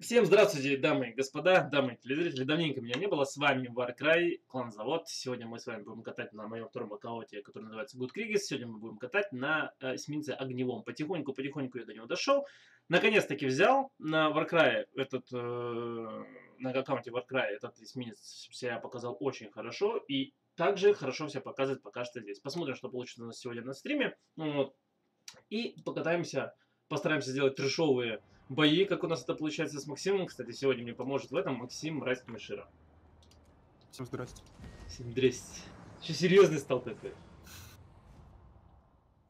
Всем здравствуйте, дамы и господа, дамы и телезрители. Давненько меня не было. С вами Warcry, клан Завод. Сегодня мы с вами будем катать на моем втором аккаунте, который называется Good Krigis. Сегодня мы будем катать на э, эсминце огневом. Потихоньку, потихоньку я до него дошел. Наконец-таки взял на Warcry этот, э, на аккаунте Warcry этот эсминец себя показал очень хорошо. И также хорошо себя показывает пока что здесь. Посмотрим, что получится у нас сегодня на стриме. Вот. И покатаемся, постараемся сделать трешовые бои, как у нас это получается с Максимом. Кстати, сегодня мне поможет в этом Максим Мразь Мишира. Всем здрасте. Всем здрасте. Еще серьезный стал такой.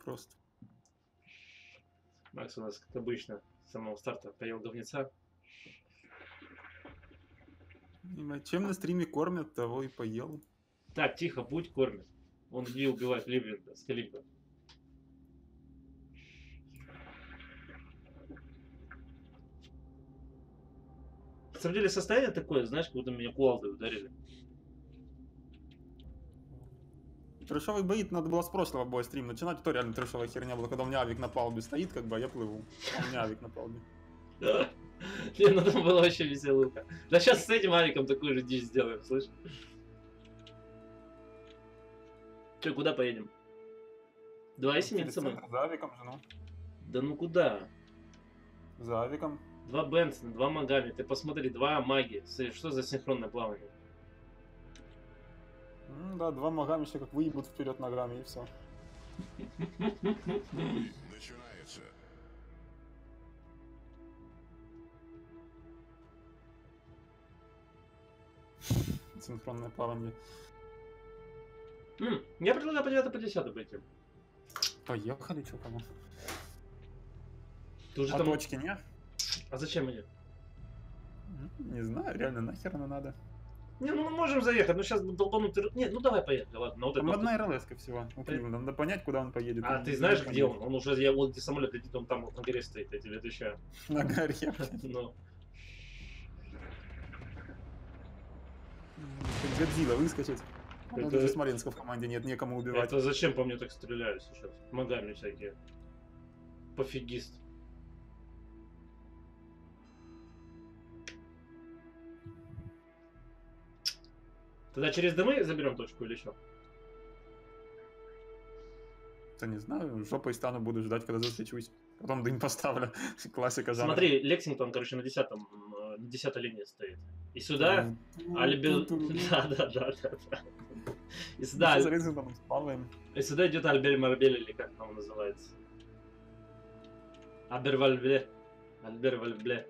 Просто. Макс у нас, как обычно, с самого старта поел говнеца. Чем на стриме кормят, того и поел. Так, тихо, будь кормит. Он где убивает Ливленда с На самом деле состояние такое, знаешь, как будто меня кувалдой ударили. Трешовый бои надо было с прошлого боя стрим начинать, то реально трешовая херня была, когда у меня авик на палубе стоит, как бы, а я плыву. А у меня авик на палубе. Не, ну там было вообще веселуха. Да сейчас с этим авиком такую же дичь сделаем, слышишь? Че, куда поедем? Два эсминца мы? За авиком же, ну. Да ну куда? За авиком. Два Бенсона, два Магами. Ты посмотри, два маги. Что за синхронное плавание? М, Да, два магами еще как выебут вперед ногами и все. Начинается. Синхронное плавание. М, Я предлагаю по 9 по 10 пойти. Поехали, что кому? Ты уже А там... точки нет? А зачем мне? Не знаю, реально нахер оно надо. Не, ну мы можем заехать, но сейчас долбанут... ир- Не, ну давай поехали, ладно. Вот Там это одна РЛС всего. у Кливленда. Надо понять, куда он поедет. А Он ты знаешь, где он? Он уже, я вот где самолет летит, он там на горе стоит, я тебе отвечаю. На горе. Ну, Годзилла выскочит. Ну, Это- даже Смоленска в команде нет, некому убивать. это зачем по мне так стреляют сейчас? Магами всякие. Пофигист. Тогда через дымы заберем точку или что? Да не знаю, жопой стану, буду ждать, когда засвечусь. Потом дым поставлю. Классика жанра. Смотри, Лексингтон, короче, на десятом, на десятой линии стоит. И сюда Альбер... Да, да, да, да, да. И сюда, и сюда идет Альбель Марбель, или как там называется. Абервальбле. Альбер Вальбле.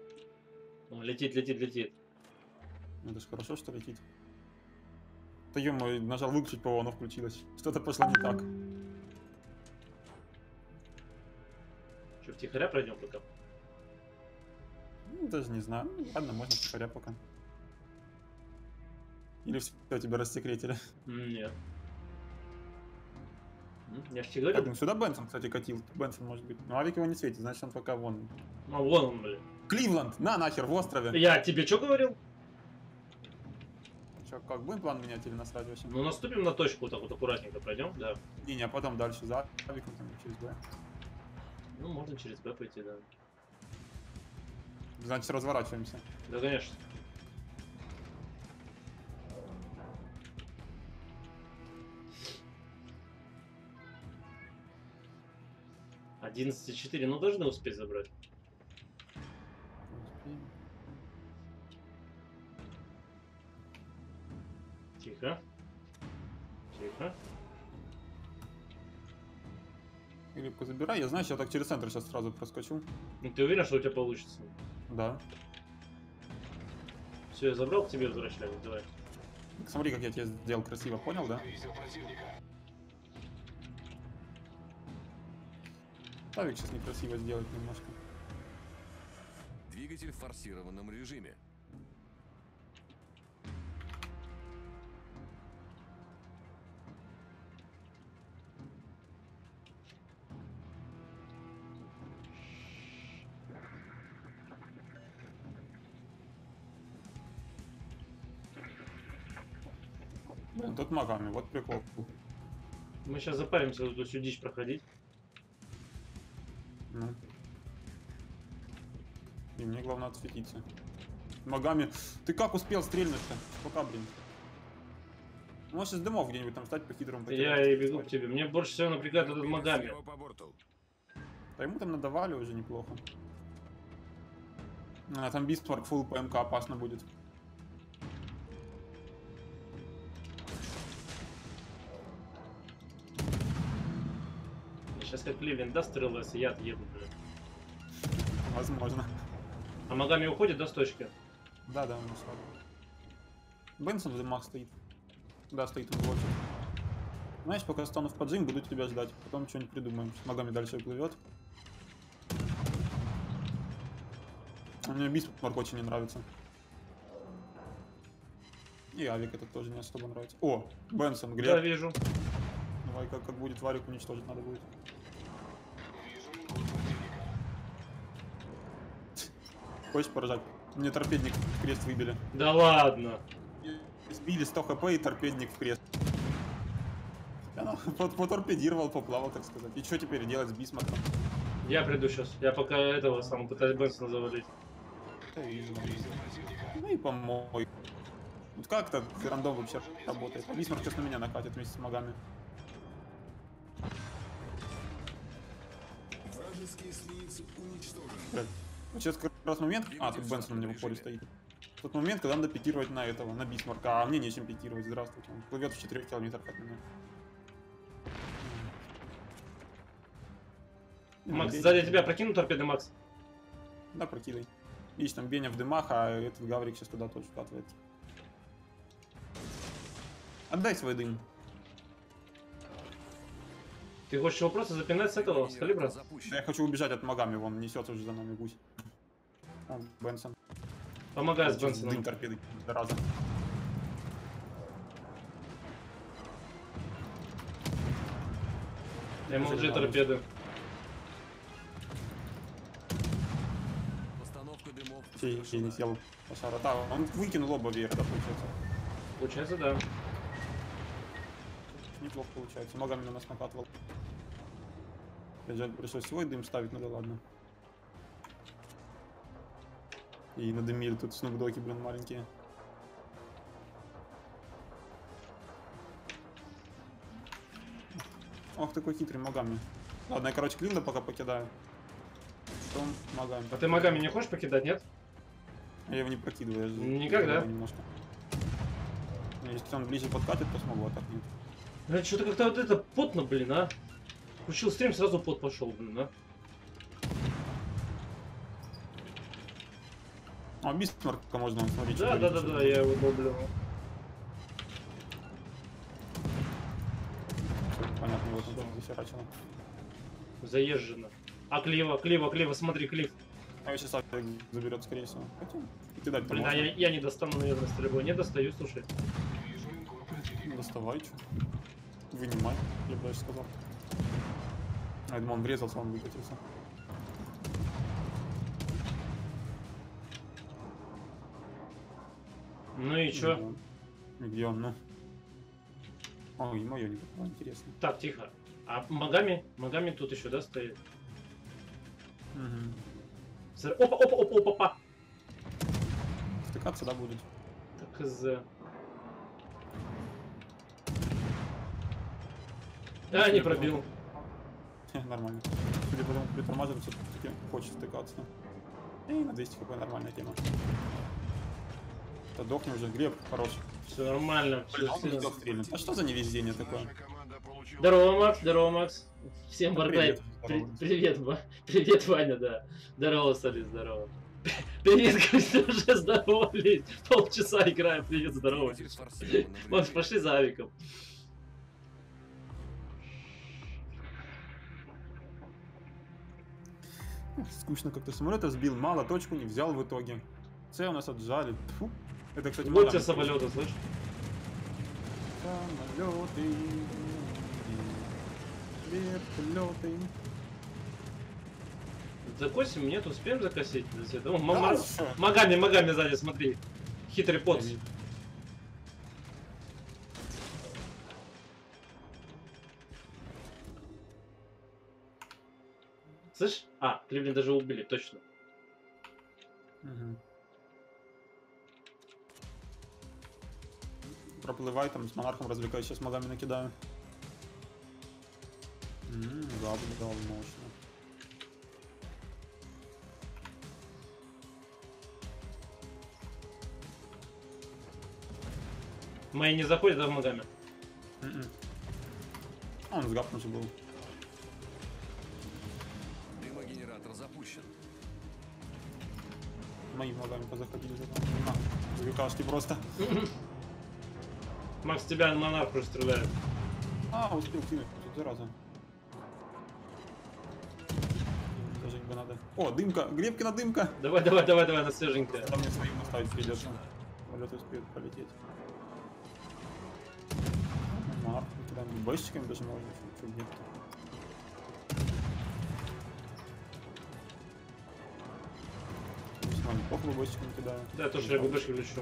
Он летит, летит, летит. Это ж хорошо, что летит. Да ё нажал выключить ПО, оно включилось. Что-то пошло не так. Что, втихаря пройдем пока? Ну, даже не знаю. Ну, Ладно, можно втихаря пока. Или все тебя рассекретили. Нет. Я ж тебе Так, говорю. ну сюда Бенсон, кстати, катил. Бенсон может быть. Но Авик его не светит, значит он пока вон. А вон он, блин. Кливленд! На нахер, в острове! Я тебе что говорил? Че, как, будем план менять или насрать вообще? Ну наступим на точку, так вот аккуратненько пройдем, да. Не, не, а потом дальше за Авиком там через Б. Ну, можно через Б пойти, да. Значит, разворачиваемся. Да, конечно. Одиннадцать четыре, ну должны успеть забрать. Тихо. Тихо. Рыбку забирай. Я, знаешь, я так через центр сейчас сразу проскочу. Ну ты уверен, что у тебя получится? Да. Все, я забрал, к тебе возвращаюсь, давай. Смотри, как я тебе сделал красиво, понял, да? Видел противника. Авик сейчас некрасиво сделать немножко. Двигатель в форсированном режиме. Тут магами, вот прикол. Мы сейчас запаримся эту всю дичь проходить. Ну. И мне главное отсветиться. Ногами. Ты как успел стрельнуть-то? Пока, блин. Можешь из дымов где-нибудь там стать по-хитрому. Я и бегу к тебе. Мне больше всего напрягает этот Магами. Да ему там надавали уже неплохо. А, там Бисмарк фул ПМК опасно будет. Сейчас как Ливлин даст стрелу, если я отъеду, блин. Возможно. А Магами уходит, да, с точки? Да, да, он ушел. Бенсон в дымах стоит. Да, стоит он в очереди. Знаешь, пока стану в поджим, буду тебя ждать. Потом что-нибудь придумаем. С ногами дальше плывет. Мне Бисмарк очень не нравится. И Авик этот тоже не особо нравится. О, Бенсон, Да, греб. вижу. Давай, как, как будет варик уничтожить надо будет. Хочешь поражать? Мне торпедник в крест выбили. Да ладно. Сбили 100 хп и торпедник в крест. Поторпедировал, поплавал, так сказать. И что теперь делать с Бисмарком? Я приду сейчас. Я пока этого сам пытаюсь Бенсона завалить. Да вижу, вижу. Ну и помой. Вот как так рандом вообще работает? А Бисмарк сейчас на меня накатит вместе с Могами. Вражеский эсминец уничтожен. Сейчас как раз момент... А, тут Бенсон у меня в упоре стоит. Тот момент, когда надо пикировать на этого, на Бисмарка, а мне нечем пикировать, здравствуйте. Он плывет в 4 километрах от меня. Макс, сзади тебя прокину торпеды, Макс. Да, прокидай. Видишь, там Беня в дымах, а этот Гаврик сейчас туда тоже вкатывает. Отдай свой дым. Ты хочешь его просто запинать с этого, с калибра? Да. Я хочу убежать от магами, вон несется уже за нами гусь. Бенсон. Помогай с Сейчас Бенсоном. Дым торпеды, зараза. MLG торпеды. Постановка дымов Чей, чей не сел. Лошара. Да, он выкинул оба веера, да, получается. Получается, да. Неплохо получается. Магами на нас накатывал. Опять жаль, пришлось свой дым ставить, ну да ладно. И надымили тут снупдоки, блин, маленькие. Ох, такой хитрый магами. Ладно, я, короче, Клинда пока покидаю. Потом магами. А ты Магами не хочешь покидать, нет? Я его не прокидываю, я Никогда? немножко. Не, Если он ближе подкатит, то смогу, а так нет. Блин, что-то как-то вот это потно, блин, а. Включил стрим, сразу пот пошел, блин, а. А, Бисмарка можно, смотри, Да, да, да, да, я его долблю. Всё Понятно, вот он там захерачило. Заезжено. А Клива, Клива, Клива, смотри, Клив. А сейчас Авик заберет, скорее всего. Хотя, кидать Блин, а я, я не достану, наверное, стрельбой. Не достаю, слушай. Доставай, что. Вынимай, я бы даже сказал. А, я думал, он врезался, он выкатился. Ну и чё? Где он? Ну? Ой, мое не попало, интересно. Так, тихо. А Магами? Магами тут еще, да, стоит? Угу. Опа, опа, опа, опа, опа. Втыкаться, да, будет? Так, з. А, не пробил. Хе, Нормально. Судя по тому, как притормаживает, все-таки хочет втыкаться. И на 200 хп нормальная тема. Да дохни уже, Глеб, хорош. Все нормально. Блин, успел стрельнуть. А что за невезение такое? Здорово, Макс, здорово, Макс. Всем Да, бардай. привет. Привет, привет, Ваня, да. Здорово, Соли, здорово. Привет, Костя, уже здорово, блин. Полчаса играем, привет, здорово. Макс, пошли за авиком. Скучно как-то самолета сбил, мало точку не взял в итоге. С у нас отжали. Тьфу. Это, кстати, Вот тебе самолеты, слышь? Самолеты. Вертолеты. Закосим, нет, успеем закосить? Да, ма- ма- всё. Магами, магами сзади, смотри. Хитрый пот. Слышь? А, Кливлин даже убили, точно. Мгм. Проплывай, там с монархом развлекаюсь, сейчас магами накидаю. Ммм, дал мощно. Мои не заходят, да, в магами? Мгм. А, он сгапнут же был. Дымогенератор запущен. Моими магами позаходили за звукашки просто. Макс, тебя монарх уже стреляет. А, успел кинуть, тут зараза. Не надо. О, дымка, Гребкина дымка. Давай, давай, давай, давай, на свеженькое. Когда мне своим оставить придется. Полет успеет полететь. Марк, куда бэшечками даже можно, что знаю, неплохо кидаю. Да, я тоже я ГБшки лечу.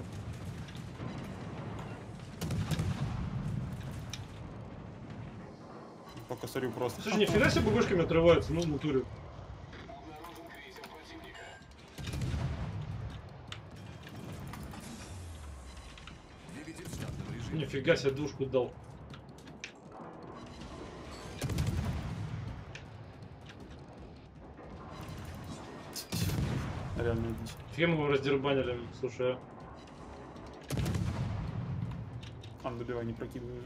Косарю просто. Слушай, нифига себе ББшками отрываются, ну, в натуре. Нифига себе душку дал. Реально дичь. Мы его раздербанили, слушай. а. Добивай, не прокидывай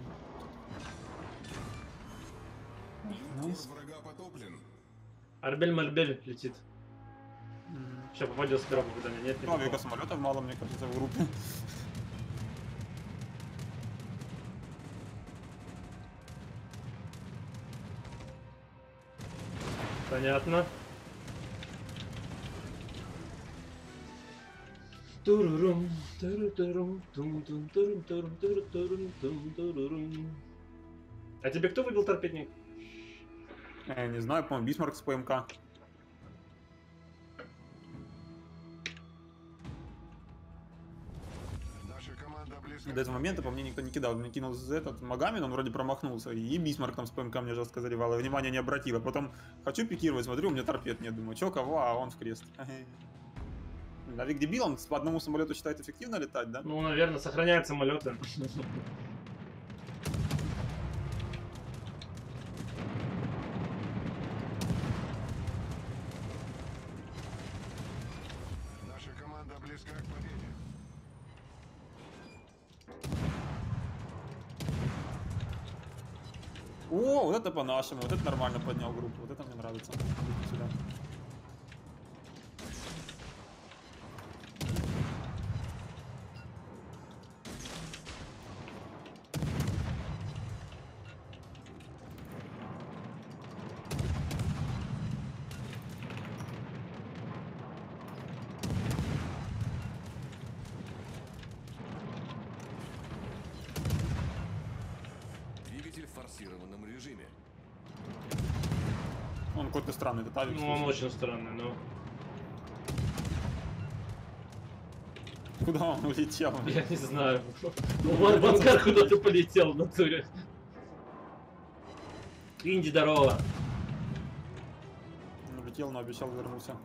Nice. Потоплен. Арбель-мальбель летит. Сейчас попадет с первого попадания, нет? не Ну, авиакосмолетов мало, мне кажется, в группе. Понятно. Турурум, туру-турум, тум-тум-турум, турум-туру-турум, тум-турурум. А тебе кто выбил торпедник? Я не знаю, по-моему, Бисмарк с ПМК. Наша команда близко. И до этого момента по мне никто не кидал. Мне кинул за этот Могами, он вроде промахнулся. И Бисмарк там с ПМК мне жестко заливал, и внимания не обратила. Потом хочу пикировать, смотрю, у меня торпед нет. Думаю, чё, кого, а он в крест. Навик дебил, он по одному самолету считает эффективно летать, да? Ну, наверное, сохраняет самолеты. это по-нашему, вот это нормально поднял группу, вот это мне нравится. Сюда. Форсированном режиме. Он какой-то странный, этот авик. Ну, он очень странный, но... Куда он улетел? Я не знаю. Ван Вангар куда-то полетел в натуре. Инди, здорово. Он улетел, но обещал вернуться.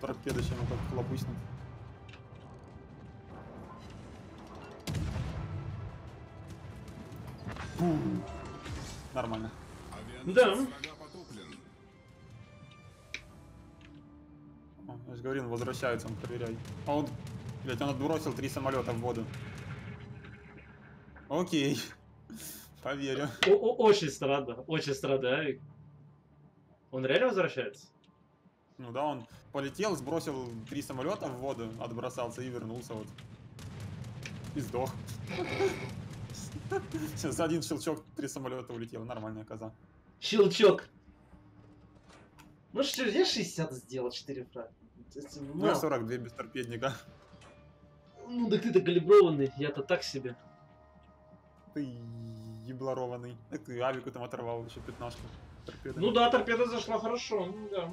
Торпеда как хлопыснет. Бум. Нормально. Авианосец Да. О, я же говорил, он возвращается, он проверяй. А он, блядь, он отбросил три самолета в воду. Окей. Поверю. О- о- Очень странно, очень странно. Он реально возвращается? Ну да, он полетел, сбросил три самолета в воду, отбросался и вернулся вот. И сдох. Сейчас за один щелчок три самолета улетел. Нормальная коза. Щелчок. Ну что, я 60 сделал 4 фрага. Ну, я 42 без торпедника. Ну, так ты-то калиброванный, я-то так себе. Ты еблорованный. Так ты авику там оторвал еще пятнашку. торпедами. Ну да, торпеда зашла хорошо, ну да.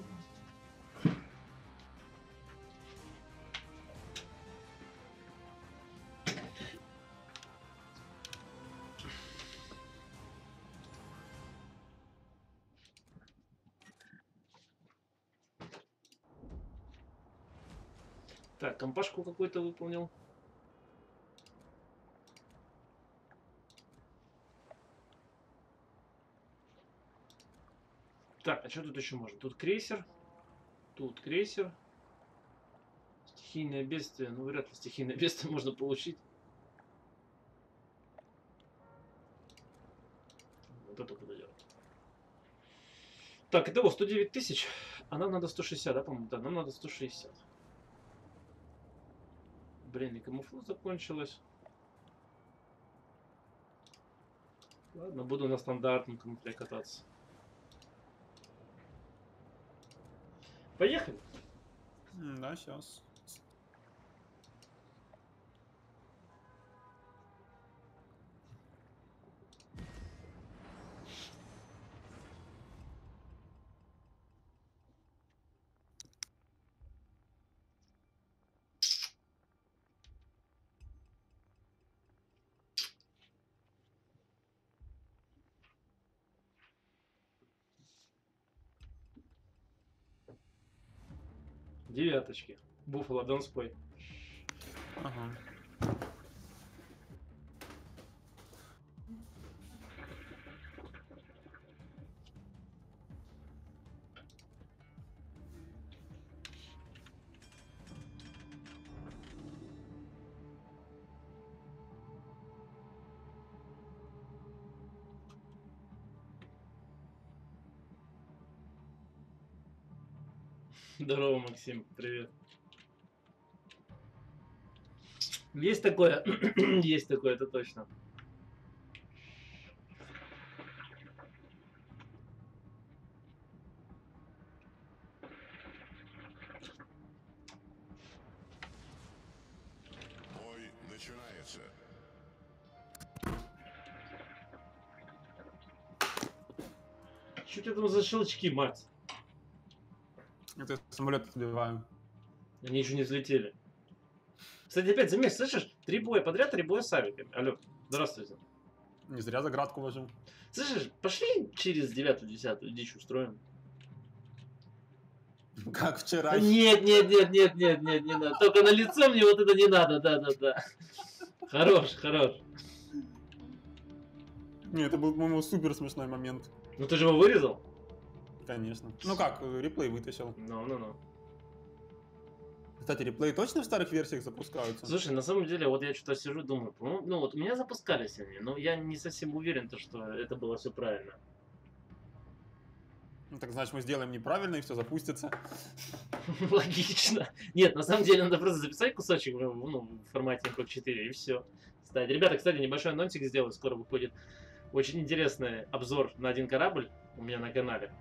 Компашку какой-то выполнил. Так, а что тут еще можно? Тут крейсер. Тут крейсер. Стихийное бедствие. Ну, вряд ли стихийное бедствие можно получить. Вот это делать. Так, итого 109 тысяч. А нам надо 160, да, по-моему? Да, нам надо 160. Блин, и камуфло закончилось. Ладно, буду на стандартном камуфле кататься. Поехали. Да, сейчас. Девяточки. Буффало, don't спой. Ага. Здорово, Максим, привет. Есть такое, есть такое, это точно. Бой начинается. Что это там за щелчки, Макс? Это самолет отбиваю. Они еще не взлетели. Кстати, опять заметь, слышишь? Три боя подряд, три боя с авиками. Алло, здравствуйте. Не зря заградку вожу. Слышишь, пошли через девятую, десятую дичь устроим. Как вчера. Нет, нет, нет, нет, нет, нет, не надо. Только на лицо мне вот это не надо, да, да, да. Хорош, хорош. Не, это был, по-моему, супер смешной момент. Ну ты же его вырезал? Конечно. Ну как, э, реплей вытащил. Ну, ну, ну. Кстати, реплей точно в старых версиях запускаются? Слушай, на самом деле, вот я что-то сижу, думаю, ну, ну вот у меня запускались они, но я не совсем уверен, то, что это было все правильно. Ну так значит мы сделаем неправильно и все запустится. Логично. Нет, на самом деле надо просто записать кусочек в, ну, в формате MP4 и все. Ставить. Ребята, кстати, небольшой анонсик сделаю. Скоро выходит очень интересный обзор на один корабль у меня на канале.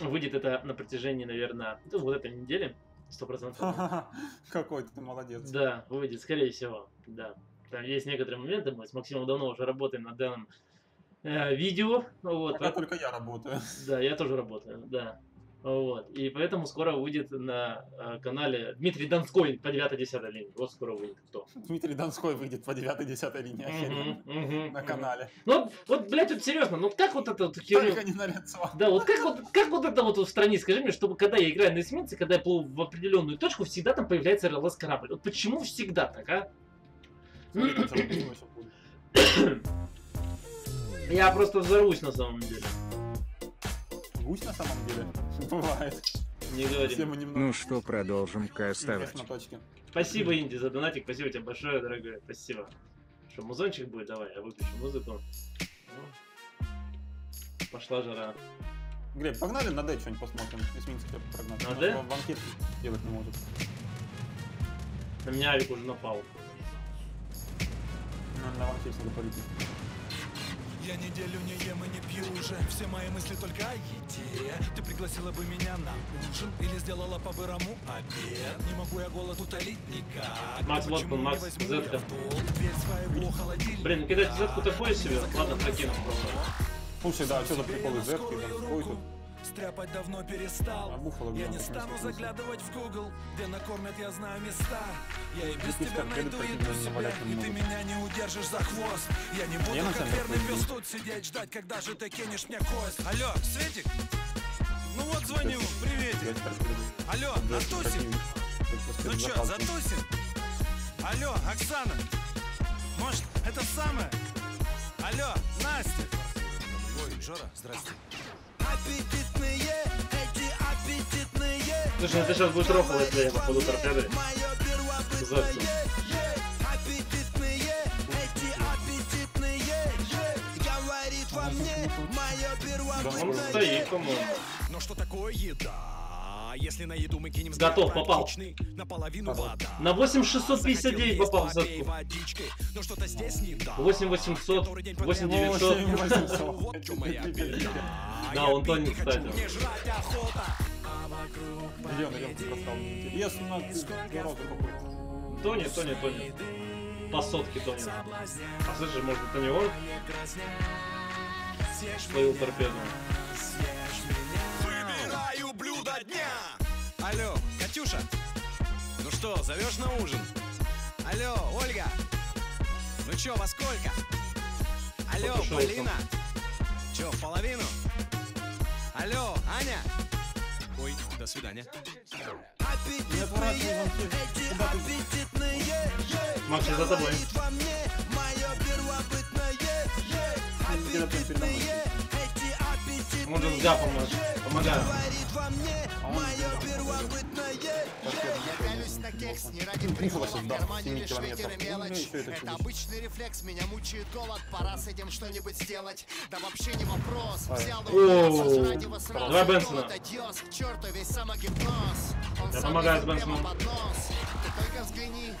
Выйдет это на протяжении, наверное, ну, вот этой недели. Сто процентов. Какой ты молодец. Да, выйдет, скорее всего, да. Там есть некоторые моменты, мы с Максимом давно уже работаем над данным э, видео. Вот, Пока только я работаю. да, я тоже работаю, да. Вот. И поэтому скоро выйдет на э, канале Дмитрий Донской по 9-10 линии. Вот скоро выйдет кто. Дмитрий Донской выйдет по 9-10 линии мгм, на канале. Ну, вот, блядь, вот серьезно, ну как вот это вот херню- Только не на лицо. Да, вот как вот, как вот это вот устранить? Скажи мне, чтобы когда я играю на эсминце, когда я плыву в определенную точку, всегда там появляется РЛС корабль. Вот почему всегда так, а? Я просто взорвусь на самом деле. Гусь на самом деле? Бывает. Не Все говори. мы немного Ну что, продолжим кастовать. Спасибо, Инди, за донатик. Спасибо тебе большое, дорогой. Спасибо. Что, музончик будет? Давай, я выключу музыку. Ну. Пошла жара. Глеб, погнали на Д что-нибудь посмотрим. Эсминцы тебя прогнать. На Д? банкет делать не может. На меня Авик уже напал. Ну, на банкет надо полететь. Я неделю не ем и не пью уже Все мои мысли только о еде Ты пригласила бы меня на ужин Или сделала по-бырому обед Не могу я голод утолить никак Макс, вот Почему он, не Макс, зетка. Блин, кидать взятку такое себе. Ладно, прокину. Слушай, да, что за приколы Z, Донской тут. Стряпать давно перестал А Я не стану заглядывать в Google Где накормят, я знаю места Я и без тебя найду еду не И ты меня не удержишь за хвост Я не буду как верный пес тут сидеть Ждать, когда же ты кинешь мне кость Алло, Светик? Ну вот звоню, приветик. Алло, такие, Ну чё, затусим? Алло, Оксана! Может, это самое? Алло, Настя! Ой, Жора, здрасте. Аппетитные, эти аппетитные. Слушай, ну ты сейчас будешь рофл, если я попаду торпедой. Завтра. мне мое Он стоит, по-моему. Но что такое еда? Если на еду мы кинем Готов, попал. наполовину вода. На 8659 Захотел попал в есть, задку. попей водички, но что-то здесь не так. 8800, Который день 8900. 8800. Вот в чём моя беда. Да, он тонет, кстати. А вокруг Идем, идем, просто стал мне интересно. Дорогу какой-то. Тонет, тонет, тонет. По сотке тонет. А слышишь, может это не он словил торпеду? Блюдо дня. Алло, Катюша. Ну что, зовешь на ужин? Алло, Ольга. Ну чё, во сколько? Алло, Полина. Чё, в половину? Алло, Аня. Ой, до свидания. Звонки. Куда ты? Макс, за тобой. Где-то же с гафом наш. Помогаю. Он Я пялюсь на кекс не ради прикола просто, В кармане 7 лишь ветер и мелочь это обычный рефлекс, меня мучает голод Пора с этим что-нибудь сделать Да вообще не вопрос Взял и Оу. ударился, сожрать его сразу Давай Бенсона. К черту весь самогипноз Он Я сам помогаю с прямо Бенсоном. под нос Ты только взгляни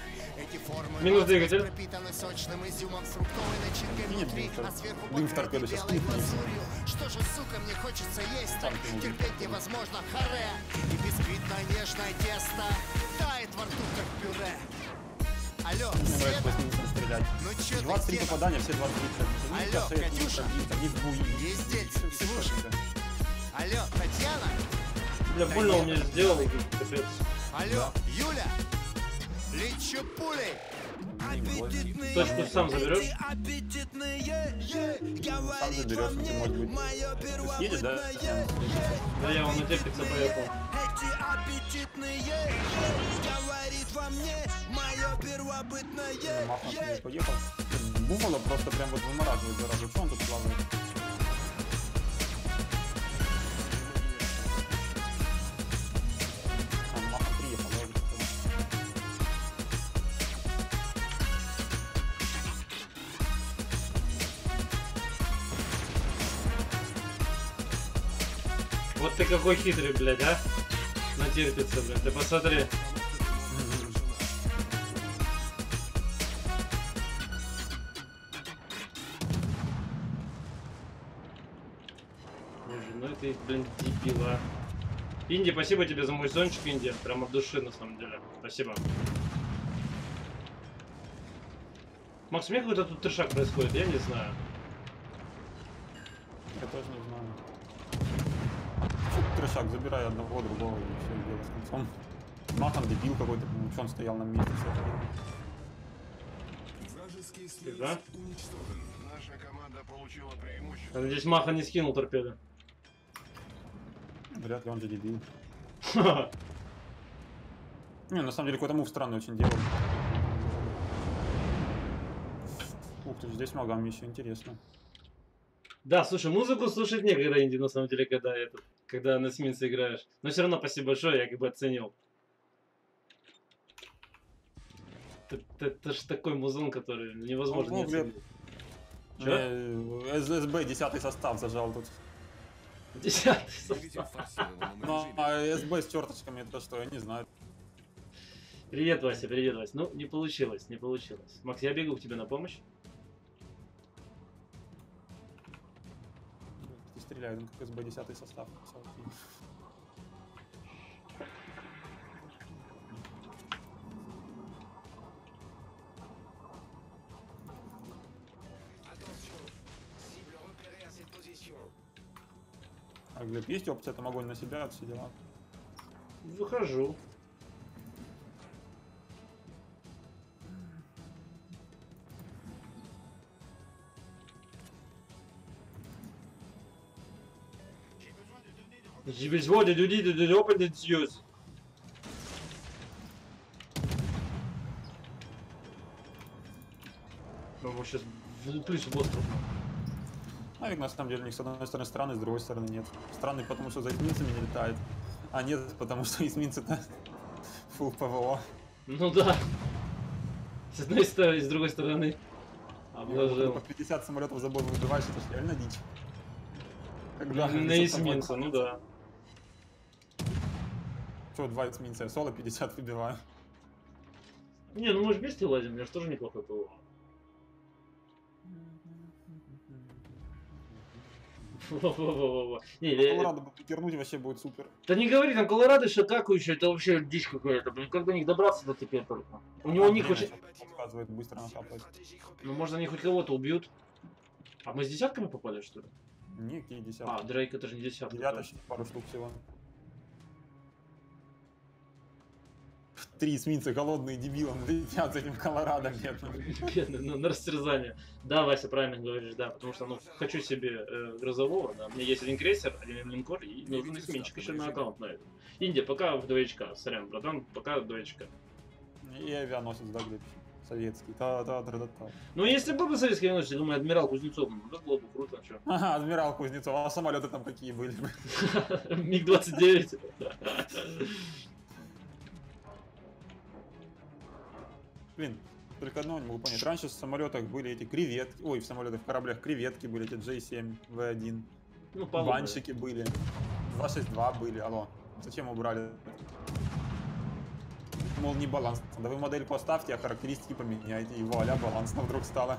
Минус двигатель. пропитаны сочным изюмом фруктовой начинкой внутри А сверху покрыты белой глазурью Что же, сука, мне хочется есть так. Терпеть невозможно, харе И бисквитно-нежное тесто Тает во рту, как пюре Алло, Мне нравится стрелять. ну чё ты 23 где? попадания, все 23. Алло, Катюша. Не в буи. Есть дельце, слушай. Алло, Татьяна? Бля, больно он мне сделал, капец. Алло, Юля? Лечу пулей Аппетитные Точку сам заберешь? эти аппетитные е, Сам Говорит заберешь, во ты, мне может быть, съедешь, да? первобытное Да я он натерпится поехал. Эти аппетитные Говорит во мне мое первобытное. Буфало просто прям вот вымораживает заразу. Что он тут плавает? Ты какой хитрый, блядь, а? Натерпится, блядь. Ты посмотри. Ну ты, блин, дебила. Инди, спасибо тебе за мой зончик, Инди. Прям от души, на самом деле. Спасибо. Макс, у меня какой-то тут трешак происходит, я не знаю. Я тоже не знаю. Трешак, забирай одного, другого и все, дело с концом. Махан дебил какой-то, что он стоял на месте. Ты, да? Наша команда получила преимущество. Я надеюсь, Маха не скинул торпеду. Вряд ли он же дебил. Не, на самом деле какой-то мув странный очень делал. Ух ты, здесь магам еще интересно. Да, слушай, музыку слушать некогда, Инди, на самом деле, когда это, когда на Сминце играешь. Но все равно спасибо большое, я как бы оценил. Это, это- это ж такой музон, который невозможно не Ого, Глеб. оценить. Чё? Э, СБ 10 состав зажал тут. Десятый состав. Ну, а СБ с черточками это что, я не знаю. Привет, Вася, привет, Вася. Ну, не получилось, не получилось. Макс, я бегу к тебе на помощь. Ты стреляет, он как СБ 10 состав. Так, Глеб, есть опция там огонь на себя, все дела? Выхожу. You will want to do need to open сейчас влуплюсь в остров. Навик на самом деле у них с одной стороны странный, с другой стороны нет. Странный, потому что за эсминцами не летает. А нет, потому что эсминцы-то фул ПВО. Ну да. С одной стороны, с другой стороны. Обложил. По 50 самолетов за бой выбиваешь, это реально дичь. Когда На эсминца, ну да. Что, два эсминца, я соло 50 выбиваю. Не, ну мы же вместе лазим, у меня же тоже неплохой ПВО. Во-во-во-во. Не, Колорадо бы пикернуть вообще будет супер. Да не говори, там Колорадо еще, это вообще дичь какая-то, блин, как до них добраться-то теперь только? У него них хоть... щас подсказывает быстро накапывать. Ну, может, они хоть кого-то убьют. А мы с десятками попали, что ли? Не, какие А, десятки. Дрейк это же не десятка. Девяточки, пару штук всего. Три эсминца голодные дебилом летят с этим Колорадо где-то. Бедный, ну, на растерзание. Да, Вася, правильно говоришь, да, потому что, ну, хочу себе э, грозового, да, у меня есть один крейсер, один линкор, и нужен эсминчик еще на аккаунт на это. Индия, пока в двоечка, сорян, братан, пока в двоечка. И авианосец, да, где советский. та та та та та Ну, если был бы советский авианосец, я думаю, адмирал Кузнецов, ну, это было бы круто, что. Ага, адмирал Кузнецов, а самолеты там какие были? МиГ-29. Блин, только одного не могу понять. Раньше в самолетах были эти креветки, ой, в самолетах, в кораблях креветки были, эти J7, V1, Ну, палубы. банщики были, 262 были, алло, зачем убрали? Мол, не баланс. Да вы модель поставьте, а характеристики поменяйте, и вуаля, балансно вдруг стало.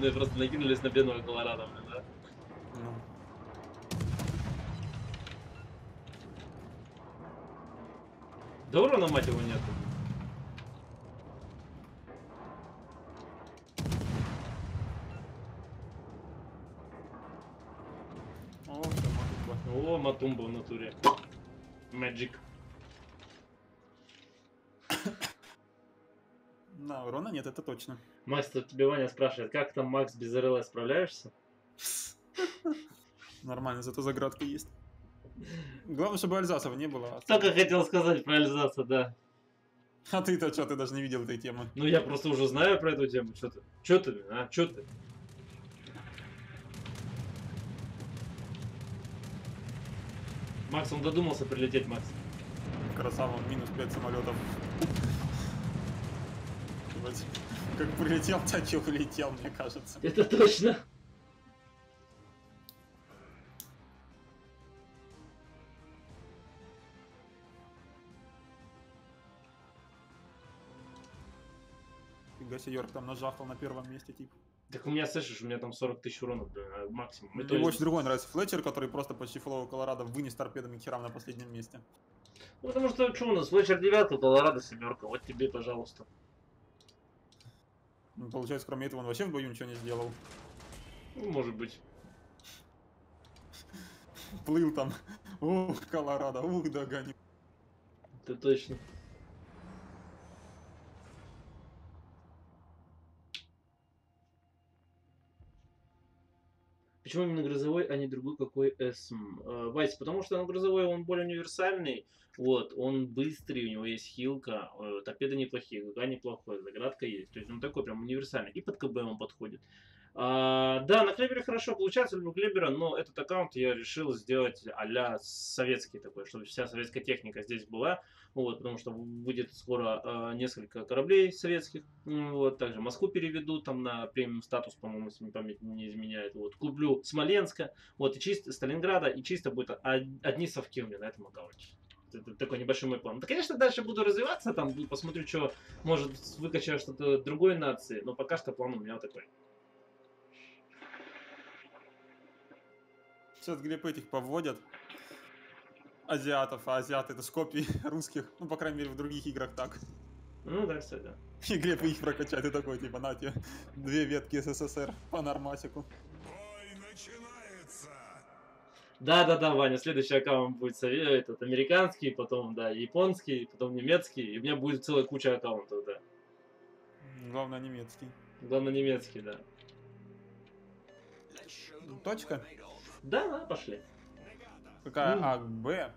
Голодные просто накинулись на бедного Колорадо, блин, да? Ну, Да урона, мать его, нету. о, Матумба. О, Матумба в натуре. Magic. Да, урона нет, это точно. Макс, тут тебе Ваня спрашивает, как там, Макс, без РЛС справляешься? Нормально, зато заградка есть. Главное, чтобы Альзасов не было. Только хотел сказать про Альзаса, да. А ты-то что, ты даже не видел этой темы? Ну, я просто уже знаю про эту тему. Что ты? Что ты, а? Что ты? Макс, он додумался прилететь, Макс. Красава, минус 5 самолетов. Ебать, Как прилетел, так и улетел, мне кажется. Это точно. Фига себе, Йорк там нажахал на первом месте, тип. Так у меня, слышишь, у меня там 40 тысяч урона, блин, а, максимум. Мне есть- больше другой нравится. Флетчер, который просто почти флоу Колорадо вынес торпедами к херам на последнем месте. Ну, потому что, что у нас, Флетчер 9, Колорадо семерка, вот тебе, пожалуйста. Ну, Получается, кроме этого, он вообще в бою ничего не сделал. Ну, может быть. Плыл там. Ух, Колорадо, ух, догоню. Это точно. Почему именно грозовой, а не другой какой СМ? Э, Вась, потому что он грозовой, он более универсальный, вот, он быстрый, у него есть хилка, э, торпеды неплохие, ГК неплохой, заградка есть, то есть он такой прям универсальный, и под КБ он подходит. А, да, на Клебере хорошо получается, люблю Клебера, но этот аккаунт я решил сделать а советский такой, чтобы вся советская техника здесь была, вот, потому что будет скоро э, несколько кораблей советских, вот, также Москву переведут там на премиум статус, по-моему, если мне память не изменяет, вот, куплю Смоленска, вот, и чисто Сталинграда, и чисто будет од- одни совки у меня на этом аккаунте. Это такой небольшой мой план. Да, конечно, дальше буду развиваться, там посмотрю, что, может, выкачаю что-то другой нации, но пока что план у меня такой. Сейчас Глеб этих поводят. Азиатов, а азиаты это скопии русских. Ну, по крайней мере, в других играх так. Ну да, кстати. И Глеб их прокачать, и такой, типа, на тебе, две ветки СССР по нормасику. Бой начинается! Да-да-да, Ваня, следующий аккаунт будет сове- этот американский, потом, да, японский, потом немецкий, и у меня будет целая куча аккаунтов, да. Главное немецкий. Главное немецкий, да. Точка? Да, да, пошли. Какая Ну. А, Б?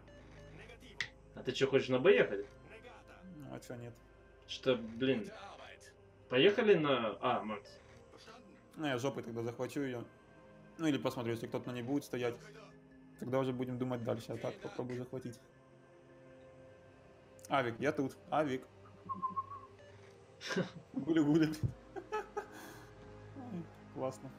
А ты что, хочешь на Б ехать? А чё нет? Что, блин, поехали на А, Макс? Ну, я жопой тогда захвачу ее. Ну, или посмотрю, если кто-то на ней будет стоять. Тогда уже будем думать дальше, а так попробую захватить. Авик, я тут. Авик. Гули-гули. Ой, Классно.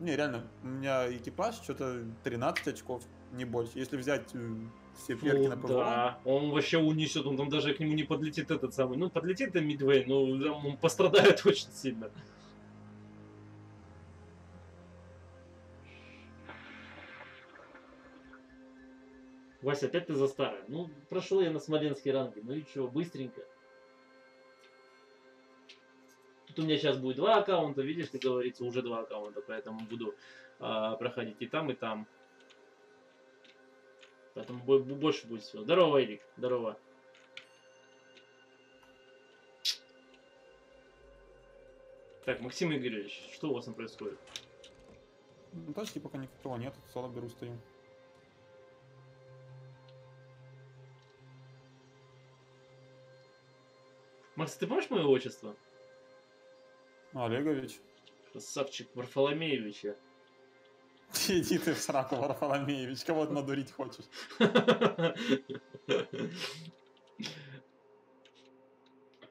Не, реально, у меня экипаж что-то 13 очков, не больше. Если взять э, все перки Ну на ПВО, да, он вообще унесет, он там даже к нему не подлетит этот самый. Ну, подлетит там Мидвей, но он пострадает очень сильно. Вася, опять ты за старое. Ну, прошел я на Смоленский ранге. Ну и что, быстренько. У меня сейчас будет два аккаунта, видишь, как говорится, уже два аккаунта, поэтому буду а, проходить и там, и там. Поэтому бо- бо- больше будет всего. Здорово, Эрик. Здорово. Так, Максим Игоревич, что у вас там происходит? ну, точки пока никакого нет, соло беру, стою. Макс, ты помнишь мое отчество? Олегович. Красавчик Варфоломеевич. Иди ты в сраку, Варфоломеевич, кого ты надурить хочешь?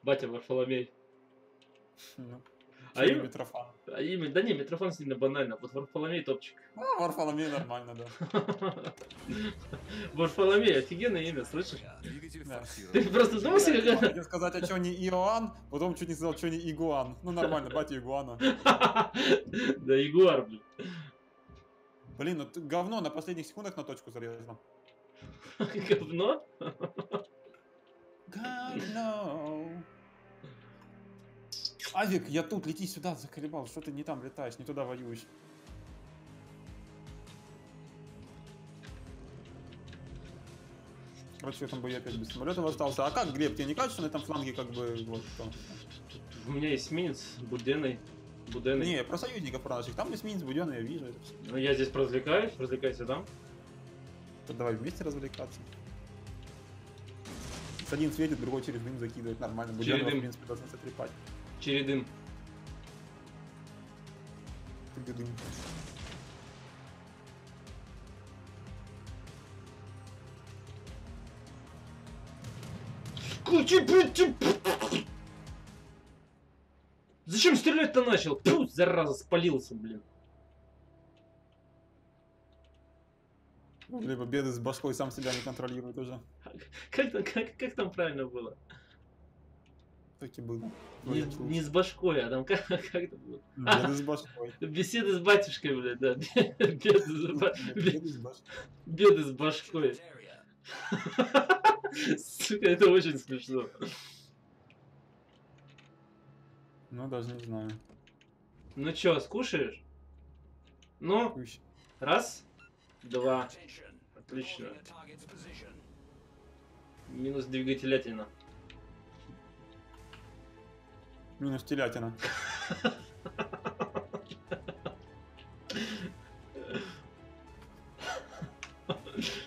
Батя Варфоломей. Ну, А им- Митрофан? А имя, да не, Митрофан сильно банально. Вот Варфоломей топчик. А, Варфоломей нормально, да. Варфоломей, офигенное имя, слышишь? Ты просто думался, Я какая... хотел сказать, а чё не Иоанн, потом чуть не сказал, что не Игуан. Ну нормально, батя Игуана. Да, Ягуар, блин. Блин, ну ты говно на последних секундах на точку залезла. Говно? Говно. Авик, я тут, лети сюда, заколебал. Что ты не там летаешь, не туда воюешь. Короче, в этом бою опять без самолетов остался. А как, Глеб, тебе не кажется, что на этом фланге как бы вот что? У меня эсминец Буденный. Буденный. Не, про союзников про наших. Там эсминец Будённый, я вижу. Ну я здесь развлекаюсь, развлекайся там. То давай вместе развлекаться. С один светит, другой через дым закидывает. Нормально. Будённого, в принципе, должны сотрепать. Чередым. Ты- Зачем стрелять-то начал? Тьфу, зараза, спалился, блин. Либо беды с башкой сам себя не контролирует уже. Как, как, как там правильно было? Так и было. Не, не с башкой, а там как, как это было? Беды с башкой. Беседы с батюшкой, блядь, да. Беды с, ба- Беды с башкой. беды с башкой. Сука, это очень смешно. Ну, даже не знаю. Ну чё, скушаешь? Ну, раз, два. Отлично. Минус двигателятина. Минус телятина.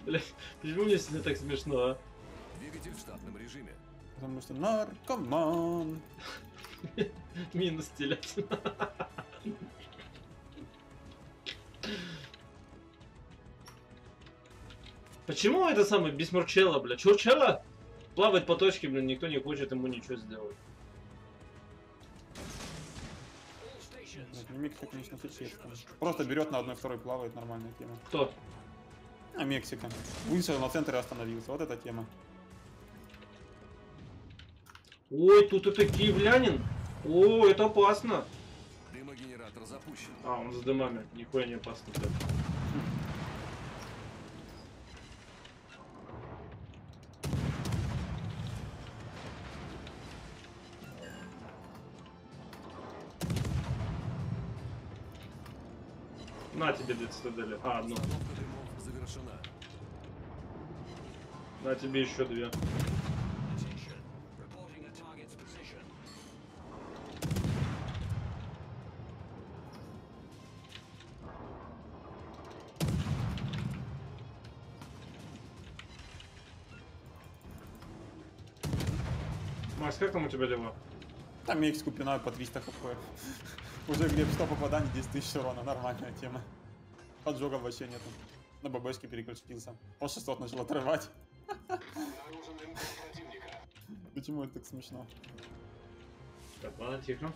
Блядь, почему мне сегодня так смешно, а? Двигатель в штатном режиме. Потому что наркоман. Минус телятина. Почему это самое Бисмурчелло, бля? Чурчелло плавает по точке, блин, никто не хочет ему ничего сделать. Мексика, конечно, существенно. Просто берет на одной второй плавает, нормальная тема. Кто? А Мексика. Вышел на центр и остановился. Вот эта тема. Ой, тут это киевлянин. О, это опасно. Дымогенератор запущен. А, он с дымами. Нихуя не опасно. блядь. Тебе, блядь, цитадели. А, одну. На тебе еще две. Макс, как там у тебя дела? Там Мексику пинаю по 300 хп. Уже Глеб 100 попаданий, 10 тысяч урона, нормальная тема. Поджогов вообще нету. На ББшки переключился. По 600 начал отрывать. Почему это так смешно? Так, ладно, тихо.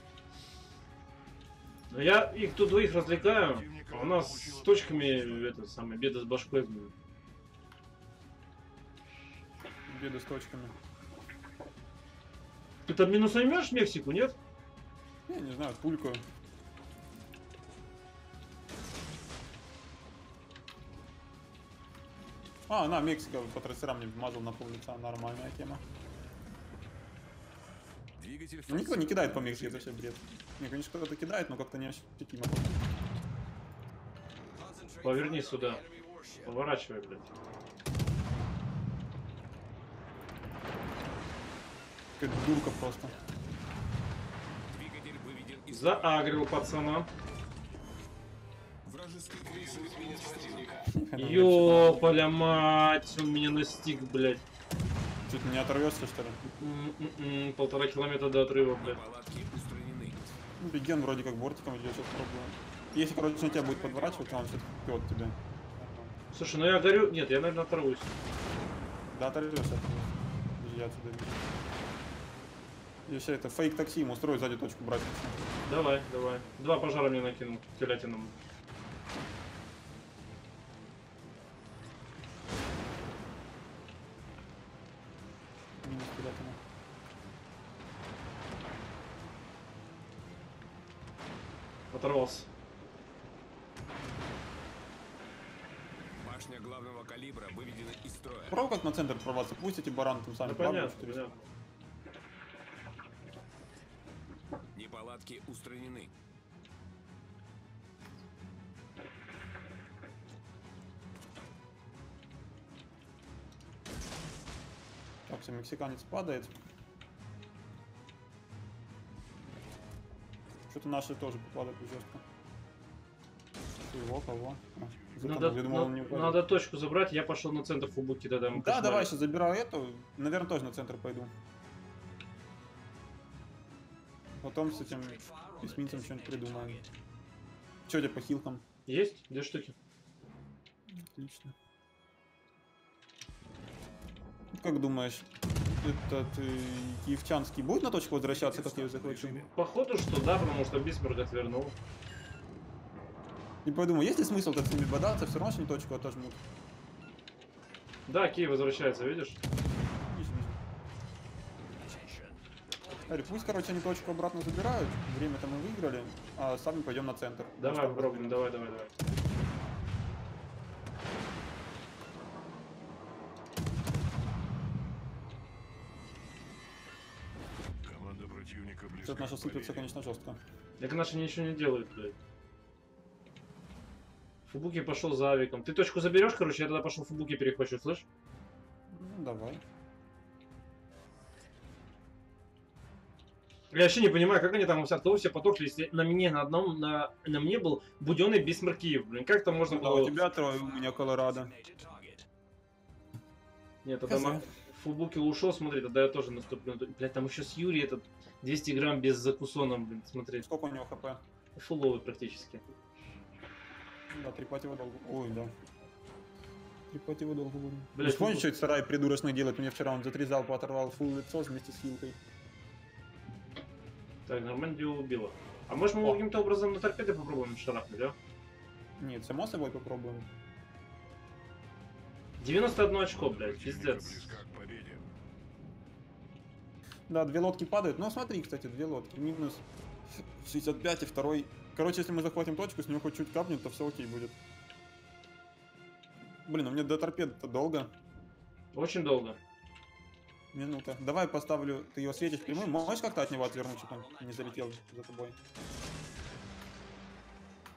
Ну я их тут двоих развлекаю. а У нас с точками это самое беда с башкой. блин. Беды с точками. Ты там минус наймешь Мексику, нет? Я не знаю, пулькаю. А, на, Мексика по трассерам не вмазал на пол лица, нормальная тема. Двигатель Ну, никто не кидает по Мексике, это вообще бред. Не, конечно, кто-то кидает, но как-то не ощутимо. Поверни сюда. Поворачивай, блядь. Какая дурка просто. Из Заагрил пацана. Ёпаля мать, он меня настиг, блядь. Чуть не оторвешься, что ли? М-м-м, Полтора километра до отрыва, блядь. Ну, Беген вроде как бортиком идет, сейчас пробую. Если, короче, на тебя будет подворачивать, то он что-то пьет тебя. Слушай, ну я горю... Нет, я, наверное, оторвусь. Да, оторвешься. Я отсюда вижу. Я сейчас это фейк такси ему устрою сзади точку брать. Давай, давай. Два пожара мне накинул, телятином. Пусть эти бараны там сами Да понятно, понятно. Неполадки устранены. Так, все, мексиканец падает. Что-то наши тоже падают жестко. Его, кого? А. Надо, Я думал, он не на- упадет. надо точку забрать, я пошел на центр фубуки тогда. Да, кошмарить. давай, сейчас забираю эту. Наверное, тоже на центр пойду. Потом с этим эсминцем что-нибудь придумаем. Че у тебя по хилкам? Есть? Две штуки. Отлично. Как думаешь, этот э, Киевчанский будет на точку возвращаться, как я ее захвачу? Походу, что да, потому что Бисмарк отвернул. И подумаю, есть ли смысл так с ними бодаться, все равно не точку отожмут. Да, Киев возвращается, видишь? Вижу, вижу. Говорю, пусть, короче, они точку обратно забирают, время-то мы выиграли, а сами пойдем на центр. Давай Может, попробуем, давай, давай, давай. Команда противника близка. Что-то наши сыпятся, конечно, жестко. Так наши ничего не делают, блядь. Фубуки пошел за авиком. Ты точку заберешь, короче, я тогда пошел Фубуки перехвачу, слышь? Ну, давай. Я вообще не понимаю, как они там у себя того все потокли, если на мне на одном, на, на мне был буденный Бисмарк Киев, блин. Как там можно Да, было... у тебя трое, у меня Колорадо. Нет, тогда ма- Фубуки ушел, смотри, тогда я тоже наступлю. Блять, там еще с Юри этот 200 грамм без закусоном, блин, смотри. Сколько у него хп? Фуловый практически. Да, трепать его долго. Ой, да. Трепать его долго будем. Блядь, Блять, помнишь, что это сарай придурочный делает? Мне вчера он за три залпа оторвал фул лицо вместе с хилкой. Так, нормально его убило. А может мы каким-то образом на торпеды попробуем шарахнуть, да? Нет, само собой попробуем. 91 очко, блядь, пиздец. Да, две лодки падают. Ну, смотри, кстати, две лодки. Минус 65 и второй. Короче, если мы захватим точку, с него хоть чуть капнет, то все окей будет. Блин, у меня до торпед-то долго. Очень долго. Минута. Давай поставлю, ты его светишь прямым. Можешь как-то от него отвернуть, чтобы он не залетел за тобой?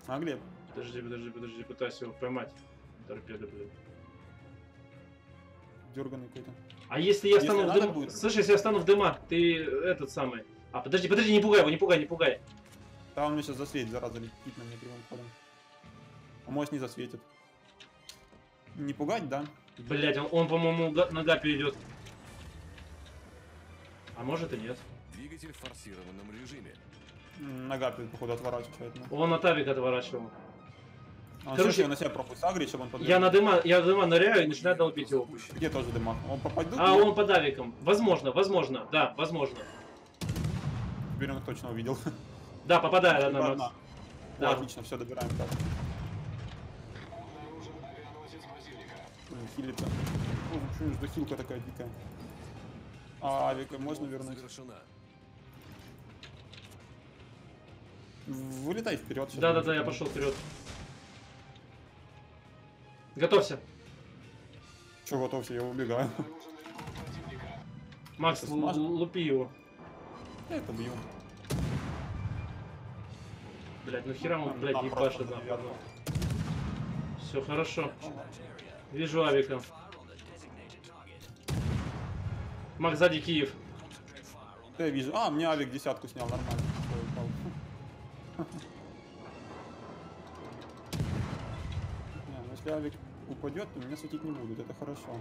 А, Глеб? Подожди, подожди, подожди, пытаюсь его поймать. Торпеды, блядь. дерганый какой-то. А если я Если встану в дым... будет. Слышь, если я встану в дыма, ты этот самый... А, подожди, подожди, не пугай его, не пугай, не пугай. Да он мне сейчас засветит, зараза, летит на меня прямым ходом. А может не засветит. Не пугать, да? Блять, он, он, по-моему, га- нога перейдет. А может и нет. Двигатель в форсированном режиме. Нога, походу, отворачивает. ну. Он от авика отворачивал. А он Короче, на себя пробует сагрить, чтобы он подвел. Я на дыма, я в дыма ныряю и начинаю долбить его. Где тоже дымах? Он попадет? А, он под авиком. Возможно, возможно, да, возможно. Теперь он точно увидел. Да, попадает одна, Одна. Макс. О, Да. отлично, все, добираем. Так. Ой, почему же за хилка такая дикая? А, авика можно вернуть? Завершена. Вылетай вперед. Да, да, да, я пошел вперед. Готовься. Че, готовься, я убегаю. Макс, лупи его. Я это бью. Блять, ну хера он, блядь, нахуй. наверное. Все хорошо. Вижу авика. Макс, сзади Киев. Да, я вижу. А, мне авик десятку снял, нормально. Не, ну если авик упадет, то меня светить не будут, это хорошо.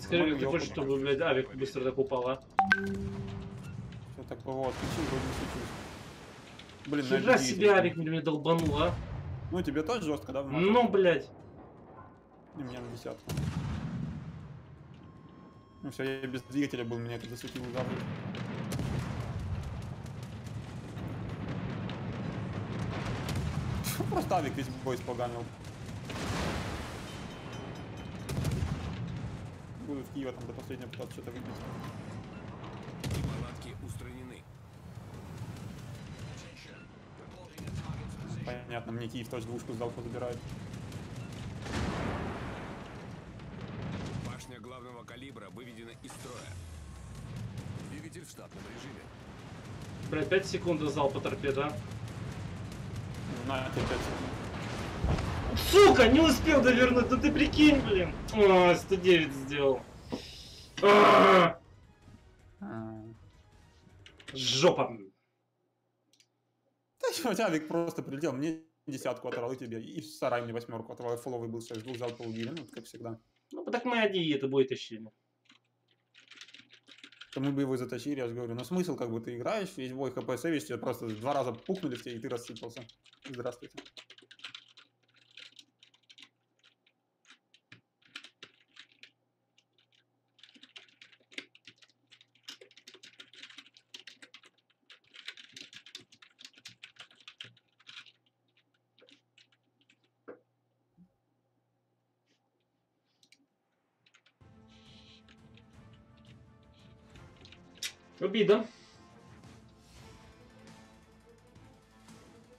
Скажи, как ты хочешь, чтобы, блядь, авик быстро так упал, а? Все так вот, отключил, вроде не. Блин, один себе авик мне долбанул, а? Ну, тебе тоже жестко, да? в Ну, блядь. И меня на десятку. Ну все, я без двигателя был, меня это засветило завтра. Просто авик весь бой испоганил. Буду в Киева там до последнего пытаться что-то выбить. Неполадки устранены. Понятно, мне Киев тоже двушку сдал, забирает. Башня главного калибра выведена из строя. Двигатель в штатном режиме. Блядь, 5 секунд до залпа торпеда. а? На, опять секунд. Сука, не успел довернуть, да ты прикинь, блин. О, 109 сделал. А, А. Жопа. Да чё, авик просто прилетел, мне десятку оторвал и тебе, и в сарай мне восьмерку оторвал, фоловый был, сейчас двух залпов убили, ну, как всегда. Ну, так мы одни, это будет тащили. То мы бы его затащили, я же говорю. Но смысл, как бы ты играешь, весь бой хп сейвишь, тебе просто два раза пукнули в тебя, и ты рассыпался. Здравствуйте. Обида.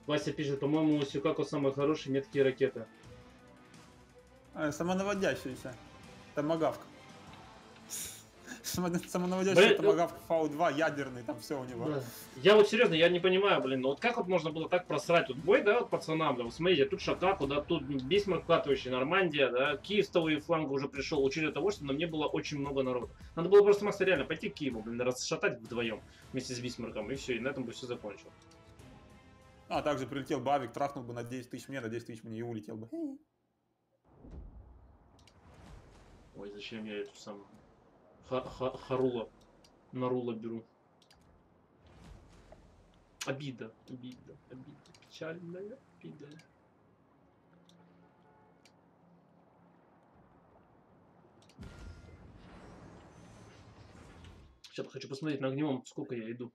Вася пишет, по-моему, у Сюкако самые хорошие меткие ракеты. А, самонаводящийся. Томагавк. Само- Самонаводящийся Блин, томагавк V2, ядерный, там все у него. Да. Я вот серьезно, я не понимаю, блин, ну вот как вот можно было так просрать тут бой, да, вот пацанам, да, вот смотрите, тут Шакаку, да, тут Бисмарк вкатывающий, Нормандия, да, Киев с того и фланга уже пришел, учили того, что на мне было очень много народу. Надо было просто, Макс, реально пойти к Киеву, блин, расшатать вдвоем вместе с Бисмарком, и все, и на этом бы все закончил. А, также прилетел бы авик, трахнул бы на 10 тысяч мне, на 10 тысяч мне и улетел бы. Ой, зачем я эту самую Ха- ха- Харула, Нарула беру. Обида, обида, обида, печальная обида. Сейчас хочу посмотреть на огневом, сколько я иду.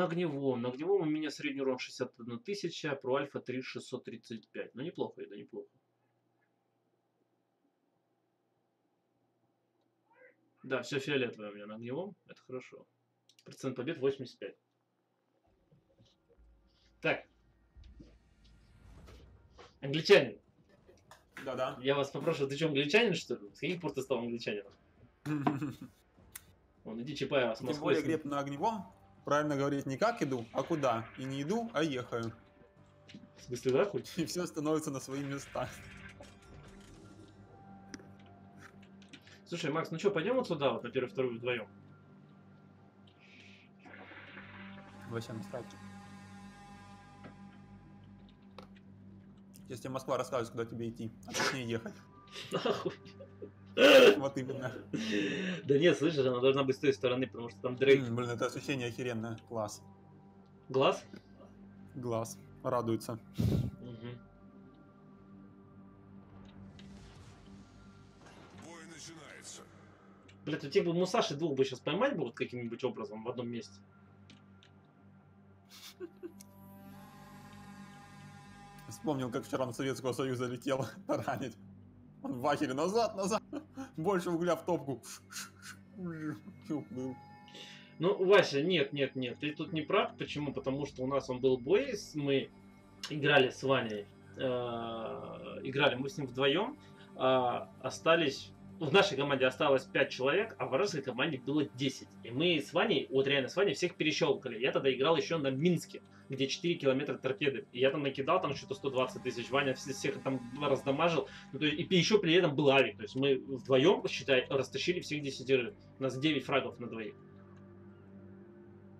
На огневом. На огневом у меня средний урон 61 тысяча, про альфа 3635. Ну неплохо, это неплохо. Да, все фиолетовое у меня на огневом. Это хорошо. Процент побед 85. Так. Англичанин. Да-да. Я вас попрошу, ты что, англичанин, что ли? С каких пор ты стал англичанином? Вон, иди Чапаева с Тем Москвы. более с ним. Глеб на огневом Правильно говорить, не как иду, а куда. И не иду, а ехаю. В смысле, да, хоть? И все становится на свои места. Слушай, Макс, ну что, пойдем вот сюда, вот на первую, вторую вдвоем? Вообще насрать. Если тебе Москва расскажет, куда тебе идти, а точнее ехать. Нахуй. Вот именно. Да нет, слышишь, она должна быть с той стороны, потому что там Дрейк. Блин, это ощущение охеренное. Класс. Глаз? Глаз. Радуется. Бой начинается. Блять, у тебя бы Мусаши двух бы сейчас поймать бы вот каким-нибудь образом в одном месте. Вспомнил, как вчера на Советского Союза летел таранить. Он в ахере назад, назад. Больше угля в топку. Ну, Вася, нет, нет, нет, ты тут не прав. Почему? Потому что у нас он был бой, мы играли с Ваней, э, играли мы с ним вдвоем, а остались, в нашей команде осталось 5 человек, а в вражеской команде было 10. И мы с Ваней, вот реально с Ваней всех перещелкали. Я тогда играл еще на Минске, где 4 километра торпеды. И я там накидал там что-то 120 тысяч. Ваня вс- всех там раздамажил. Ну, то есть, и еще при этом был авик. То есть мы вдвоем, считай, растащили всех десятерых. У нас 9 фрагов на двоих.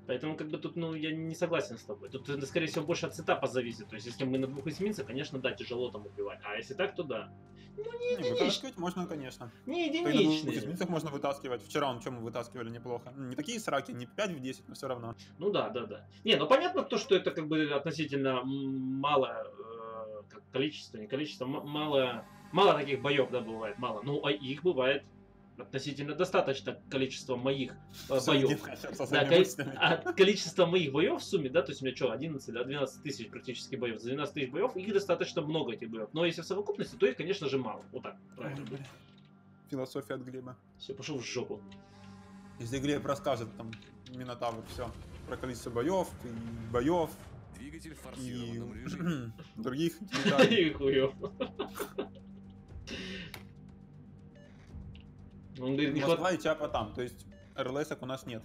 Поэтому, как бы тут, ну, я не согласен с тобой. Тут, скорее всего, больше от сетапа зависит. То есть, если мы на двух эсминцах, конечно, да, тяжело там убивать. А если так, то да. Ну, не Не, единичные. вытаскивать можно, конечно. Не единичные. эсминцах можно вытаскивать. Вчера он чем мы вытаскивали неплохо. Не такие сраки, не 5 в 10, но все равно. Ну да, да, да. Не, ну понятно то, что это как бы относительно мало э, как количество, не количество, м- мало, мало таких боев, да, бывает, мало. Ну, а их бывает относительно достаточно количество моих э, Всё, боев. иди нахер со Да, а количество моих боев в сумме, да, то есть у меня что, 11, да, 12 тысяч практически боев. За 12 тысяч боев их достаточно много этих боев. Но если в совокупности, то их, конечно же, мало. Вот так. Ой, Правильно. Философия от Глеба. Все, пошел в жопу. Если Глеб расскажет там Минотавр все про количество боев, и боев, Двигатель в и форсированном режиме. других деталей. Он говорит, не. Москва и Чапа там, то есть рлс у нас нет.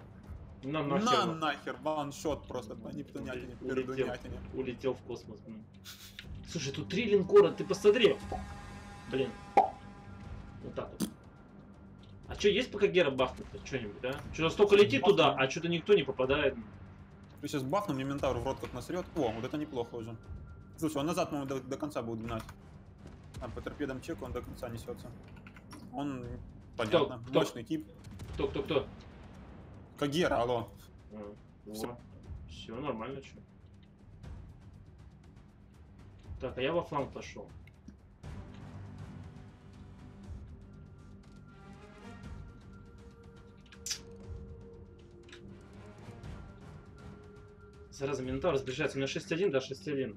Нам На нахер. нахер, ваншот просто по нептунятине, Улетел. пердунятине. улетел в космос. блин. Слушай, тут три линкора, ты посмотри. Блин. Вот так вот. А что, есть пока Гера бахнуть-то что-нибудь, да? Что-то столько летит туда, а что-то никто не попадает. Ты сейчас бахну, мне Ментавр в рот как насрет. О, вот это неплохо уже. Слушай, он назад, по-моему, до, до конца будет гнать. Там по торпедам чеку он до конца несется. Он, понятно, кто? мощный тип. Кто, кто, кто? Кагера, алло. Все. Все нормально, что. Так, а я во фланг пошел. Зараза, Минотавр сближается. У меня 6-1, да, 6-1.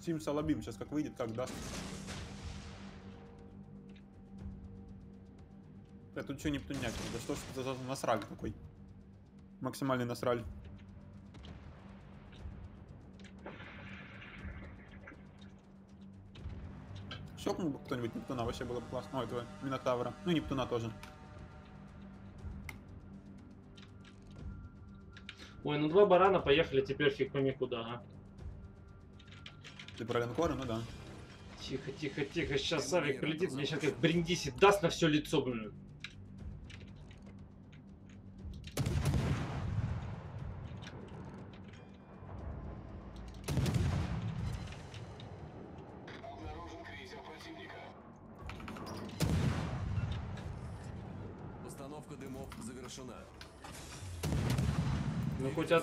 Сим Салабим сейчас как выйдет, как даст. Это тут что Нептуняк? Да что ж это за насраль такой? Максимальный насраль. Щелкнул бы кто-нибудь Нептуна, вообще было бы классно. Ой, этого Минотавра. Ну, и Нептуна тоже. Ой, ну два барана поехали, теперь фиг пойми куда, а. Ты про линкоры? Ну да. Тихо, тихо, тихо, сейчас Авик прилетит, мне сейчас как Бриндиси даст на все лицо, блин.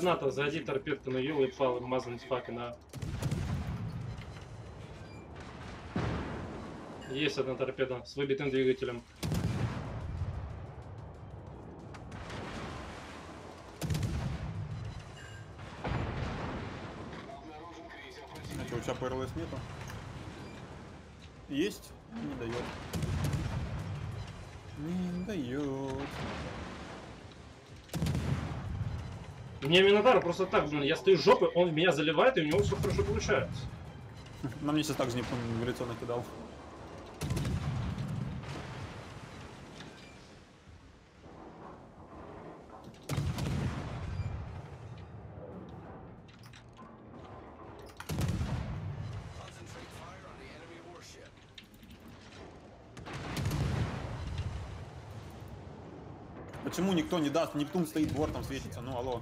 Ну хоть одна-то, сзади торпедка, ну ёлы палы, мазан факина. Есть одна торпеда с выбитым двигателем. Что, у Чапа РЛС нету? Есть? Не дает. Не дает. Мне Минотавр просто так, блин, я стою жопой, он меня заливает, и у него все хорошо получается. На мне сейчас так же Нептун в лицо накидал. Почему никто не даст? Нептун стоит бортом, светится. Ну, алло.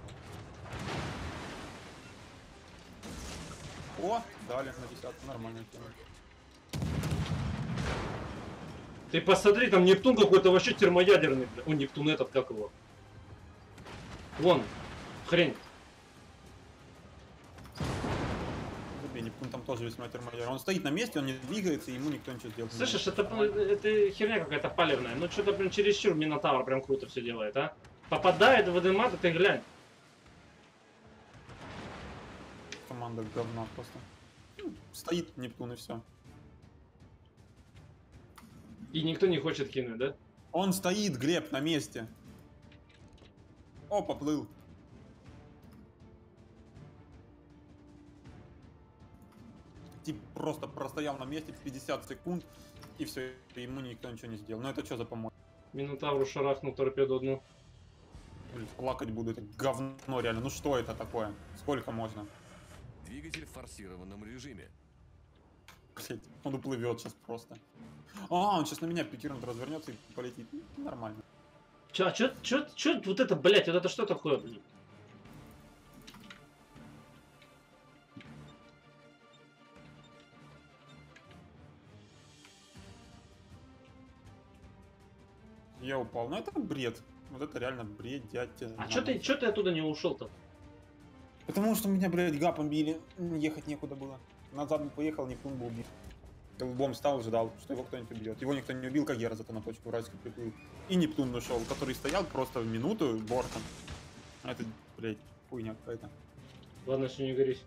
О, дали на десятку. Нормально. Ты посмотри, там Нептун какой-то вообще термоядерный. О, Нептун этот, как его? Вон, хрень. Забей, Нептун там тоже весьма термоядер. Он стоит на месте, он не двигается, и ему никто ничего сделать не Слышишь, это, это херня какая-то палевная. Ну что-то, блин, чересчур Минотавр прям круто все делает, а? Попадает в Эдемата, ты глянь. Команда говна просто. Ну, Стоит Нептун и все. И никто не хочет кинуть, да? Он стоит, Глеб, на месте. О, поплыл. Тип просто простоял на месте 50 секунд, и все, ему никто ничего не сделал. Ну это что за помощь? Минотавру шарахнул торпеду одну. Блин, Плакать буду, это говно реально. Ну что это такое? Сколько можно? Двигатель в форсированном режиме. Блять, он уплывет сейчас просто. А, он сейчас на меня пикирует, развернется и полетит. Нормально. Чё, а чё, чё, чё, вот это, блядь, вот это что такое, блин? Я упал. Ну это бред. Вот это реально бред, дядя. А чё ты, чё ты оттуда не ушел-то? Потому что меня, блядь, гапом били. Ехать некуда было. Назад бы поехал, Нептун бы убил. Я лбом стал, ждал, что его кто-нибудь убьет. Его никто не убил, как я зато на точку уральской приплыл. И Нептун нашел, который стоял просто в минуту бортом. А это, блядь, хуйня какая-то. Ладно, что не горись.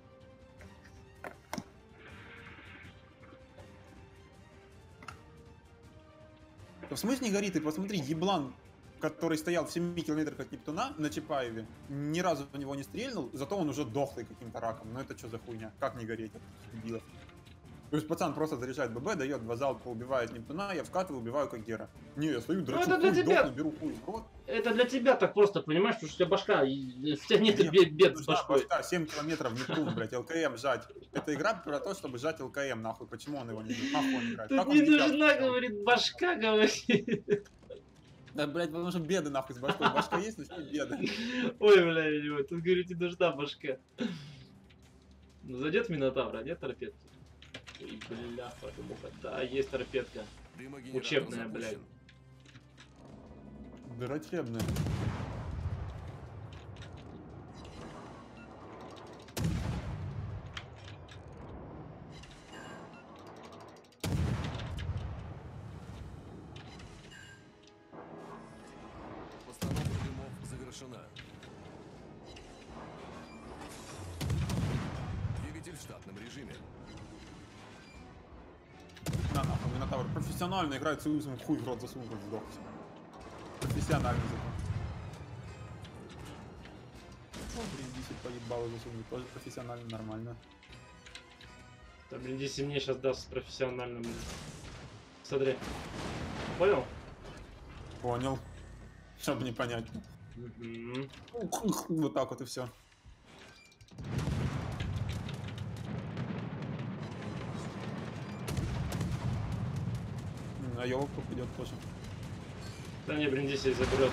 Да В смысле не горит? Ты посмотри, еблан, который стоял в 7 километрах от Нептуна на Чапаеве, ни разу в него не стрельнул, зато он уже дохлый каким-то раком. Ну это что за хуйня? Как не гореть от дебилов? То есть пацан просто заряжает ББ, дает два залпа, убивает Нептуна, я вкатываю, убиваю как Гера. Не, я стою, драчу, Ну, это для хуй, тебя. дохну, беру хуй в рот. Это для тебя так просто, понимаешь, потому что у тебя башка, у тебя нет Нет, бед, бед с башкой. башка, 7 километров Нептун, блядь, ЛКМ жать. Это игра про то, чтобы жать ЛКМ, нахуй. Почему он его не нахуй он играет? Тут Как не нужна, говорит, башка, говорит. Да, блядь, потому что беды нахуй с башкой. Башка есть, начнут беды. Ой, бля, ой, тут, говорит, не нужна башка. Ну, зайдет Минотавра, нет торпедки? Ой, бля, муха. Да, есть торпедка. Учебная, блядь. Дырочебная. Постановка дымов завершена. Двигатель в штатном режиме. Минотавр профессионально играет с Союзом, хуй в рот засунул, сдох. Профессионально зато. О, блин, 10 поебало засунул, тоже профессионально, нормально. Да, блин, если мне сейчас даст профессионально, блин. Смотри. Понял? Понял. Чтоб не понять. Мгм. Вот так вот и все. На елку пойдет тоже. Да не, блин, здесь заберет.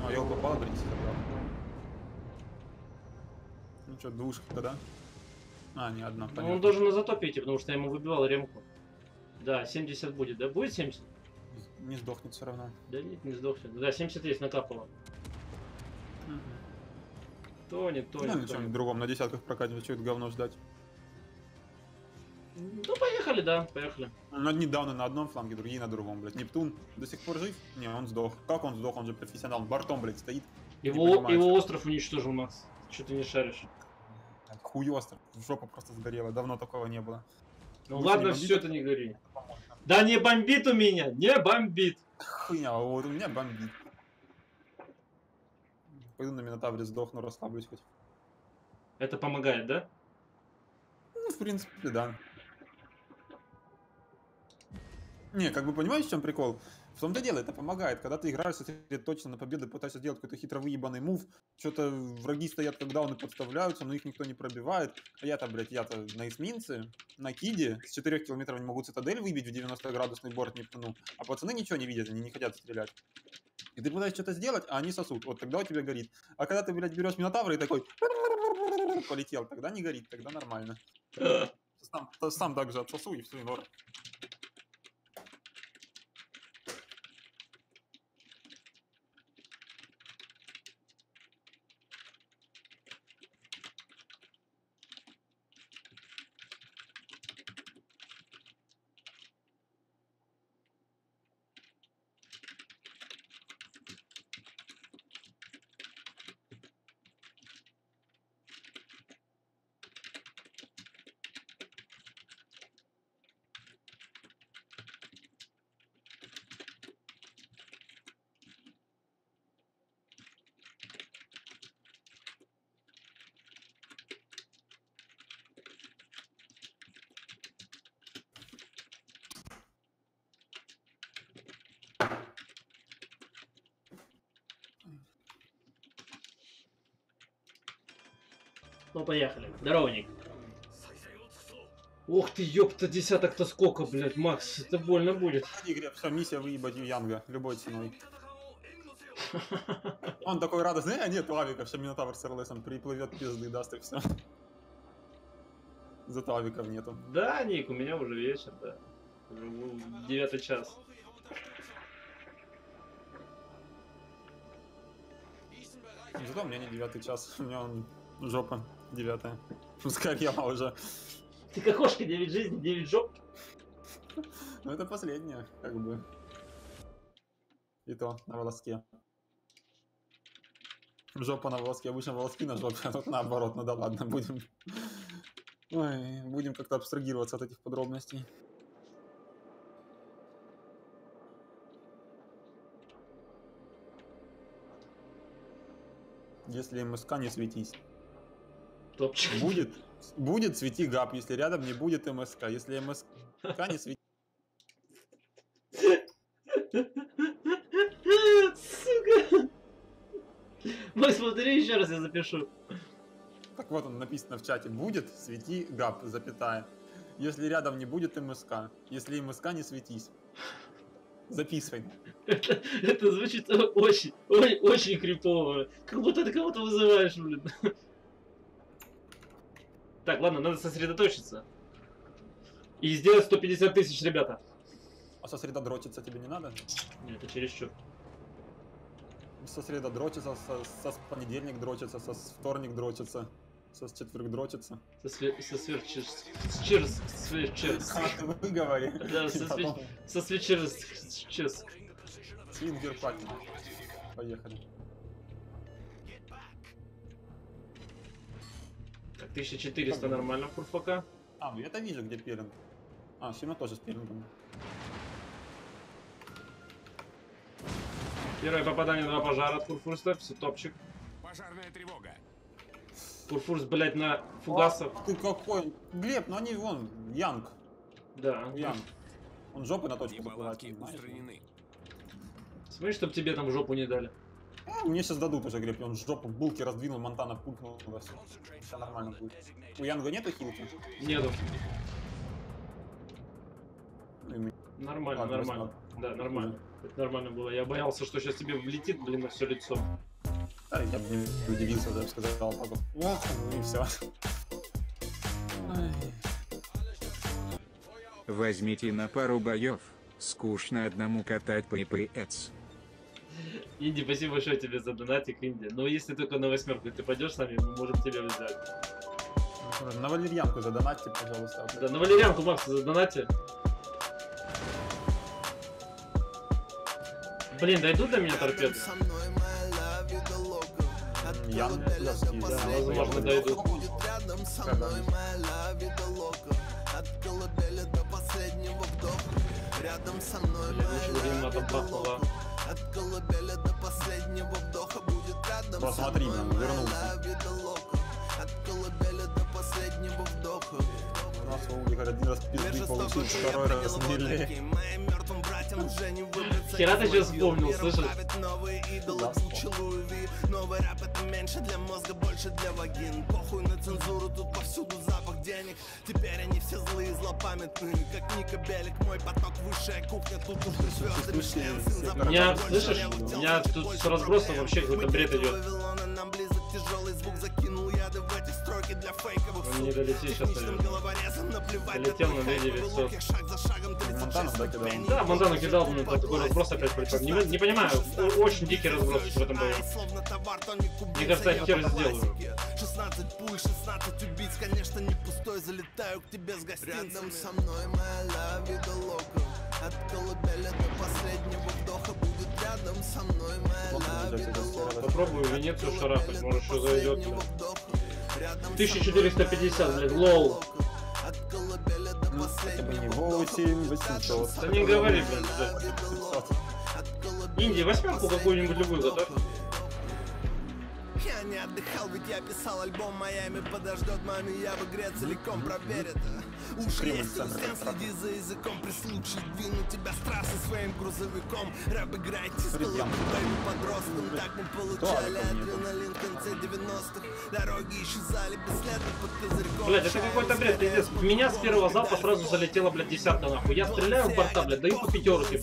Ну, а елка попала, блин, забрал. Ну что, двушка да? А, не одна, Ну, понятно. он должен на затопе идти, потому что я ему выбивал ремку. Да, 70 будет, да? Будет 70? Не сдохнет все равно. Да нет, не сдохнет. Да, 70 есть, накапало. Тонет, Ну, тонет, на чем-нибудь тонет. другом, на десятках прокатывать, что это говно ждать. Ну, поехали, да, поехали. Ну, одни дауны на одном фланге, другие на другом, блядь. Нептун до сих пор жив? Не, он сдох. Как он сдох? Он же профессионал. Бортом, блядь, стоит. Его, его остров уничтожил, Макс. Что ты не шаришь? Хуй остро. Жопа просто сгорела. Давно такого не было. Ну Лучше ладно, все, это не гори. Да не бомбит у меня, не бомбит. Хуйня, вот у меня бомбит. Пойду на Минотавре сдохну, расслаблюсь хоть. Это помогает, да? Ну, в принципе, да. Не, как бы понимаешь, в чем прикол? В том-то и дело, это помогает. Когда ты играешь точно на победу, пытаешься сделать какой-то хитро выебанный мув, что-то враги стоят, когда он подставляются, но их никто не пробивает. А я-то, блядь, я-то на эсминце, на киде, с 4 километров не могу цитадель выбить в 90-градусный борт Нептуну, а пацаны ничего не видят, они не хотят стрелять. И ты пытаешься что-то сделать, а они сосут. Вот тогда у тебя горит. А когда ты, блядь, берешь Минотавра и такой полетел, тогда не горит, тогда нормально. Сам, сам так же отсосу и все, и норм. Ну, поехали. Здорово, Ник. Ух ты, ёпта, десяток-то сколько, блядь, Макс, это больно будет. В игре все, миссия выебать Янга любой ценой. Он такой радостный, а нет, Авика, все Минотавр с РЛСом приплывет пизды, даст и все. Зато Авиков нету. Да, Ник, у меня уже вечер, да. Девятый час. Зато у меня не девятый час, у меня он жопа девятая. Сгорела уже. Ты как кошка, 9 жизней, 9 жоп. Ну это последняя, как бы. И то на волоске. Жопа на волоске, обычно волоски на жопе, а тут наоборот, ну да ладно, будем... Ой, будем как-то абстрагироваться от этих подробностей. Если МСК не светись. Топчик. Будет, будет свети гап, если рядом не будет МСК. Если МСК не свети... Сука. Макс, смотри еще раз, я запишу. Так вот он написано в чате. Будет свети гап, запятая. Если рядом не будет МСК. Если МСК не светись. Записывай. Это, это звучит очень, ой, очень крипово. Как будто ты кого-то вызываешь, блин. Так, ладно, надо сосредоточиться. И сделать 150 тысяч, ребята. А сосредоточиться тебе не надо? Нет, это чересчур. Сосредоточиться, со, со с понедельник дрочиться, со вторник дрочиться, со четверг дрочиться. Со све- со сверчерс. А ты выговори. Да, со све- со свечерс... чес. Свингер пати. Поехали. Так, 1400 нормально в фурфака. А, ну я-то вижу, где пелинг. А, Сима тоже с пелингом. Первое попадание, два пожара от Фурфурста, все топчик. Пожарная тревога. Фурфурс, блядь, на фугасах. Ах ты какой. Глеб, ну они вон, Янг. Да. Янг. Он жопы на точку понимаешь? устранены. Смотри, чтоб тебе там жопу не дали. А, мне сейчас дадут уже, Глеб. Он жопу булки раздвинул, Монтана пулькнул. Все, все нормально будет. У Янга нету хилки? Нету. Ну, Нормально, Ладно, нормально. Да, нормально. Это нормально было. Я боялся, что сейчас тебе влетит, блин, на все лицо. Да, я бы не удивился, даже сказал папа. Вот, и все. Возьмите на пару боев. Скучно одному катать по ИПС. Инди, спасибо большое тебе за донатик, Инди. Но если только на восьмерку ты пойдешь с нами, мы можем тебя взять. На валерьянку задонатьте, пожалуйста. Да, на валерьянку, Макс, за донате. Блин, дойдут до меня торпеды? Ян, Да, возможно, дойдут. Рядом со мной Блин, лучше бы ему там бахнуло. От колыбели до последнего вдоха будет рядом Посмотри, со мной вернулся. От колыбели до последнего вдоха Нас Оуди говорит, один раз пизды получил, второй раз милее. Моим мертвым братьям уже не выбраться Хера ты сейчас вспомнил, слышишь? новые идолы, Ви. Новый рэп это меньше для мозга, больше для вагин Похуй на цензуру, тут повсюду запах денег Теперь они все злые, зло стала памятным Как Ника Белик, мой поток высшая кухня Тут уж звезды Мишлен, сын за У меня, слышишь, у меня тут с разбросом вообще какой-то бред идет. Вавилона, нам близок тяжелый звук Закинул яды в эти строки для фейковых Он не сук. долетит сейчас, Техничным головорезом наплевать на Долетел твой на хайп, 2900. новый лук, я шаг за шагом 36 Монтану, да, кидал? Да, Монтану кидал, блин, такой разброс опять причем. Не, не понимаю, очень дикий разброс в этом убийца, Мне кажется, я хер сделаю. классике. 16 пуль, 16 убийц, конечно, не пустой Залетаю к тебе с гостинцами Рядом со мной моя ла вида лока От колыбели до последнего вдоха Будет рядом со мной моя Плохо ла нельзя вида всегда лока стирать. Попробую Венецию шарахать, может что зайдет. Последнего блин. вдоха. Рядом 1450, блин, лол. Колыбели до Ну, последнего 8 800. Да не говори, блин, Инди, восьмерку какую-нибудь любую готовь. Я не отдыхал, ведь я писал альбом Майами подождет маме, я в игре целиком проверит Кремль есть раз. следи за языком При случае двину тебя с трассы своим грузовиком Рэп головы, ямка. бэйби, подростком Так мы получали адреналин в конце 90-х Дороги исчезали бесследно под козырьком Блять, это какой-то бред, пиздец. В меня с первого залпа сразу залетела, блядь, десятка нахуй. Я стреляю в борта, блядь, даю по пятерке.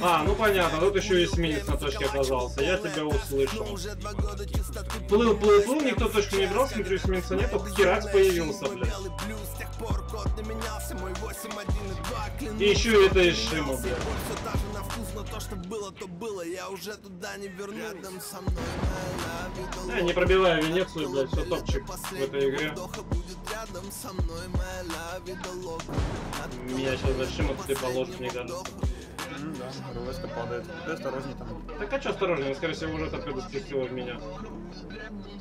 А, ну понятно, тут еще и эсминец на точке оказался. Я тебя услышал. Года чистоты Плыл, плыл, плыл, никто точку не брал, смотрю, эсминца нету, херакс появился, блядь. Белый блюз, с тех пор код не менялся, мой 8, 1 и 2, клянусь. И еще это из Шима, блядь. Все даже на вкус, но то, что было, то было, я уже туда не вернусь. Рядом со мной моя Я не пробиваю Венецию, блядь, все топчик в этой игре. Меня сейчас за Шима ты положишь, мне кажется. Да, РЛС-ка падает. Ты осторожней там. Так а что осторожнее, скорее всего, уже торпеда спустила в меня.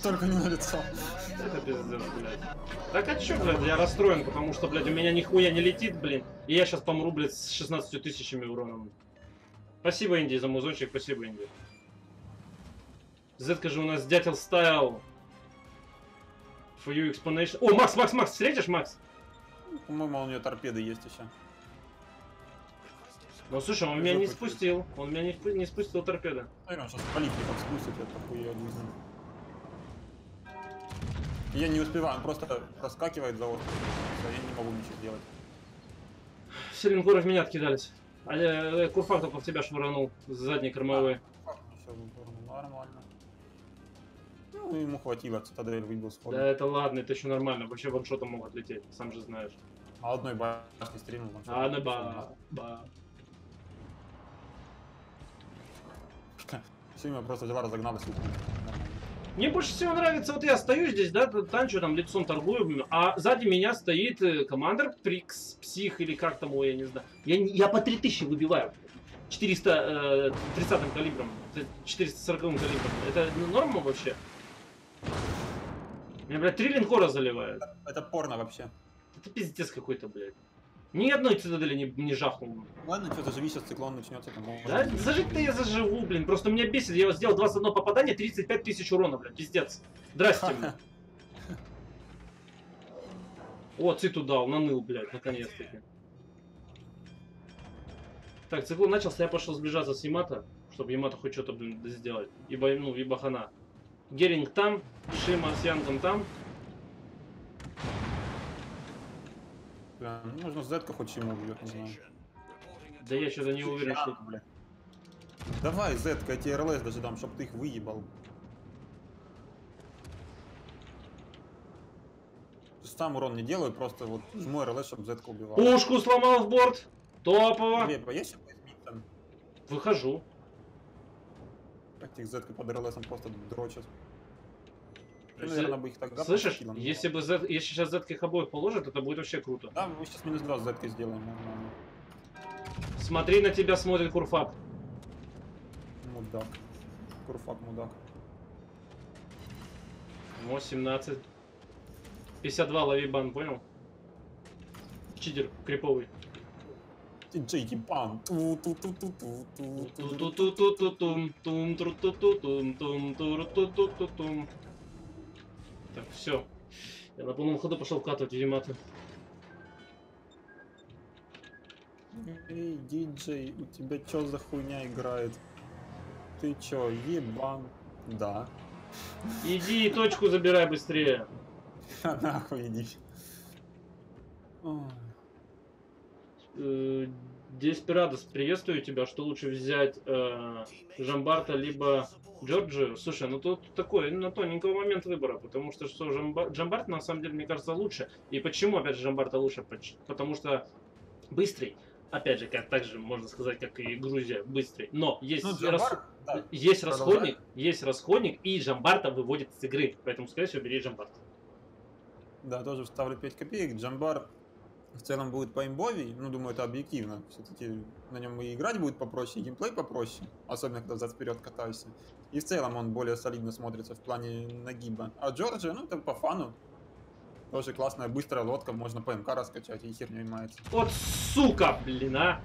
Только не на лицо. Это пиздец, блядь. Так а чё, блядь, я расстроен, потому что, блядь, у меня нихуя не летит, блин. И я сейчас помру, блядь, с 16 тысячами уроном. Спасибо, Инди, за музончик, спасибо, Инди. Зетка же у нас дятел стайл. For you explanation. О, Макс, Макс, Макс, встретишь, Макс? По-моему, у нее торпеды есть еще. Ну слушай, он меня не спустил. Он меня не, впу- не спустил торпеда. Наверное, сейчас политиков спустит, я такую я не знаю. Я не успеваю, он просто проскакивает за остров. Я не могу ничего сделать. Все линкоры в меня откидались. А э, Курфак только в тебя швырнул с задней кормовой. Все нормально. Ну, ему хватило, цитадель выбил сходу. Да это ладно, это еще нормально. Вообще ваншотом могут лететь, сам же знаешь. А одной башни он А, ну ба, ба. Все, меня просто взяла, упала. Нормально. Мне больше всего нравится, вот я стою здесь, да, танчу там лицом торгую, а сзади меня стоит э, командир Прикс, псих или как там его, я не знаю. Я, я по 3000 выбиваю. 430 калибром, т- 440 калибром. Это норма вообще? Меня, блядь, три линкора заливают. Это порно вообще. Это пиздец какой-то, блядь. Ни одной цитадели не, не жахнул. Ладно, что-то живи, сейчас циклон начнется. Там, Да, зажить-то я заживу, блин. Просто меня бесит. Я сделал 21 попадание, 35 тысяч урона, блядь. Пиздец. Здрасте, блядь. О, циту дал, наныл, блядь, наконец-таки. Так, циклон начался, я пошел сближаться с Ямато, чтобы Ямато хоть что-то, блин, сделать. Ибо, ну, ибо хана. Геринг там, Шима с Янком там. Бля, ну, Нужно зетка хоть чему убьет, не знаю. Да я что-то не уверен, что... Бля. Давай, зетка, я тебе РЛС даже дам, чтоб ты их выебал. Сам урон не делаю, просто вот жму РЛС, чтобы зетка убивал. Пушку сломал в борт. Топово. Глеб, а есть? Выхожу. Как их зеткой под РЛСом просто дрочат. Ты, Если- наверное, бы их тогда Слышишь, покинул. если бы Z, если сейчас Z их обоих положит, это будет вообще круто. Да, мы сейчас минус 2 с зеткой сделаем. Смотри, на тебя смотрит Курфак. Мудак. Курфак мудак. О, 17. 52 лови бан, понял? Читер криповый. Джейки Пан. Ту-ту-ту-ту-ту-ту-ту. Так, все. Я на полном ходу пошел вкатывать Ямато. Эй, диджей, у тебя чё за хуйня играет? Ты чё, ебан? Да. Иди точку забирай быстрее. Нахуй иди. Э, Деспирадос, приветствую тебя. Что лучше взять, э, Жамбарта либо Джорджию? Слушай, ну тут такой, на тоненького момент выбора, потому что что Жамба- Джамбарт на самом деле, мне кажется, лучше. И почему, опять же, Жамбарта лучше? Потому что быстрый, опять же, как так же можно сказать, как и Грузия, быстрый. Но есть, Ну, рас- Джамбар, да. есть продолжай. расходник, есть расходник, и Жамбарта выводит с игры. Поэтому, скорее всего, бери Жамбарта. Да, тоже вставлю 5 копеек. Джамбар в целом будет поимбовей, ну, думаю, это объективно. Все-таки на нем и играть будет попроще, и геймплей попроще, особенно когда взад вперед катаешься. И в целом он более солидно смотрится в плане нагиба. А Джорджия, ну, это по фану. Тоже классная, быстрая лодка, можно по МК раскачать и херней мается. Вот сука, блин, а!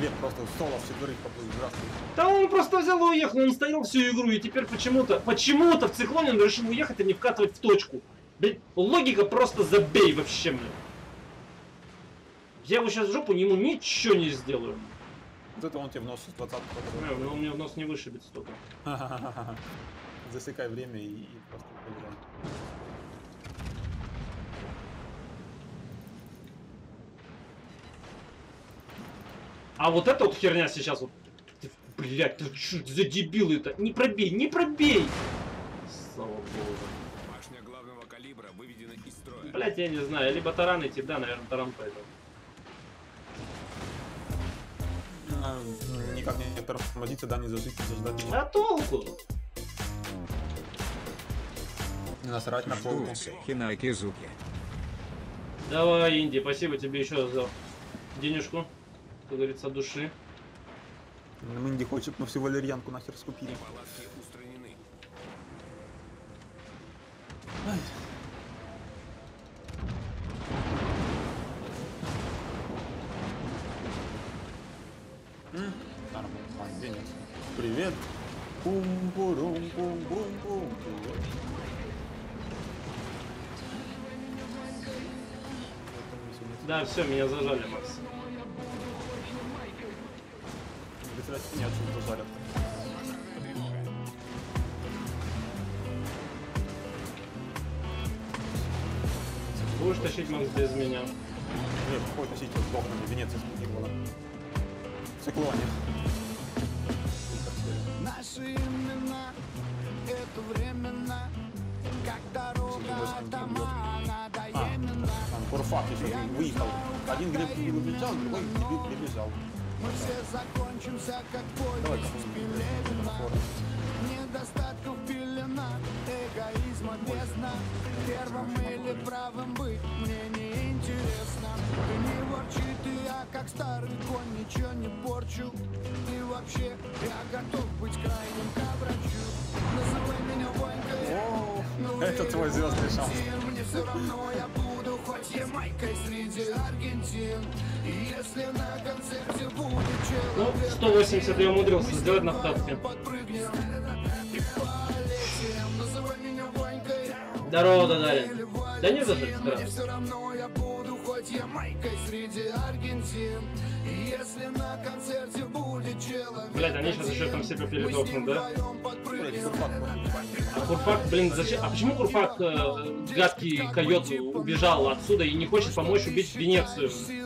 Глеб просто соло в четверых поплыл, здравствуй. Да он просто взял и уехал, он стоял всю игру, и теперь почему-то, почему-то в циклоне он решил уехать и не вкатывать в точку. Блин, логика просто забей вообще, блин. Я его сейчас в жопу ему ничего не сделаю. Вот это он тебе в нос с 20 Э, Он мне в нос не вышибет столько. Засекай время и, и просто проиграй. А вот эта вот херня сейчас вот... Ты, блядь, ты что за дебилы это? Не пробей, не пробей! Слава богу. Блять, я не знаю, либо таран идти, да, наверное, таран пойду. А, Никак не тормозиться, да, не зажить, не заждать. А толку? Не насрать на полку. Турция, Хинайкизуки. Давай, Инди, спасибо тебе еще за денежку, как говорится, души. Мы не хочет, чтобы мы всю валерьянку нахер скупили. Палатки Нормально. Привет. пум пурум пум пум пум Привет. Да, все, меня зажали, Макс. Меня отсюда зажарят. Будешь тащить, Макс, без меня. Нет, какой тащить сдохнули, Венеция спикировала. Циклоне. Наши имена — это временно, как дорога от дома надоеменно. Там Курфак еще выехал. Один греб не убежал, другой греб прибежал. Мы все закончимся, как повесть Пелевина. Недостатков пелена, эгоизма бездна. Первым или правым быть ты я как старый конь, ничего не порчу. И вообще, я готов быть крайним к врачу. Называй меня Ванькой. ну Это твой звездный шанс. Мне все равно я буду хоть Ямайкой среди Аргентин. Если на концерте будет Ну, человек, 180 я умудрился сделать на Ванькой. Здорово, Дадарин. Да не за все хоть Ямайкой среди Аргентин. И если на концерте будет человек, Блять, они сейчас еще там себе передохнут, да? подпрыгнем. А Курфак, блин, зачем? А почему Курфак, э, гадкий койот, убежал отсюда и не хочет помочь убить Венецию? Знаешь,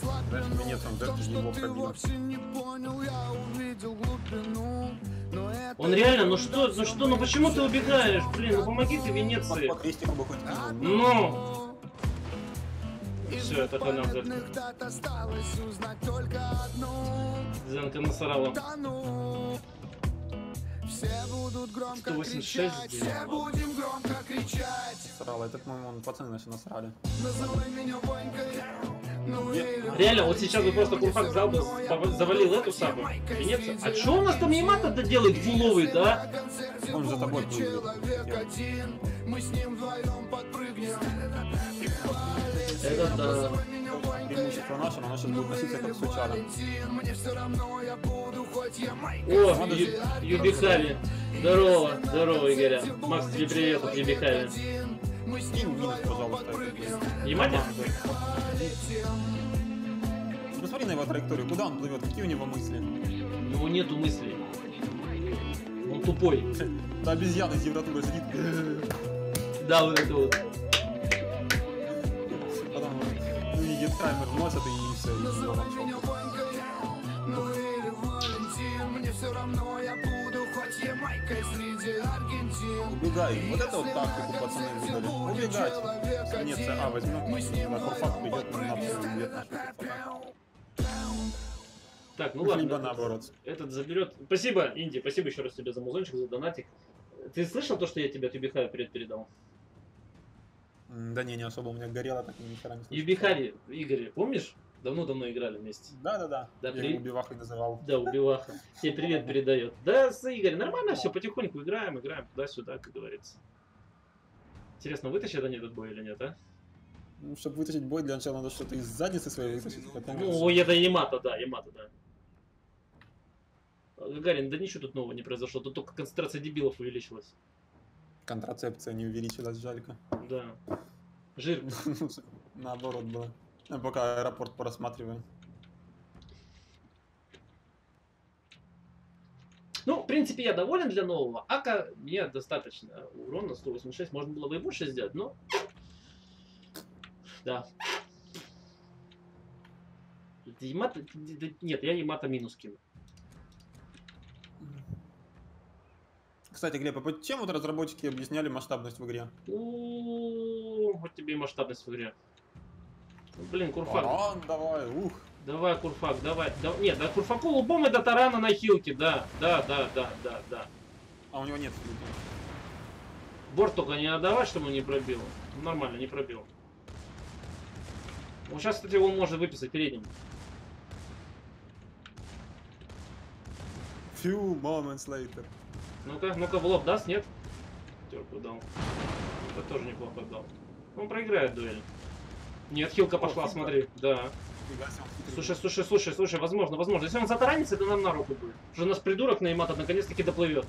слабину. Венеция, В да, ты его пробил. Он реально, ну что, ну что, ну почему ты убегаешь? Блин, ну помоги ты Венеции. По крестику бы хоть кинул. Ну, Всё, это одну. Зенка насрала. Да ну. Все будут громко 186 кричать, все будем громко кричать. Срал, это, по-моему, он пацаны наши насрали. Называй меня Ванькой. Ну Реально, вот сейчас бы просто Курфак взял бы, завалил эту самую Венецию. А чё у нас там Ямато-то делает фуловый, да? Он за тобой будет плывет. человек один. Мы с ним вдвоем подпрыгнем. И полетим. Это да. Называй меня Ванькой. Преимущество наше, но оно сейчас будет носиться как сучара. О, Ю- Юбихави. Здорово, здорово, Игоря. Макс, тебе привет от Юбихави. Мы с Кинь ним минус, пожалуйста. Ямате? Ну, Посмотри на его траекторию, куда он плывет, какие у него мысли. У него нету мыслей. Он тупой. Да обезьяна из Евротура сидит. Да, вот это вот. Гид-таймер вносят и все. Называй меня Ванькой, ну или Валентин Мне все равно, я буду хоть Ямайкой среди Аргентин Убегай. Вот это вот тактику пацаны выдали. Убегать. Нет, один. а, возьмем. Мы с ним На Фурфак придет на привет. Так, ну Либо ладно. наоборот. Этот заберет. Спасибо, Инди, спасибо еще раз тебе за музончик, за донатик. Ты слышал то, что я тебе от Юбихави привет передал? Да не, не особо у меня горело, так ни хера не слышал. Юбихави, Игорь, помнишь? Давно-давно играли вместе. Да-да-да. Да, при- его убивахой называл. Да, убиваха. Тебе привет передает. Да, с Игорь, нормально все, потихоньку играем, играем туда-сюда, как говорится. Интересно, вытащат они этот бой или нет, а? Ну, чтобы вытащить бой, для начала надо что-то из задницы своей вытащить. Потом Ну, это Ямато, да, Ямато, да. Гагарин, да ничего тут нового не произошло, тут только концентрация дебилов увеличилась. Контрацепция не увеличилась, жалько. Да. Жир. Наоборот было. А пока аэропорт просматриваем. Ну, в принципе, я доволен для нового. Ака мне достаточно. Урона 186, можно было бы и больше сделать, но... Да. Ямато... Нет, я Ямато минус кину. Кстати, Глеб, а под чем вот разработчики объясняли масштабность в игре? У, Вот тебе и масштабность в игре. Ну, Блин, Курфак. Таран, давай, ух. Давай, Курфак, давай. Да, нет, да, Курфаку лбом и до тарана на хилке, да. Да, да, да, да, да. А у него нет флюта. Борт только не отдавать, чтобы он не пробил. Нормально, не пробил. Вот сейчас, кстати, он может выписать передним. Few moments later. Ну-ка, ну-ка, в лоб даст, нет? Терку дал. Это тоже неплохо дал. Он проиграет дуэль. Нет, хилка пошла, хилка. смотри. Да. Слушай, слушай, слушай, слушай, возможно, возможно. Если он затаранится, это нам на руку будет. Уже у нас придурок на Имата наконец-таки доплывет.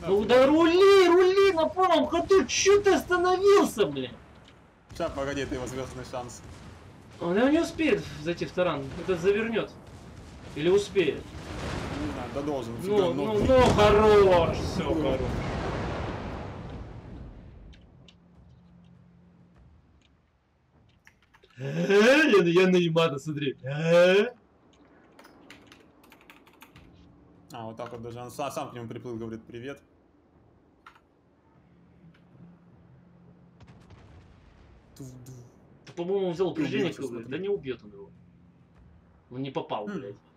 Да, Ну ты- да рули, рули на полном ходу, чё ты остановился, блин? Ща, погоди, это его звездный шанс. Он не успеет зайти в таран. Это завернет. Или успеет. Да должен. Ну, Фига, ну, ну, ну, хорош. Все, хорош. Я, я на Ямада, смотри. Э? А, вот так вот даже он са- сам к нему приплыл, говорит, привет. Ты, по-моему, он взял упреждение, да не убьет он его. Он не попал, Хм. блядь.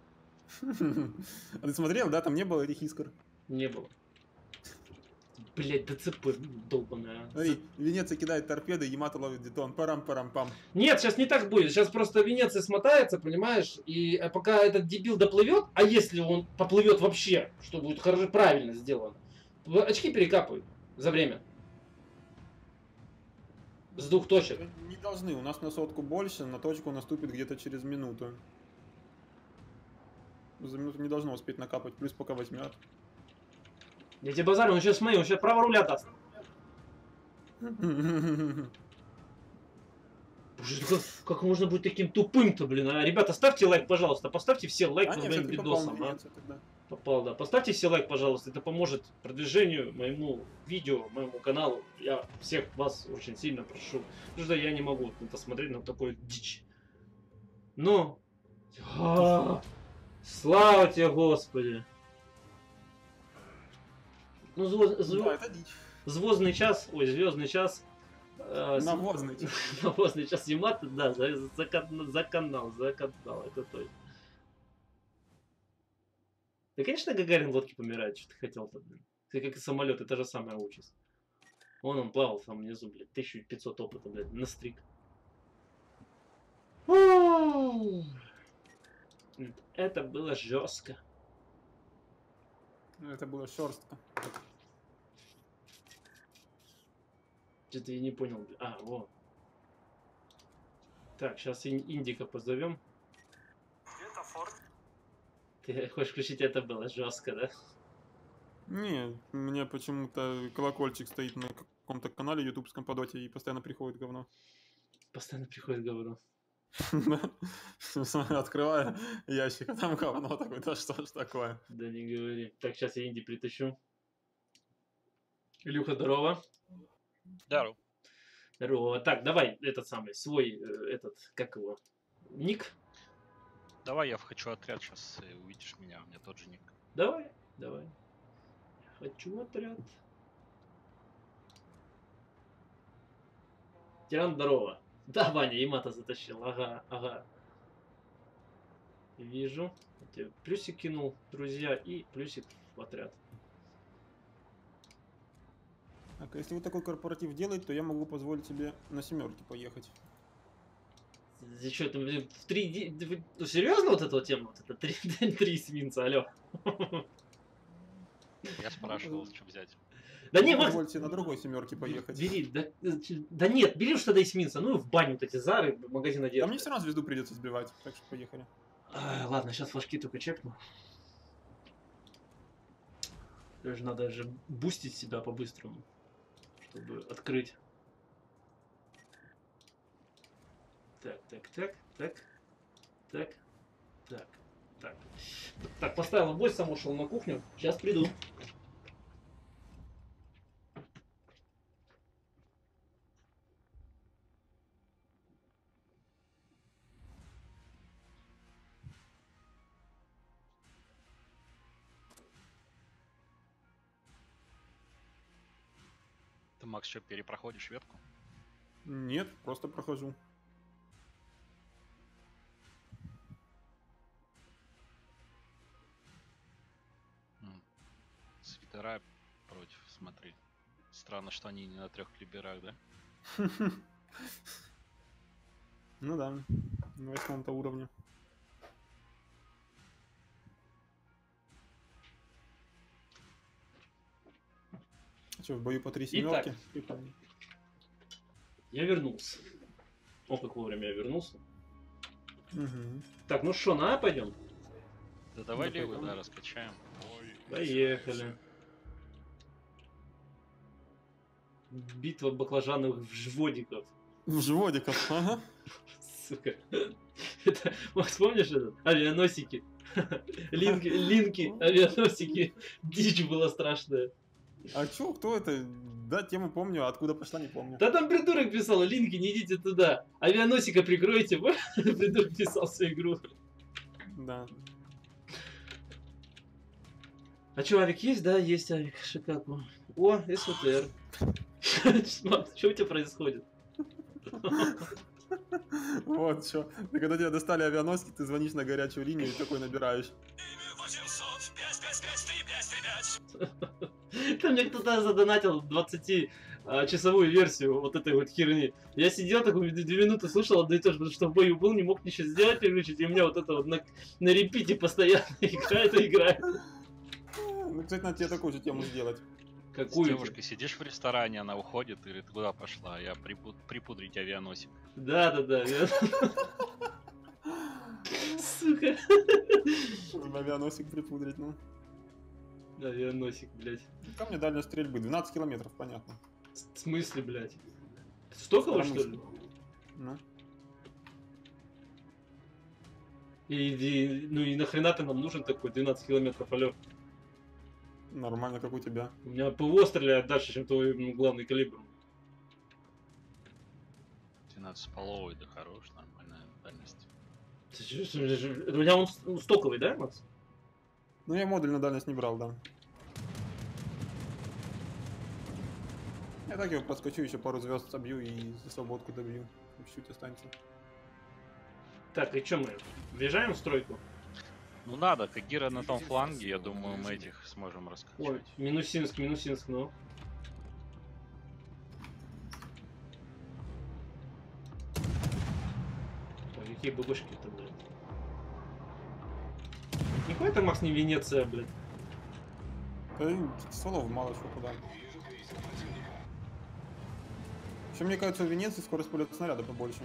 А ты смотрел, да, там не было этих искр? Не было. Блять, ДЦП долбаная. Смотри, Венеция кидает торпеды, Ямато ловит детон, парам-парам-пам. Нет, сейчас не так будет. Сейчас просто Венеция смотается, понимаешь? И э, пока этот дебил доплывет, а если он поплывет вообще, что будет хорошо, правильно сделано, очки перекапывают за время. С двух точек. Не должны, у нас на сотку больше, на точку наступит где-то через минуту. За минуту не должно успеть накапать, плюс пока возьмет. Я тебе базарю, он сейчас смотри, он сейчас право руля даст. Боже, как, как можно быть таким тупым-то, блин, а? Ребята, ставьте лайк, пожалуйста, поставьте все лайк А нет, моим всё-таки попал на а. Тогда. Попал, да. Поставьте все лайк, пожалуйста, это поможет продвижению моему видео, моему каналу. Я всех вас очень сильно прошу. Потому что я не могу это смотреть на такой дичь. Но... А, Слава тебе, Господи! Ну, зво- зво- Да, это дичь. звездный час, ой, звездный час. э, Навозный. Навозный час Ямато, да, за, за, за, за канал, за канал, это точно. Да, конечно, Гагарин в лодке помирает, что ты хотел-то, блин. Ты как и самолет, это же самая участь. Вон он плавал там внизу, блядь, 1500 опыта, блядь, на стрик. Это было жестко. Ну, Это было шерстка. Что-то я не понял. А, вот. Так, сейчас Индика позовем. Ты хочешь включить это было жестко, да? Не, у меня почему-то колокольчик стоит на каком-то канале ютубском по доте и постоянно приходит говно. Постоянно приходит говно. Открываю ящик, а там говно такое, да что ж такое? Да не говори. Так, сейчас я Инди притащу. Илюха, здорово. Здорово. Здорово. Так, давай этот самый, свой, э, этот, как его, ник. Давай я хочу отряд сейчас, увидишь меня, у меня тот же ник. Давай, давай. Хочу отряд. Тиран, здорово. Да, Ваня, Ямато затащил. Ага, ага. Вижу. Я тебе плюсик кинул, друзья, и плюсик в отряд. Так, а если вы такой корпоратив делаете, то я могу позволить себе на семерке поехать. Ты что, блин, в три... ди- ты вы- ну, серьезно вот эта вот тема? Вот это три, три свинца, алло. Я спрашивал, что взять. Да не, позволить себе на другой семерке поехать. бери, да, да нет, бери уж тогда эсминца, ну и в баню вот эти зары, магазин одежды. Да мне все равно звезду придется сбивать, так что поехали. Ай, ладно, сейчас флажки только чекну. Даже надо же бустить себя по-быстрому, чтобы открыть. Так, так, так, так, так, так, так. Так, поставил в бой, сам ушел на кухню. Сейчас приду. Макс, что, перепроходишь ветку? Нет, просто прохожу. Свитера против, смотри. Странно, что они не на трех клиберах, да? Ну да, на восьмом-то уровне. Что, в бою по три семерки? Я вернулся. О, как вовремя я вернулся. Мгм. Так, ну что, на А пойдем? Да давай Да, левый, пойдем. да, раскачаем. Поехали. Битва баклажановых вжводиков. В живодиков, ага. Сука. Это, Макс, помнишь этот? Авианосики. Линки, линки, авианосики. Дичь была страшная. А чё, кто это? Да, тему помню, а откуда пошла, не помню. Да там придурок писал, линки, не идите туда. Авианосика прикройте. Придурок писал всю игру. Да. А чё, авик есть? Да, есть авик. Шикаку. О, СВТР. Что у тебя происходит? Вот что. И когда тебя достали авианоски, ты звонишь на горячую линию и такой набираешь. Там мне кто-то задонатил 20-часовую версию вот этой вот херни. Я сидел такой две минуты слушал одно и то же, потому что в бою был, не мог ничего сделать, переключить, и у меня вот это вот на, на репите постоянно играет и играет. Ну, кстати, надо тебе такую же тему сделать. С Какую? девушкой сидишь в ресторане, она уходит и говорит, куда пошла? Я припу- припудрить авианосик. Да, да, да. я- Сука. Авианосик припудрить, ну. Авианосик, блядь. Ко мне дальность стрельбы, 12 километров, понятно. В смысле, блядь? Столько вы, что ли? Ну. И, и- ну и нахрена ты нам нужен такой 12 километров, алё? Нормально, как у тебя. У меня ПВО стреляет дальше, чем твой главный калибр. 12 половой, да хорош, нормальная дальность. У меня он стоковый, да, Макс? Ну, я модуль на дальность не брал, да. Я так его проскочу, еще пару звезд собью и за свободку добью. И чуть останется. Так, и что мы? Въезжаем в стройку? Ну надо, Кагира на том фланге, я думаю, мы этих сможем Ой, раскачать. Минусинск, Минусинск, ну. Ой, какие бабушки-то, блядь. Нихуя это, Макс, не Венеция, блядь. Да и стволов мало что куда. Еще мне кажется, в Венеции скорость полета снаряда побольше.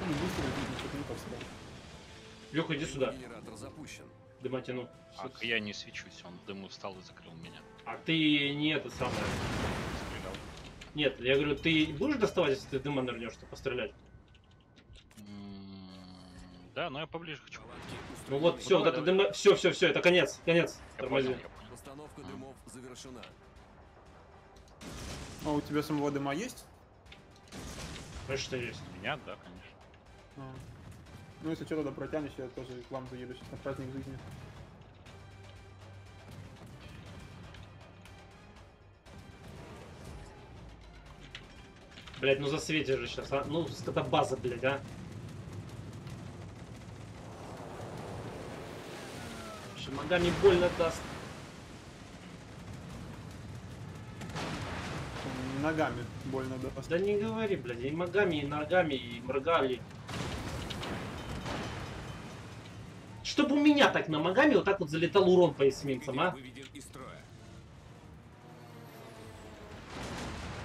Ну, быстро, что-то не так сказать. Леха, иди сюда. Генератор запущен. Дыматину. А я не свечусь, он дыму встал и закрыл меня. А ты не это самое. Стрелял. Нет, я говорю, ты будешь доставать, если ты дыма нырнешь, чтобы пострелять? Да, но я поближе хочу. Ну вот, все, вот это дыма. Все, все, все, это конец, конец. Тормози. Постановка дымов завершена. А у тебя самого дыма есть? Конечно, есть. У меня, да, конечно. А. Ну, если что, тогда протянешь, я тоже к вам заеду сейчас на праздник жизни. Блять, ну засветишь же сейчас, а? Ну, скотобаза, блядь, а. Шимагами больно даст. Ногами больно да. Да не говори, блядь, и ногами, и ногами, и моргали. Чтобы у меня так на ногами вот так вот залетал урон по эсминцам, а?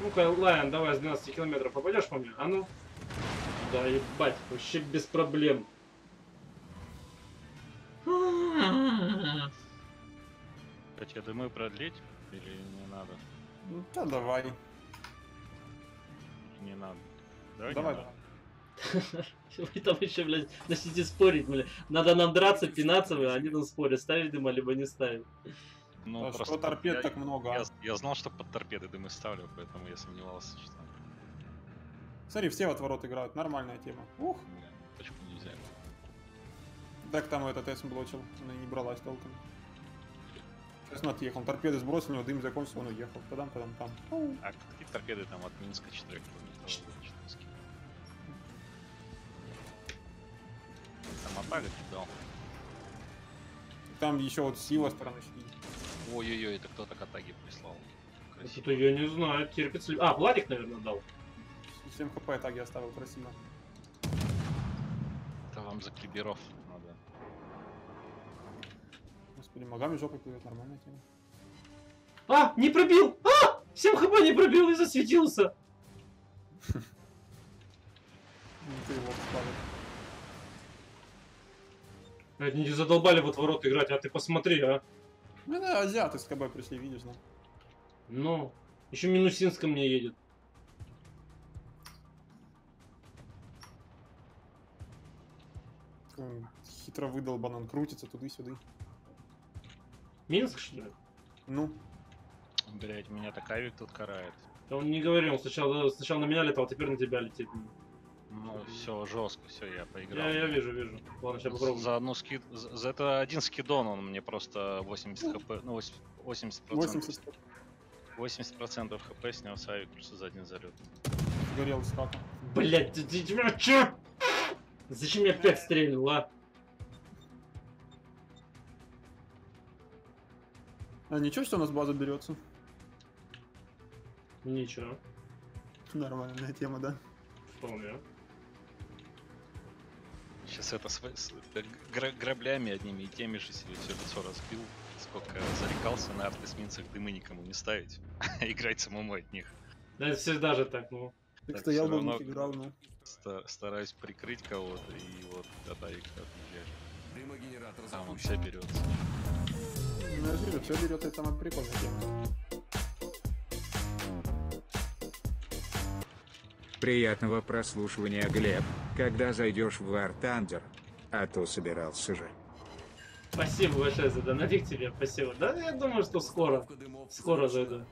Ну-ка, Лайон, давай с 12 километров попадешь по мне? А ну? Да, ебать, вообще без проблем. Кстати, я думаю продлить или не надо? Ну, да, давай. Не надо. Давай, Давай, не надо. Вы там еще, блядь, начнете спорить, блядь. Надо нам драться, пинаться, блядь, а они там спорят, ставить дыма, либо не ставить. Ну, А просто что торпед я- так много, Я, а? я знал, что под торпеды дымы ставлю, поэтому я сомневался, что... Смотри, все в отворот играют, нормальная тема. Ух, почему нельзя? так там этот Эсм блочил, она не бралась толком. Сейчас он отъехал, торпеды сбросил, у него дым закончился, он уехал. Подам, подам, там. А какие торпеды там от Минска 4 километров? Там Атага кидал. Там еще вот сила стороны шли. Ой-ой-ой, это кто-то к Атаге прислал. Красиво. Это я не знаю, терпец ли... А, Владик, наверное, дал. 7 хп таги оставил красиво. Это вам за клиберов. Господи, ногами жопой плывет, нормальная тема. А, не пробил! А! 7 хп не пробил и засветился! Ну. Блядь, не задолбали в отворот играть, а ты посмотри, а. Ну да, азиаты с КБ пришли, видишь, да? Ну, еще Минусинска мне едет. Хитро выдолбан, он крутится туды-сюды. Минск, что ли? Ну, Блять, меня так авик тут карает. Да он не говорил, он сначала, сначала на меня летал, а теперь на тебя летит. Ну, все, жестко, все, я поиграл. Я, я вижу, вижу. Ладно, сейчас попробуем. За одну скид... За, за это один скидон он мне просто 80 хп, ну 80 80 80 80 процентов хп снял с авик просто за один залет. горел с хака. Блять, ты, ты, тебя чё? Зачем я опять стрельнул, а? А ничего, что у нас база берется? Ничего, Нормальная тема, да? вполне. Сейчас это с, с- гра- граблями одними и теми же себе все лицо разбил. Сколько зарекался на арт-эсминцах дымы никому не ставить. Играть самому от них. Да это всегда же так, ну. Так Так стоял бы в играл, ну. Ста- стараюсь прикрыть кого-то и вот тогда их отъезжаешь. Дымогенератор Там он запущен. все берется. Говорю, все берет, это самая прикольная тема. Приятного прослушивания, Глеб, когда зайдешь в War Thunder. А то собирался же. Спасибо большое за донатик тебе, спасибо. Да, я думаю, что скоро. Скоро зайду.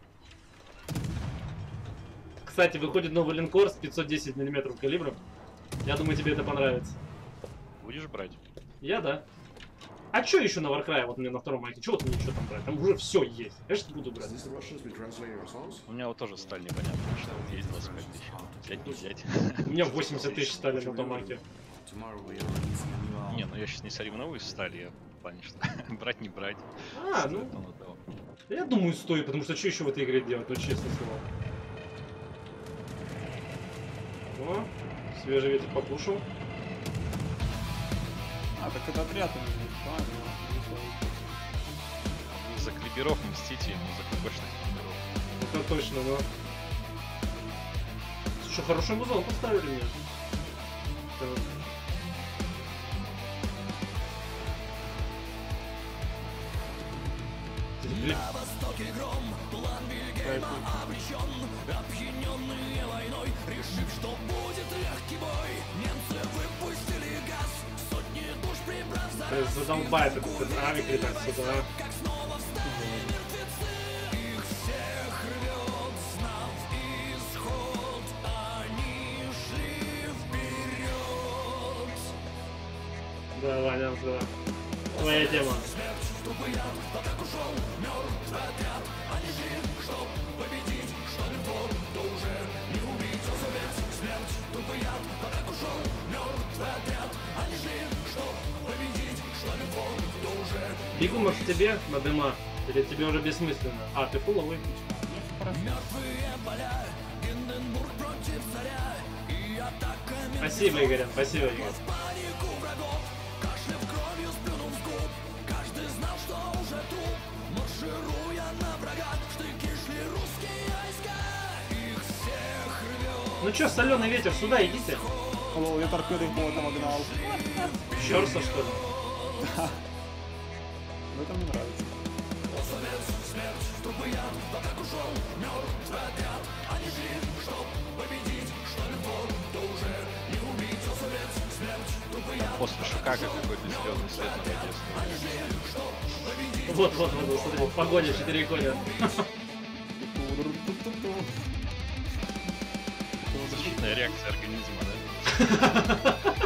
Кстати, выходит новый линкор с 510 мм калибром. Я думаю, тебе это понравится. Будешь брать? Я да. А чё еще на Warcry, вот мне на втором майке? Чего ты ничего там брать? Там уже все есть. Конечно, буду брать. У меня вот тоже сталь непонятно, что вот есть 25 тысяч. Взять не взять. У меня 80 тысяч стали на том майке. Не, ну я сейчас не соревнуюсь с стали, я в плане, что брать не брать. А, ну, я думаю, стоит, потому что что еще в этой игре делать, ну честно слово. О, свежий ветер покушал. А, так это отряд у. Вы за клиберов мстите ему, за КБшных клиберов. Это точно, да. Слушай, хороший музон поставили мне. Задолбает этот централик так сюда. Да, Ваня, да. Твоя тема. Может, тебе на дыма? Или тебе уже бессмысленно? А, ты фуловый. Спасибо, Игорь, спасибо, Игорь. Ну чё, соленый ветер, сюда идите. Лол, я торпедой бота вогнал. Чёрса, что ли? Ну это мне нравится. После Шикаго какой-то звездный свет на воде Вот, вот, вот, вот, смотри, в погоне 4 коня. Защитная реакция организма, да?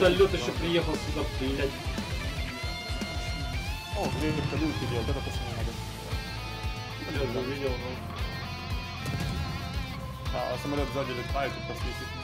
Вертолет еще приехал сюда, блядь. О, где вертолет идет, это не надо. Я видел, ну. А самолет сзади летает и просветит нормальная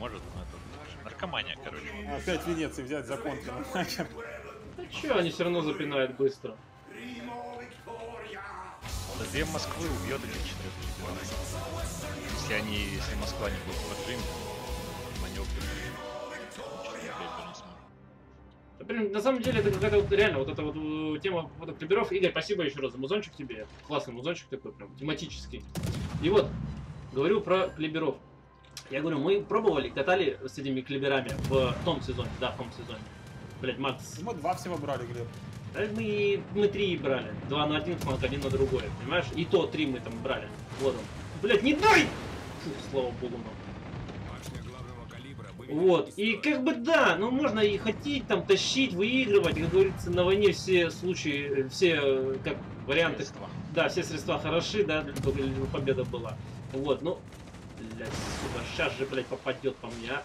может. Но это наркомания, короче. Опять Венеции взять за контру. нахер. Да чё, они все равно запинают быстро. Две Москвы убьет этих четырех клиберов. Если они, если Москва не будет в маневр Да, блин, на самом деле это какая-то вот реально вот эта вот э, тема поводу клиберов. Игорь, спасибо еще раз за музончик тебе. Классный музончик такой прям тематический. И вот, говорю про клиберов. Я говорю, мы пробовали, катали с этими клиберами в том сезоне, да, в том сезоне. Блять, Макс, Мы два всего брали, Глеб. Да мы, мы три брали. Два на один фланг, один на другой, понимаешь? И то три мы там брали. Вот он. Блять, не дай! Фух, слава богу, калибра Вот. И как бы да, ну можно и хотеть там тащить, выигрывать. Как говорится, на войне все случаи, все как варианты. Средства. Да, все средства хороши, да, для того, чтобы победа была. Вот, ну. Блять, сука, сейчас же, блять, попадет по мне, а.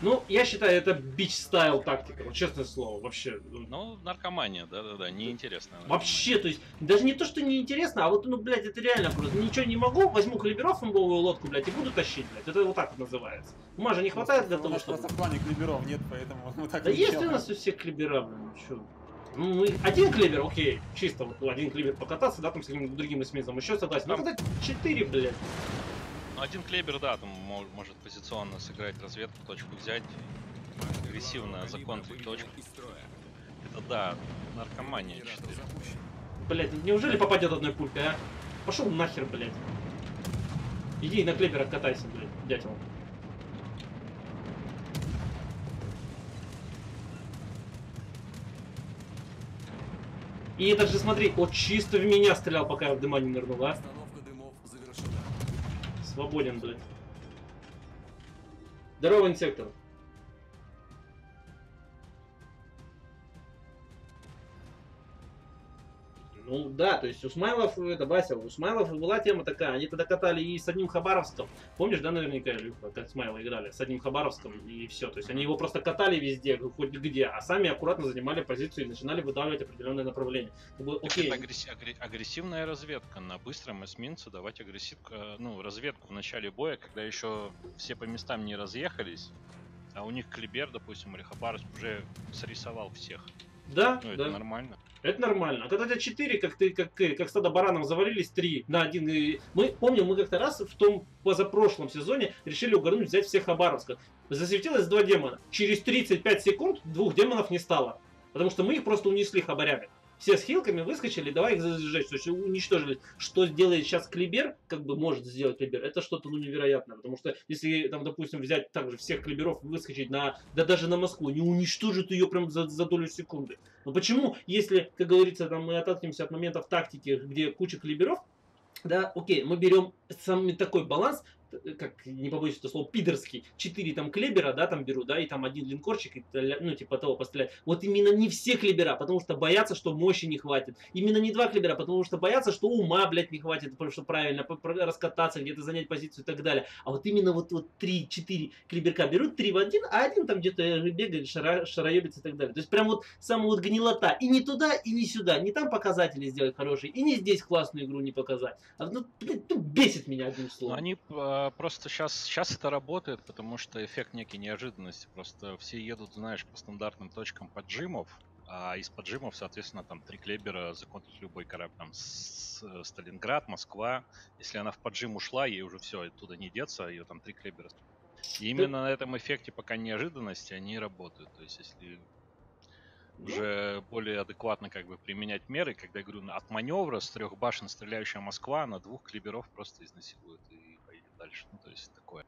Ну, я считаю, это бич стайл тактика, вот честное слово, вообще. ну, Ну, наркомания, да-да-да, неинтересная. Вообще, то есть, даже не то, что неинтересно, а вот, ну, блядь, это реально просто. Ничего не могу, возьму калиберов фамбовую лодку, блядь, и буду тащить, блядь. Это вот так вот называется. Ума же не хватает для У того, нас чтобы... просто в плане клиберов нет, поэтому мы так Да и есть у нас у всех клибера, блин, ну чё. Ну, мы- один клибер, окей, чисто вот один клибер покататься, да, там с каким-нибудь другим эсминцем, еще согласен. Ну, когда четыре, блядь. Ну, один клебер, да, там мо- может позиционно сыграть разведку, точку взять, агрессивно законтрить точку. Это да, наркомания Генератор 4. запущен. Блядь, неужели попадет одной пулькой, а? Пошел нахер, блядь. Иди на клибера катайся, блядь, дятел. И это же, смотри, вот чисто в меня стрелял, пока я в дыма не нырнул, а? Свободен, блядь. Здорово, инсектор. Ну да, то есть у Смайлов, это Вася, у Смайлов была тема такая, они тогда катали и с одним Хабаровском. Помнишь, да, наверняка, Илюха, как Смайлы играли, с одним Хабаровском и все. То есть они его просто катали везде, хоть где, а сами аккуратно занимали позицию и начинали выдавливать определенное направление. Как бы, Так окей, это агресси- агре- агрессивная разведка. На быстром эсминце давать агрессив, э, ну, разведку в начале боя, когда еще все по местам не разъехались, а у них Клибер, допустим, или Хабаровск уже срисовал всех. да, Ну, это да. нормально. Это нормально. А когда у тебя 4, как ты, как, э, как стадо баранов завалились 3 на один. И... Мы помним, мы как-то раз в том позапрошлом сезоне решили угорнуть взять всех Хабаровска. Засветилось два демона. Через 35 секунд двух демонов не стало. Потому что мы их просто унесли хабарями. Все с хилками выскочили, давай их зажечь, то есть уничтожили. Что сделает сейчас Клибер, как бы может сделать Клибер, это что-то ну невероятное. Потому что если там, допустим, взять также всех Клиберов и выскочить на, да даже на Москву, не уничтожит ее прям за, за долю секунды. Но почему, если, как говорится, там мы отталкиваемся от моментов тактики, где куча Клиберов, да, окей, мы берем самый такой баланс, как, не побоюсь этого слова, пидорский, 4 там клебера, да, там беру, да, и там один линкорчик, и, ну, типа того пострелять. Вот именно не все клебера, потому что боятся, что мощи не хватит. Именно не два клебера, потому что боятся, что ума, блядь, не хватит, потому что правильно раскататься, где-то занять позицию и так далее. А вот именно вот, вот 3-4 клеберка берут, 3 в один, а один там где-то бегает, шара, шароебится и так далее. То есть прям вот самая вот гнилота. И не туда, и не сюда. Не там показатели сделать хорошие, и не здесь классную игру не показать. А ну, блядь, ну бесит меня одним Ну, словом. они э, просто сейчас, сейчас это работает, потому что эффект некий неожиданности. Просто все едут, знаешь, по стандартным точкам поджимов, а из поджимов, соответственно, там три клебера законтрить любой корабль. Там с- э, Сталинград, Москва. Если она в поджим ушла, ей уже все, оттуда не деться, ее там три клебера. И именно на этом эффекте пока неожиданности они работают. То есть, если уже более адекватно как бы применять меры, когда я говорю, от маневра с трех башен стреляющая Москва на двух клиберов просто изнасилует и дальше. Ну, то есть такое.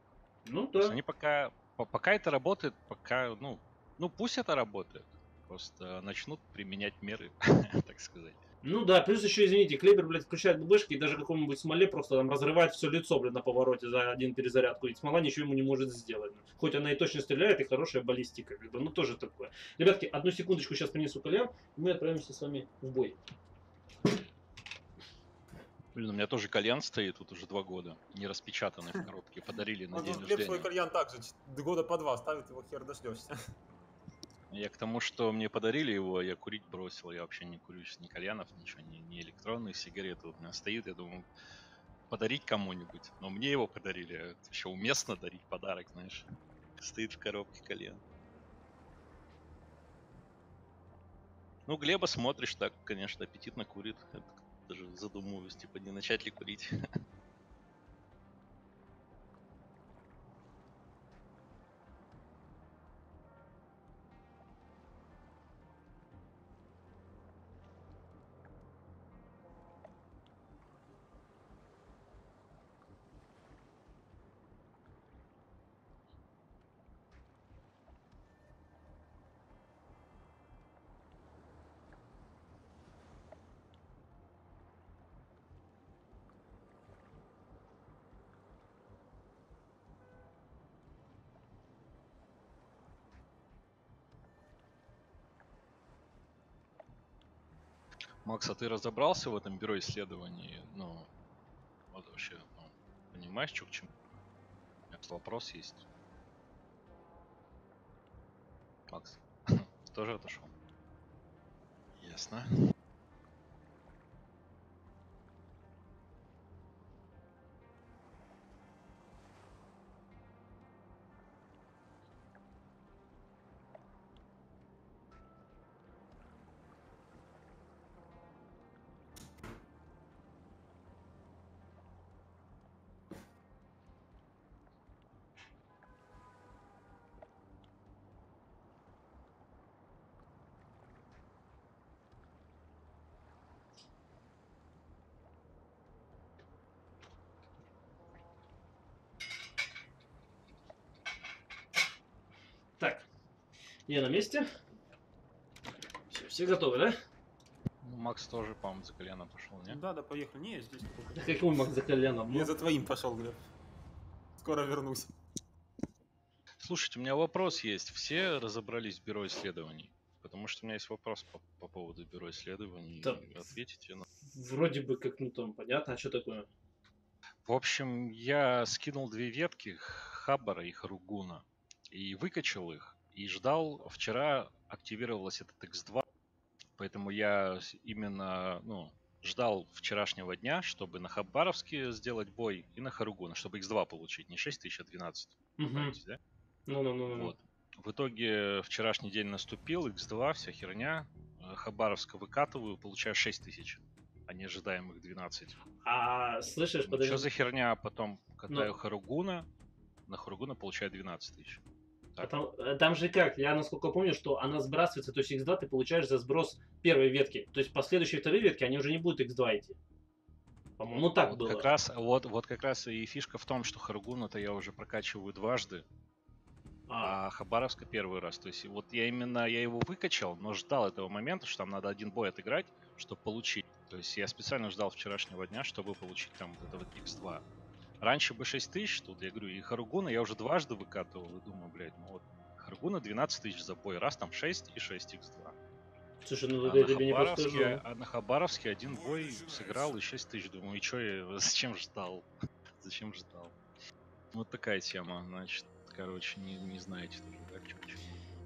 Ну То есть да. они пока, по- пока это работает, пока, ну, ну пусть это работает. Просто начнут применять меры, так сказать. Ну да, плюс еще, извините, Клебер, блядь, включает ББшки и даже какому-нибудь смоле просто там разрывает все лицо, блядь, на повороте за один перезарядку. И смола ничего ему не может сделать. Хоть она и точно стреляет, и хорошая баллистика, как бы, ну тоже такое. Ребятки, одну секундочку, сейчас принесу кальян, и мы отправимся с вами в бой. Блин, у меня тоже кальян стоит, тут уже два года. Не распечатанный в коробке, подарили на день Глеб свой рождения. кальян также года по два ставит, его хер дождешься. Я к тому, что мне подарили его, я курить бросил. Я вообще не курю ни кальянов, ничего, ни, ни электронных сигарет. Вот у меня стоит, я думаю, подарить кому-нибудь. Но мне его подарили. а Это еще уместно дарить подарок, знаешь. Стоит в коробке кальян. Ну, Глеба смотришь так, конечно, аппетитно курит. Это даже задумываюсь, типа, не начать ли курить. Макс, а ты разобрался в этом бюро исследований? Ну, вот вообще, ну, понимаешь, что к чему? Тут вопрос есть. Макс, тоже отошел? Ясно. Я на месте. Все, все готовы, да? Ну, Макс тоже, по-моему, за колено пошел, не? Да, да, поехали. Не, я здесь. Да какой Макс за кальяном? Я за твоим пошел, Глеб. Скоро вернусь. Слушайте, у меня вопрос есть. Все разобрались в бюро исследований? Потому что у меня есть вопрос по, по поводу бюро исследований. Да. Ответите? Ну, Вроде бы как, ну там, понятно, а что такое? В общем, я скинул две ветки Хаббара и Харугуна и выкачал их. И ждал, вчера активировалась этот X2, поэтому я именно, ну, ждал вчерашнего дня, чтобы на Хаббаровске сделать бой и на Харугуна, чтобы X2 получить, не 6000, а 12. Мгм. Понимаете, да? Ну-ну-ну. Вот. В итоге вчерашний день наступил, X2, вся херня. э, Хабаровска выкатываю, получаю 6 тысяч, а не ожидаемых 12. А, слышишь, Ну, подожди. что за херня? Потом катаю Ну. Харугуна, на Харугуна получаю 12 тысяч. А там, э, там же как, я насколько помню, что она сбрасывается, то есть x2 ты получаешь за сброс первой ветки. То есть последующие вторые ветки, они уже не будут x2 идти. По-моему, так вот было. Как раз, вот, вот как раз и фишка в том, что Харугуна-то я уже прокачиваю дважды, А, а Хабаровска первый раз. То есть вот я именно, я его выкачал, но ждал этого момента, что там надо один бой отыграть, чтобы получить. То есть я специально ждал вчерашнего дня, чтобы получить там вот это вот X2. Раньше бы 6 тысяч, тут я говорю, и Харугуна я уже дважды выкатывал, и думаю, блядь, ну вот Харугуна 12 тысяч за бой, раз там 6 и 6 X2. слушай, ну А тебе не Хабаровске, а на Хабаровске один бой сыграл и 6 тысяч. Думаю, и чё я, зачем ждал? зачем ждал? Вот такая тема, значит, короче, не, не знаете тоже, да, чё, чё.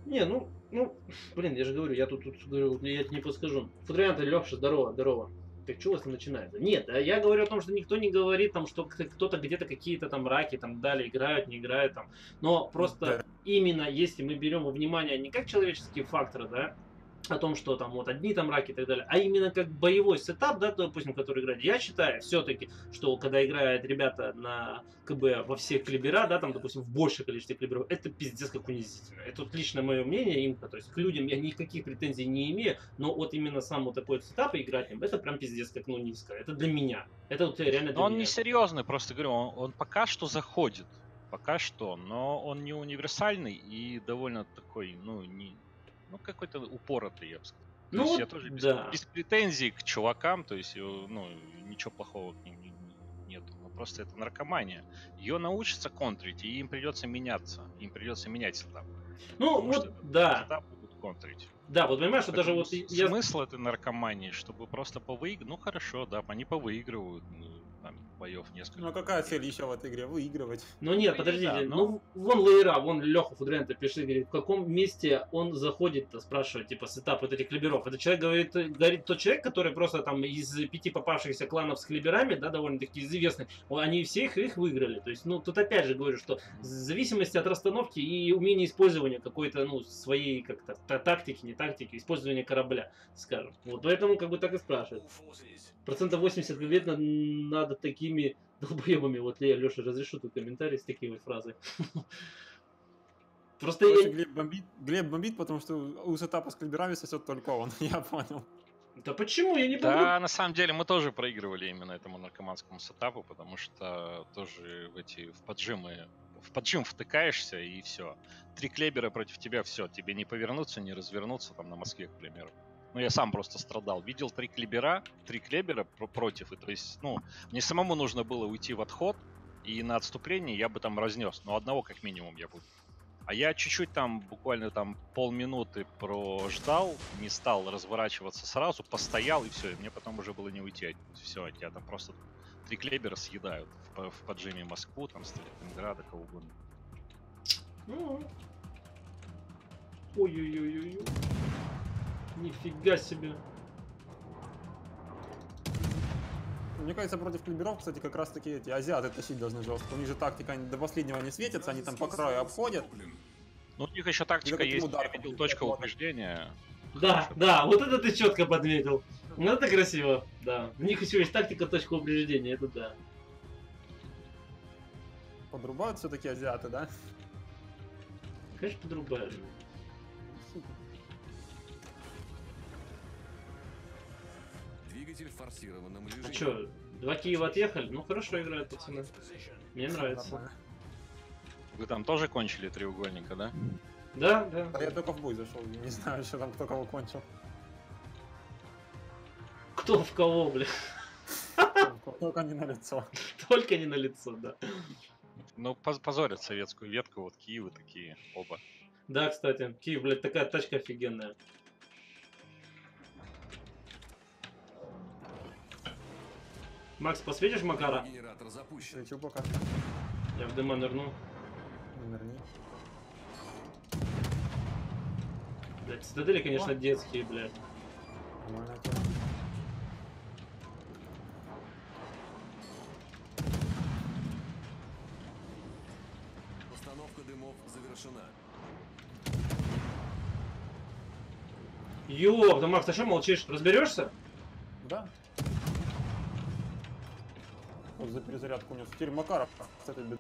Не, ну, ну, блин, я же говорю, я тут, тут говорю, я тебе не подскажу. Фудриант Леша, здорово, здорово. Так у вас начинается? Нет, я говорю о том, что никто не говорит, там, что кто- кто-то где-то какие-то там раки там далее играют, не играют там. Но просто именно если мы берем во внимание не как человеческие факторы, да, о том, что там вот одни там раки и так далее, а именно как боевой setup, да, допустим, который играет. Я считаю все-таки, что когда играют ребята на КБ во всех клибера, да, там, допустим, в большем количестве клиберов, это пиздец как унизительно. Это вот лично мое мнение, именно, то есть к людям я никаких претензий не имею, но вот именно сам вот такой setup и играть им, это прям пиздец как, ну, низко. Это для меня. Это вот реально для Но он меня. не серьезный, просто говорю, он, он пока что заходит. Пока что, но он не универсальный и довольно такой, ну, не, ну, какой-то упоротый, я бы сказал. То Ну есть вот я тоже без, да. без претензий к чувакам, то есть, э, ну, ничего плохого к ним не- не- нету. Но просто это наркомания. Ее научатся контрить, и им придется меняться. Им придется менять setup. Ну, Потому вот, что да. Setup будут контрить. Да, вот понимаешь, что даже вот с- я... Смысл этой наркомании, чтобы просто повыиграть. Ну хорошо, да, они повыигрывают ну, боев несколько. Ну а какая цель еще в этой игре? Выигрывать. Ну нет, Ну, подождите, да, ну но- вон Лейра, вон Леха Фудрента пишет, говорит, в каком месте он заходит, спрашивает, типа, сетап вот этих клиберов. Это человек говорит, говорит тот человек, который просто там из пяти попавшихся кланов с клиберами, да, довольно-таки известных, о, они все их, их выиграли. То есть, ну, тут опять же говорю, что в зависимости от расстановки и умения использования какой-то, ну, своей как-то та- тактики, не тактики, использования корабля, скажем. Вот, поэтому как бы так и спрашивает. Процентов 80 ответ на- надо такими долбоебами. Вот я, Леша, разрешу тут комментарий с такой вот фразой. Просто Короче, я... Глеб бомбит, Глеб бомбит, потому что у сетапа с клиберами сосет только он, я понял. Да почему? Я не Да, помню. на самом деле мы тоже проигрывали именно этому наркоманскому сетапу, потому что тоже в эти в поджимы в поджим втыкаешься и все. Три клебера против тебя, все, тебе не повернуться, не развернуться там на Москве, к примеру. Ну, я сам просто страдал. Видел три клебера, три клебера про- против. И то есть, ну, мне самому нужно было уйти в отход, и на отступление я бы там разнес. Но одного как минимум я бы. А я чуть-чуть там, буквально там полминуты прождал, не стал разворачиваться сразу, постоял и все. И мне потом уже было не уйти. Все, тебя там просто три клебера съедают в, в поджиме Москву, там, Сталинграда, кого угодно. Ну. Ой-ой-ой-ой. Нифига себе. Мне кажется, против клиберов, кстати, как раз таки эти азиаты тащить должны жестко. У них же тактика, они до последнего не светятся, они там по краю обходят. Ну, у них еще тактика есть, ударом я видел точка упреждения. Да, Хорошо. да, вот это ты четко подметил. Ну это красиво, да. У них еще есть тактика точка упреждения, это да. Подрубают все-таки азиаты, да? Конечно, подрубаешь. Двигатель в форсированном режиме. А что, два Киева отъехали? Ну хорошо играют пацаны. Мне нравится. Вы там тоже кончили треугольника, да? Да, да. Да я только в бой зашел, не знаю, что там кто кого кончил. Кто в кого, бля. Только не на лицо. Только не на лицо, да. Ну, поз- позорят советскую ветку, вот Киевы такие, оба. Да, кстати, Киев, блядь, такая тачка офигенная. Макс, посветишь Макара? Генератор запущен. Свечу пока. Я в дыма нырну. Нырни. Блять, цитадели, конечно, детские, блядь. Нормальная тема. Установка дымов завершена. Ёп, да Макс, ты что молчишь? Разберешься? Да. Вот за перезарядку унес. Теперь Макаров, кстати, бед-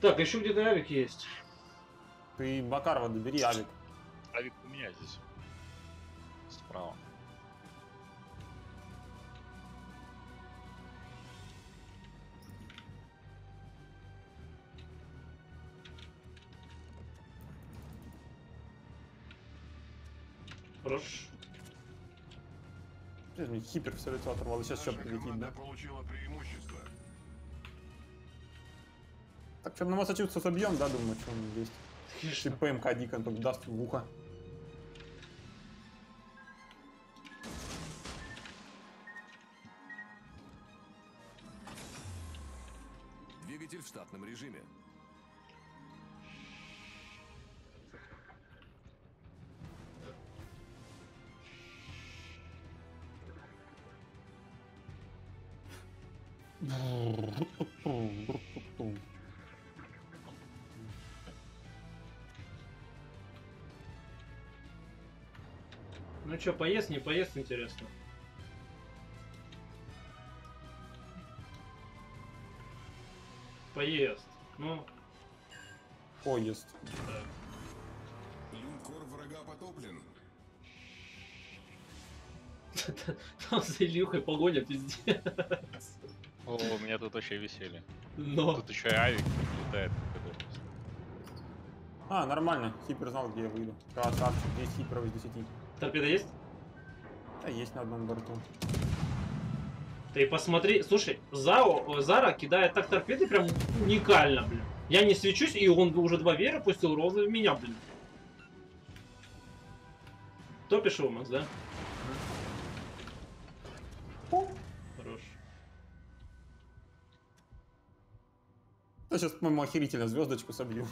Так, еще где-то авик есть. Ты Макарова добери, Авик. Авик у меня здесь. Справа. Хорош. Блин, мне хипер все лицо оторвал. Сейчас еще прилетит, да? получила преимущество. Так что на Массачусетс собьем, да, думаю, что он есть. Если. ПМК Дикон только даст в ухо. Двигатель в штатном режиме. Ну что, поест, не поест, интересно. Поест. Ну, Поезд. Линкор врага потоплен. там за Ильюхой погоня пиздец. О, у меня тут вообще веселье. Но. Тут еще и авик летает. А, нормально. Хипер знал, где я выйду. Красавчик. 10 хиперов из 10. Торпеда есть? Да, есть на одном борту. Ты посмотри, слушай, Зао, Зара кидает так торпеды прям уникально, блин. Я не свечусь, и он уже два веера пустил ровно в меня, блин. Топишь его, Макс, да? Я сейчас, по-моему, охерительно звездочку собью.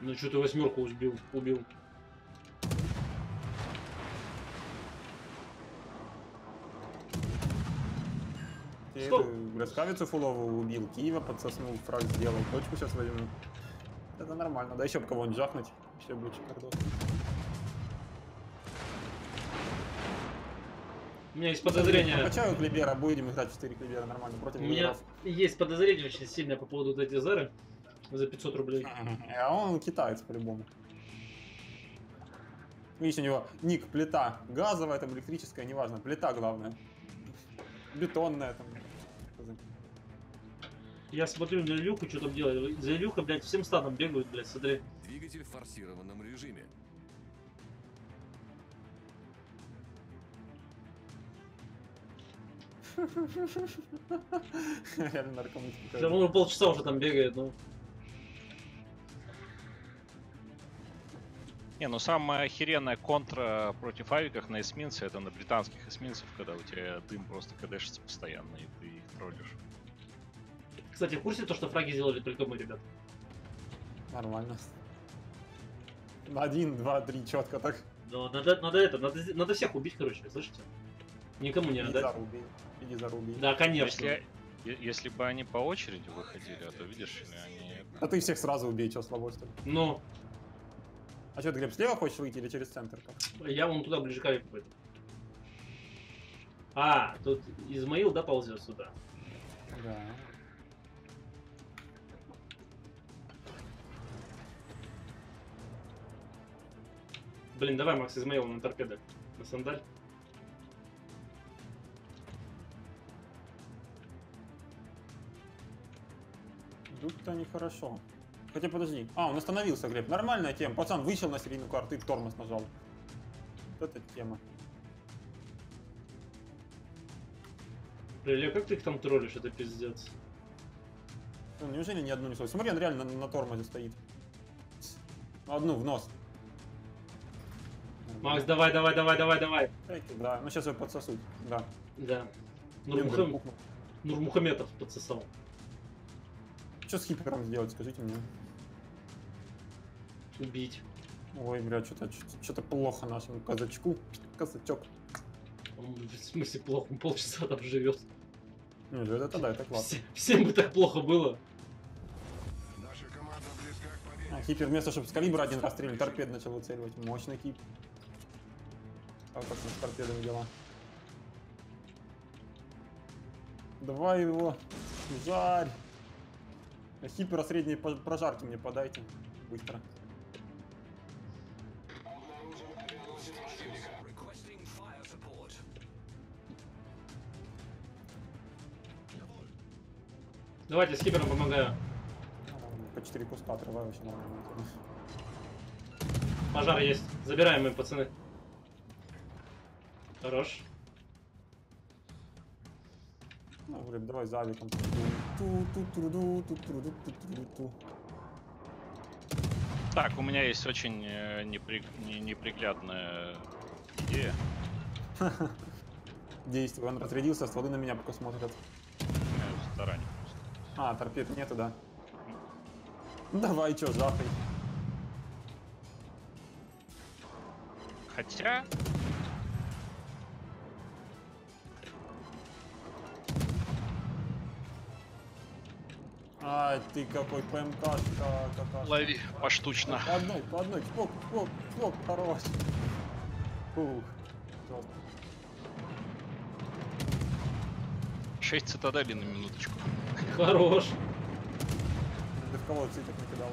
Ну что ты восьмерку убил, убил. Эту Граскавицу фуловую убил, Киева подсоснул, фраг сделал, точку сейчас возьму. Это нормально. Да еще бы кого-нибудь жахнуть. Еще будет шикардос. У меня есть подозрение. Покачаю Клибера, будем играть в 4 Клибера нормально против У меня есть подозрение очень сильное по поводу вот этой Зары за 500 рублей. А он китаец по-любому. Видишь, у него ник плита газовая, там электрическая, неважно, плита главное. Бетонная там. Я смотрю на Илюху, что там делает. За Илюха, блядь, всем стадом бегают, блядь, смотри. Двигатель в форсированном режиме. Реально наркомыч Да он полчаса уже там бегает, ну. Не, ну самая охеренная контра против авиков на эсминце это на британских эсминцев, когда у тебя дым просто кадешится постоянно, и ты их троллишь. Кстати, в курсе то, что фраги сделали только мы, ребят? Нормально. Один, два, три, четко так. Но надо, надо это, надо, надо всех убить, короче, слышите? Никому не отдать. Иди за рубей. Да, конечно. Если, если бы они по очереди выходили, а то видишь они... А ты всех сразу убей, что слабой что ли? Ну, А что, ты, Глеб, слева хочешь выйти или через центр? Как? я вон туда ближе к пойду. А, тут Измаил, да, ползет сюда. Да. Блин, давай, Макс, Измаил на торпеды. На сандаль. Идут-то нехорошо. Хотя подожди. А, он остановился, Глеб. Нормальная тема. Пацан вышел на серийную карту и тормоз нажал. Вот эта тема. Блин, Илья, как ты их там троллишь, это пиздец. Ну, неужели ни одну не свой? Смотри, он реально на, на тормозе стоит. Одну в нос. Макс, давай, давай, давай, давай, давай. Да, ну сейчас его подсосут. Да. Да. Нурмухам-. Нурмухаметов подсосал. Что с хипером сделать, скажите мне? Убить. Ой, бля, что-то что-то плохо нашему казачку. Казачок. Он в смысле плохо, он полчаса там живет. Не, ну это да, это классно. Всем бы так плохо было. Наша команда близка к победе. А, хипер вместо, чтобы с калибра один раз стрельнуть, торпед начал выцеливать. Мощный кип. Как как с торпедами дела? Давай его, жарь. Хипера средней прожарки мне подайте. Быстро. Давайте с кипером помогаю. По 4 куска отрываю вообще нормально. Пожар есть. Забираем мы, пацаны. Хорош. Ну, Глеб, давай за авиком. Так, у меня есть очень э, непри- не- неприглядная идея. Действие. Он разрядился, стволы на меня пока смотрят. Просто. А, торпед нету, да. Ну, Давай, чё, жахай. Хотя, Ай, ты какой ПМКшка, какашка. лови поштучно. По одной, по одной, чпок, чпок, чпок, хорош. Фух. Жёстко. 6 цитаделей на минуточку. Хорош. Ты в кого циток накидал?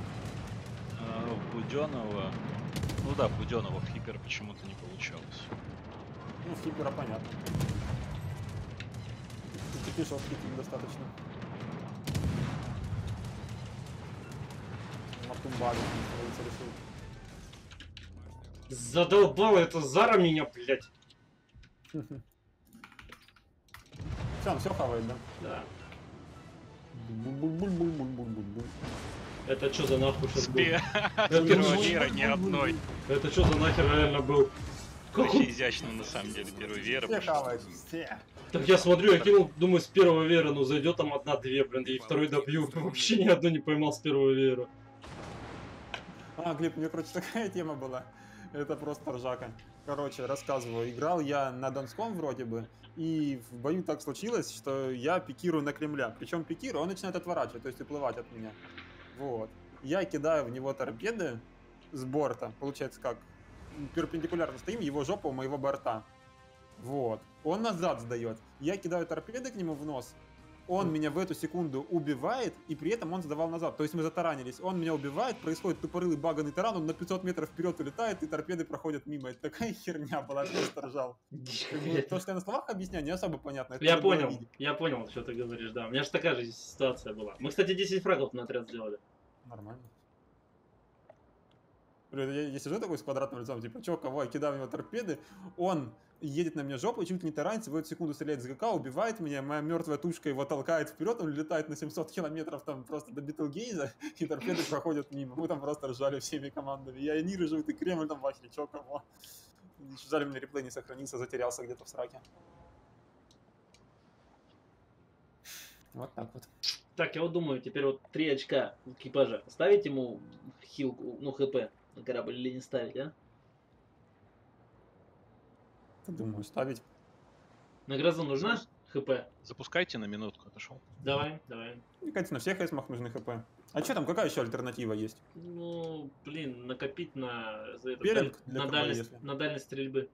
А, Буденова. Ну да, Буденова в хипер почему-то не получалось. Ну, с хипера понятно. Ты теперь шоткий Матумбали, решил. Задолбала это Зара меня, блядь. Все, он все хавает, да? Да. Это что за нахуй сейчас был? Это Первого веера ни одной. Это что за нахер реально был? Как Очень изящно на самом деле первый веер. Все хавает, все. Так я смотрю, я кинул, думаю, с первого веера, ну зайдет там одна-две, блин, и второй добью. Вообще ни одну не поймал с первого веера. А, Глеб, у меня, короче, такая тема была. Это просто ржака. Короче, рассказываю. Играл я на Донском вроде бы, и в бою так случилось, что я пикирую на Кремля. Причем пикирую, он начинает отворачивать, то есть уплывать от меня. Вот. Я кидаю в него торпеды с борта. Получается как? Перпендикулярно стоим, его жопа у моего борта. Вот. Он назад сдает. Я кидаю торпеды к нему в нос. Он меня в эту секунду убивает, и при этом он сдавал назад. То есть мы затаранились. Он меня убивает, происходит тупорылый баганный таран, он на 500 метров вперед улетает, и торпеды проходят мимо. Это такая херня была, я просто ржал. То, что я на словах объясняю, не особо понятно. Это Я понял, я понял, что ты говоришь, да. У меня же такая же ситуация была. Мы, кстати, 10 фрагов на отряд сделали. Нормально. Блин, я, я сижу такой с квадратным лицом, типа, чё, кого, я кидаю в него торпеды, он едет на меня жопу, чуть не таранится, в эту секунду стреляет с ГК, убивает меня, моя мертвая тушка его толкает вперед, он летает на 700 километров там просто до Битлгейза, и торпеды проходят мимо. Мы там просто ржали всеми командами. Я и Ниры живут, и Кремль там вахли, чё, кого. Жаль, у меня реплей не сохранился, затерялся где-то в сраке. Вот так вот. Так, я вот думаю, теперь вот 3 очка экипажа. Ставить ему хилку, ну, хп на корабль или не ставить, а? Думаю, ставить. На грозу нужна хп? Запускайте на минутку, отошел. Давай, давай. Мне кажется, на всех эсмах нужны хп. А что там, какая еще альтернатива есть? Ну, блин, накопить на, за это, даль- для на, КП, дальность, если. на дальность стрельбы.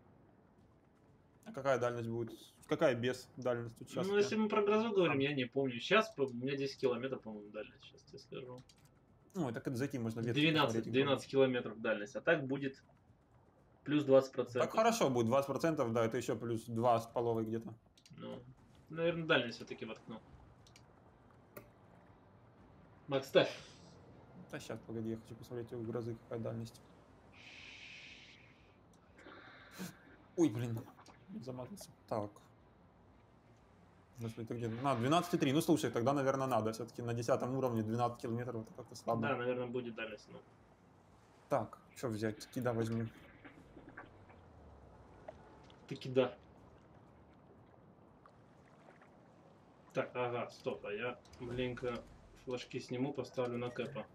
А какая дальность будет? Какая без дальность? Вот сейчас ну, если мы про грозу говорим, я не помню. Сейчас у меня 10 километров, по-моему, дальность, сейчас тебе скажу. Ну, так это зайти можно. ветки 12, посмотреть. 12 километров дальность. А так будет плюс 20%. Так хорошо будет, 20%, да, это еще плюс 2 с половой где-то. Ну, наверное, дальность все-таки воткну. Макс, ставь. Да сейчас, погоди, я хочу посмотреть у грозы какая дальность. Ой, блин, замазался. Так. Господи, ты где? На, 12,3. Ну, слушай, тогда, наверное, надо. Все-таки на 10 уровне 12 километров это как-то слабо. Да, наверное, будет дальность. Ну. Так, что взять? Кида возьми. Таки да. Так, ага, стоп, а я маленько флажки сниму, поставлю на кэпа.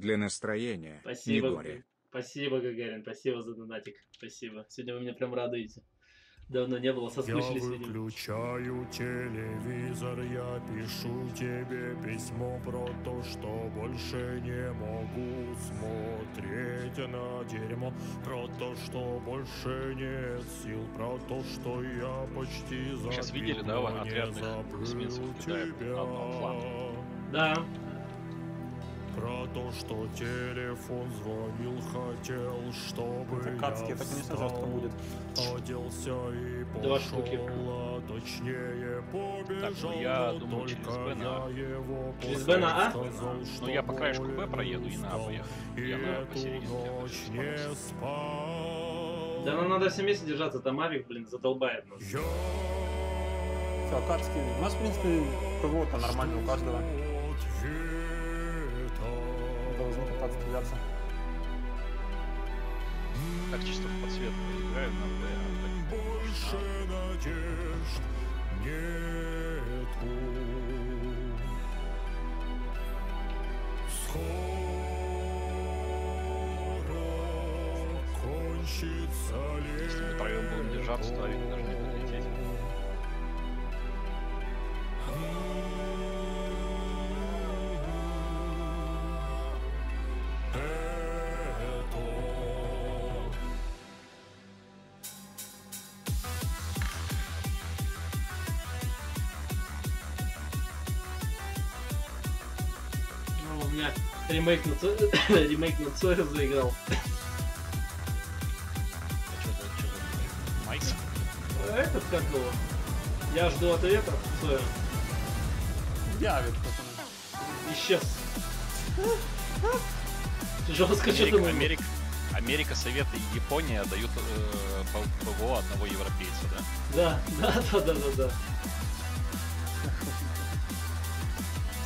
Для настроения, не Спасибо. горе. Спасибо, Гагарин, спасибо за донатик. Спасибо. Сегодня вы меня прям радуете. Давно не было, соскучились, Я видимо. выключаю телевизор, я пишу тебе письмо про то, что больше не могу смотреть на дерьмо, про то, что больше нет сил, про то, что я почти забил, Сейчас видели, да, отрядных забыл эсминцев фланга? Да, Про то, что телефон звонил, хотел, чтобы Это кацки, я встал, жестко будет. Оделся и пошел, а точнее побежал, ну я но думаю, через только Б на я его Через после Б на А? сказал, Ну я по краешку Б проеду и на А поехал. И Я на посередине не спал. да нам надо все вместе держаться, там Авик, блин, задолбает нас. Я Все, Акацкий. У нас, в принципе, ПВО-то нормально у каждого. Отстреляться. Так чисто в подсветку играю на Б. а так Больше надежд нету. Скоро кончится Если мы втроем будем держаться, то Авик ремейк на ремейк на Цоя заиграл. А что за, что за Майкс? А этот как его? Я жду ответа, Цоя. Явит, пацаны. Исчез. Жестко что-то Америка, мы- Америка, Америка, Советы и Япония дают э, ПВО одного европейца, да? Да, да, да, да, да, да.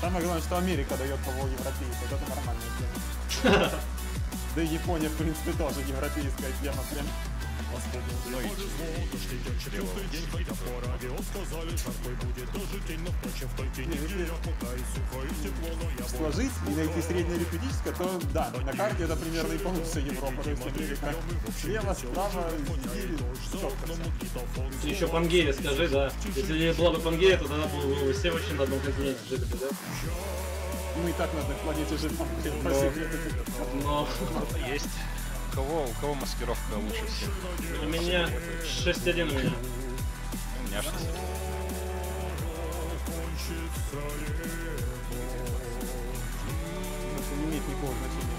Самое главное, что Америка дает ПВО европейцев. Вот это нормальная тема. Да и Япония, в принципе, тоже европейская тема. Прям. Ну и Почти день, четвертый день, хотя по радио сказали, жаркой будет даже день, но впрочем в той день неделя, пока и сухо, и тепло, но я Сложить и найти среднее арифметическое, то да, на карте это примерно и получится Европа, то есть Америка. Слева, справа, четко еще Пангея скажи, да. Если была бы Пангея, то тогда бы все вообще на одном континенте жили бы, да? Мы и так на одной планете по секрету. Но есть. У кого, у кого маскировка лучше всех? у меня 6-1 у меня. У меня 60. Это не имеет никакого значения.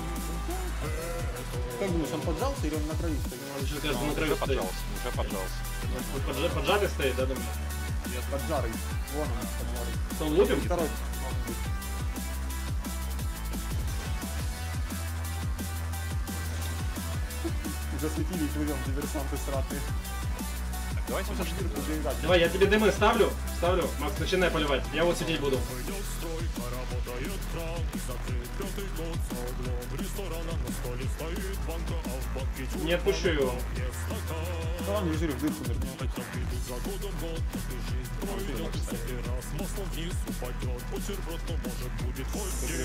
Как думаешь, он поджался или он на краю стоит? Сейчас кажется, на Уже краю стоит. поджался, уже поджался. Поджа- Поджатый стоит, да, думаю? Поджарый. Вон он, поджарый. Что, лупим? Второй. Должен быть. Засветили и плывем, диверсанты сратые. Можно может, шкирку заиграть. Давай, я тебе дымы ставлю. Ставлю. Макс, начинай поливать. Я вот сидеть буду. Не отпущу его. Да ладно, жри, в дырку.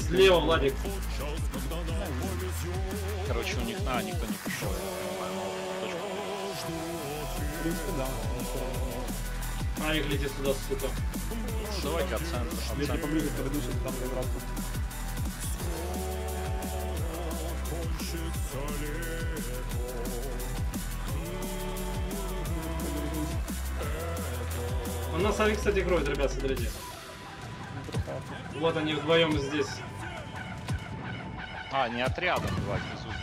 Слева, Владик. короче, у них, а, никто не пришел. В принципе, да. А, их летит сюда, сука. Ну, давайте от центра, от Если поближе к предыдущему, там как раз тут. Он нас Авик, кстати, кроет, ребят, смотрите. Вот они вдвоем здесь. А, не отрядом два везут.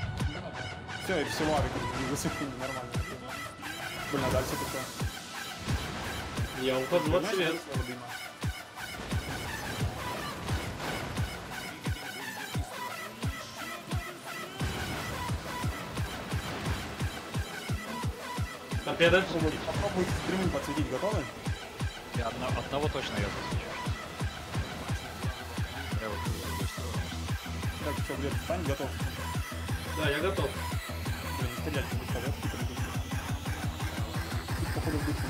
Все, и всего авик не засветили, нормально. Блин, а дальше ты Я упаду от себя. Так я дальше попробую, подсветить, готовы? Я одно, одного точно я засвечу. Я вот Так, что, Глеб, Тань готов? Да, я готов. Блин, стрелять не а походу, нужно.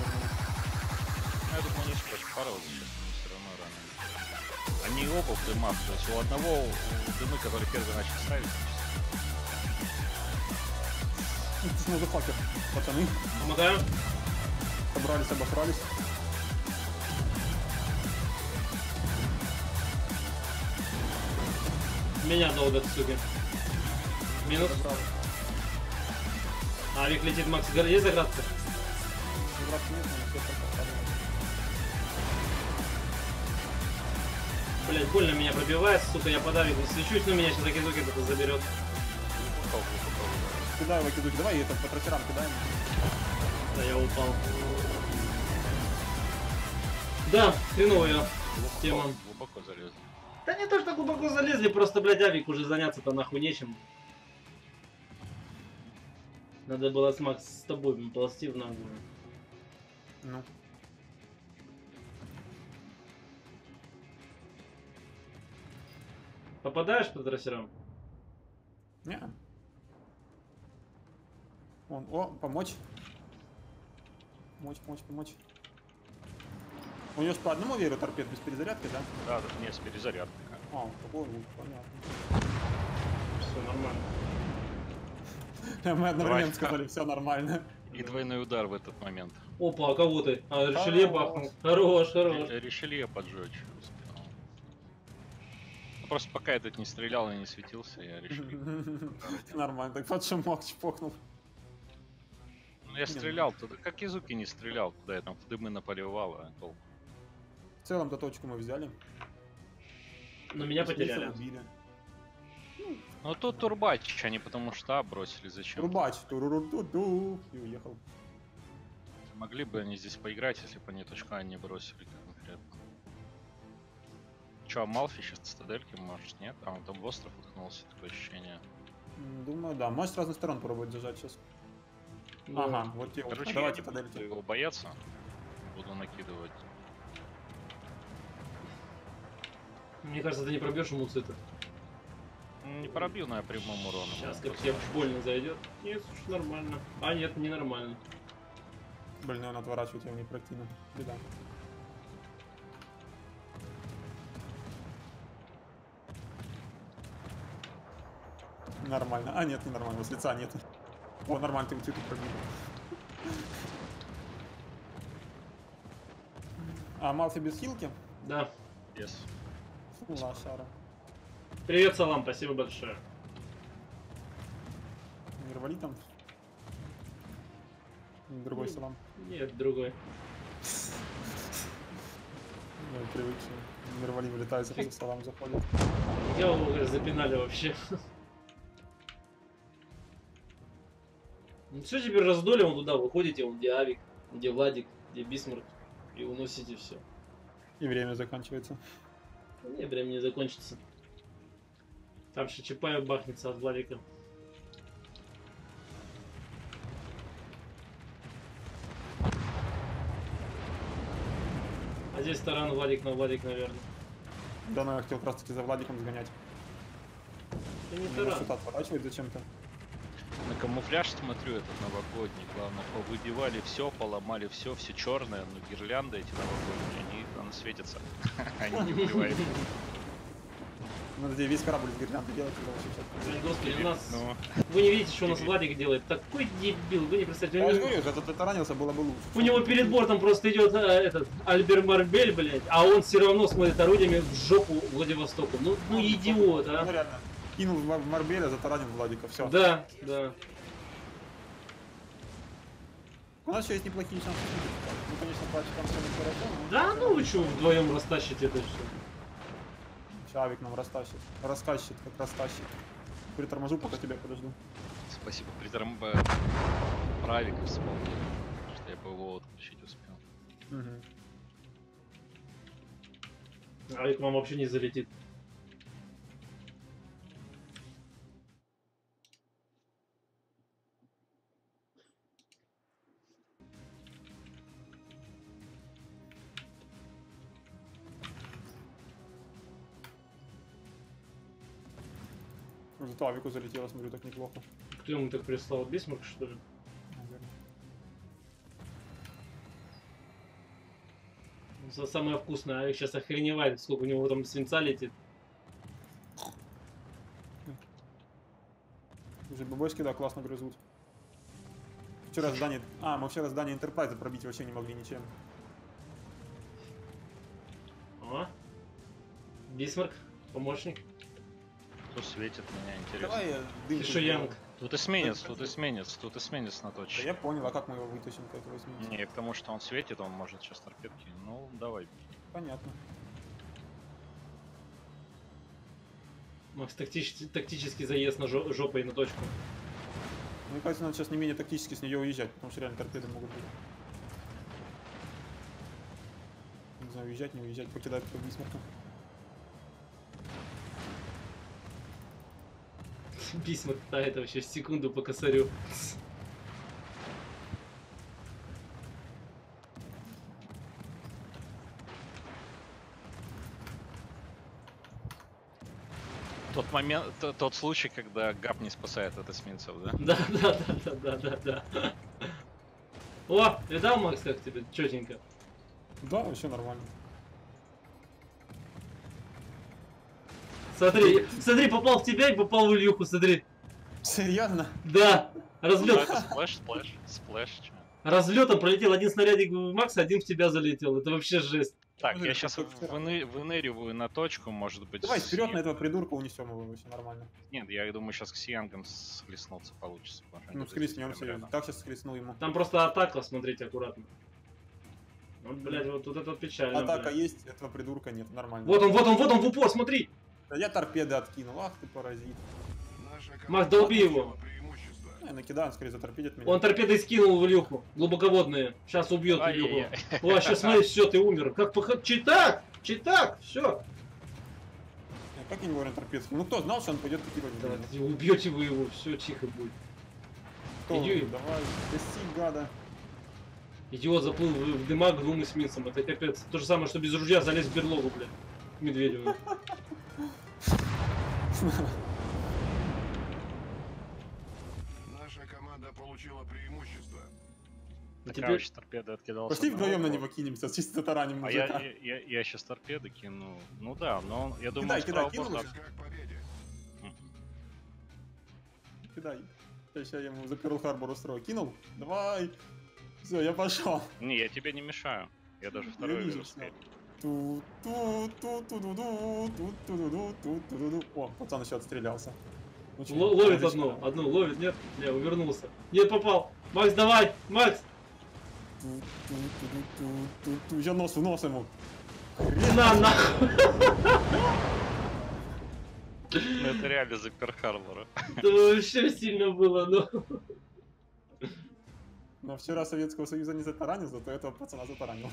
Ну, я думаю, пароваться сейчас, но все равно рано. Они оба в дымах, то есть у одного у дымы, который первый начал ставить, Ты мазафакер, пацаны. Помогаю. Собрались, обосрались. Меня долго, суки. Минус. Авик летит, Макс. Гор- Есть заградка? Все Блять, больно меня пробивает, сука, я под авиком свечусь, но меня сейчас закидуки это заберет. Кидай его, кидуки, давай это по трассерам кидаем. Да, я упал. Да, хреновая Глубоко, тема. глубоко залез. Да не то, что глубоко залезли, просто, блядь, авик уже заняться-то нахуй нечем. Надо было с Макс с тобой ползти в ногу. Ну. Попадаешь по трассерам? Не. Он, о, помочь. Помочь, помочь, помочь. У него по одному верю торпед без перезарядки, да? Да, да, не, с перезарядкой. А, такой лук, понятно. Все нормально. Мы одновременно сказали, все нормально. И двойной удар в этот момент. Опа, а кого ты? А, Хорош. бахнул. Хорош, хорош. Ре- Ришелье поджечь успел. Ну, Просто пока я тут не стрелял и не светился, я решил. Нормально, так под шумок чпокнул. Ну, я стрелял туда, как Изуки не стрелял, куда я там в дымы наполивал, а толку. В целом-то точку мы взяли. Но меня потеряли. убили. Ну тут Турбач, они потому что А бросили зачем? Рубач, туруру-ту-ду, и уехал. Могли бы они здесь поиграть, если бы они точка А не бросили конкретно. Че, а Малфи сейчас цитадельки, может, нет? А он там в остров уткнулся, такое ощущение. Думаю, да. Может, с разных сторон пробовать зажать сейчас. Ну, Ага, вот те вот. Короче, А я Давайте не буду его бояться. Буду накидывать. Мне кажется, ты не пробьешь ему циту. Не пробью, но я прямым уроном. Сейчас как тебе больно зайдет. Нет, слушай, нормально. А нет, не нормально. Блин, он отворачивает его непротивно. Беда. Нормально. А, нет, не нормально. С лица нет. О, нормально, ты цветы пробил. А, Малфи без хилки? Да. Yes. Лошара. Привет, Салам, спасибо большое. Не рвали там? Другой салам. Нет, другой. Ну, привычный. Мирвали вылетает, сразу салам заходит. Я его говорю, запинали вообще. Ну что теперь раздоли, он туда выходите, он где Авик, где Владик, где Бисмарк, и уносите все. И время заканчивается. Не, время не закончится. Там еще Чапаев бахнется от Владика. А здесь таран Владик на Владик, наверное. Да, но я хотел как раз таки за Владиком сгонять. Это не таран. что-то отворачивает зачем-то. На камуфляж смотрю этот новогодний. Главное, повыбивали все, поломали все, все черное, но гирлянды эти новогодние, они там светятся. Они не убивают. Надо здесь весь корабль с гирлянды делать, Господи, у нас... Ну, Вы не видите, что у нас Владик делает. Такой дебил, вы не представляете. Я У же говорю, что ты ранился, было бы лучше. У него перед бортом просто идет э, этот Альбер Марбель, блядь, а он все равно смотрит орудиями в жопу Владивостоку. Ну, ну идиот, Ну а. реально. Кинул в Мар- Марбеля, затаранил Владика, все. Да, да. У нас еще есть неплохие шансы. Ну, конечно, патч там все не хорошо, но... Да, ну вы что, вдвоем растащите это все. Чавик нам растащит. Раскащит, как растащит. Приторможу, пока тебя подожду. спасибо, притормба... Правик вспомнил, что я бы его отключить успел. Мгм. А к вам вообще не залетит. Зато авику залетело, смотрю, так неплохо. Кто ему так прислал? Бисмарк, что ли? Наверное. За- Самое вкусное. А сейчас охреневает, сколько у него там свинца летит. Уже бабочки, да, классно грызут. Вчера здание... А, мы вчера здание Enterprise пробить вообще не могли ничем. О. Бисмарк, помощник. Кто светит меня, интересно. Давай я дым. Что, Янг? Тут эсминец, тут эсминец, тут эсминец на Да точке. я понял, а как мы его вытащим к этого сменить? Не, потому что он светит, он может сейчас торпедки. Ну, давай. Понятно. Макс, тактический, тактический заезд на жо- жопой на точку. Мне кажется, надо сейчас не менее тактически с нее уезжать, потому что реально торпеды могут быть. Не знаю, уезжать, не уезжать, покидать по бисмарку. Бисмарк тает вообще в секунду по косарю. Тот момент, тот случай, когда Габ не спасает от эсминцев, да? Да, да, да, да, да, да, да. О, видал, Макс, как тебе четенько? Да, вообще нормально. Смотри, смотри, попал в тебя и попал в Ильюху, смотри. Серьезно? Да, разлет. splash, splash, splash. Разлетом пролетел один снарядик в Макса, один в тебя залетел. Это вообще жесть. Так, я сейчас вчера. выныриваю на точку, может быть. Давай с- вперед на этого придурка унесем его, вообще нормально. Нет, я думаю, сейчас к Сиангам схлестнуться получится. Ну, вот прям схлестнемся. рядом. Так сейчас схлестну ему. Там просто атака, смотрите аккуратно. Вот, блядь, вот тут это вот печально. Атака блядь. есть, этого придурка нет, нормально. Вот он, вот он, вот он, в упор, смотри! Да Я торпеды откинул, ах ты паразит. Макс, долби его. Я накидаю, он скорее заторпедит меня. Он торпедой скинул в Илюху. Глубоководные. Сейчас убьет Илюху. Ай-яй-яй. О, сейчас смотри, все, ты умер. Как поход... Читак! Читак! Все. Э, Как я не вовремя торпед? Ну кто знал, что он пойдет такие Да, вроде. убьете вы его, все тихо будет. Кто? иди. Давай, гаси, гада. Идиот заплыл в, в дымак двум эсминцам. Это капец. То же самое, что без ружья залез в берлогу, блядь. Медведеву. Наша команда получила преимущество. А Так, теперь... короче, торпеды откидался. Пошли вдвоем на него кинемся, чисто тараним А я, мужика. я, я, сейчас торпеды кину. Ну да, но я думаю, Кидай, он кидай, борта- победе. Кидай. Сейчас я ему за Перл Харбор устрою. Кинул? Давай. Все, я пошел. Не, я тебе не мешаю. Я даже второй вижу О, пацан еще отстрелялся. Очень Л- ловит одну, одну ловит, нет? Не, увернулся. Нет, попал. Макс, давай! Макс! Я нос в нос ему. На, нахуй! Ну это реально за Перл-Харбора. Это вообще сильно было, ну. Но вчера Советского Союза не затаранил, зато этого пацана затаранил.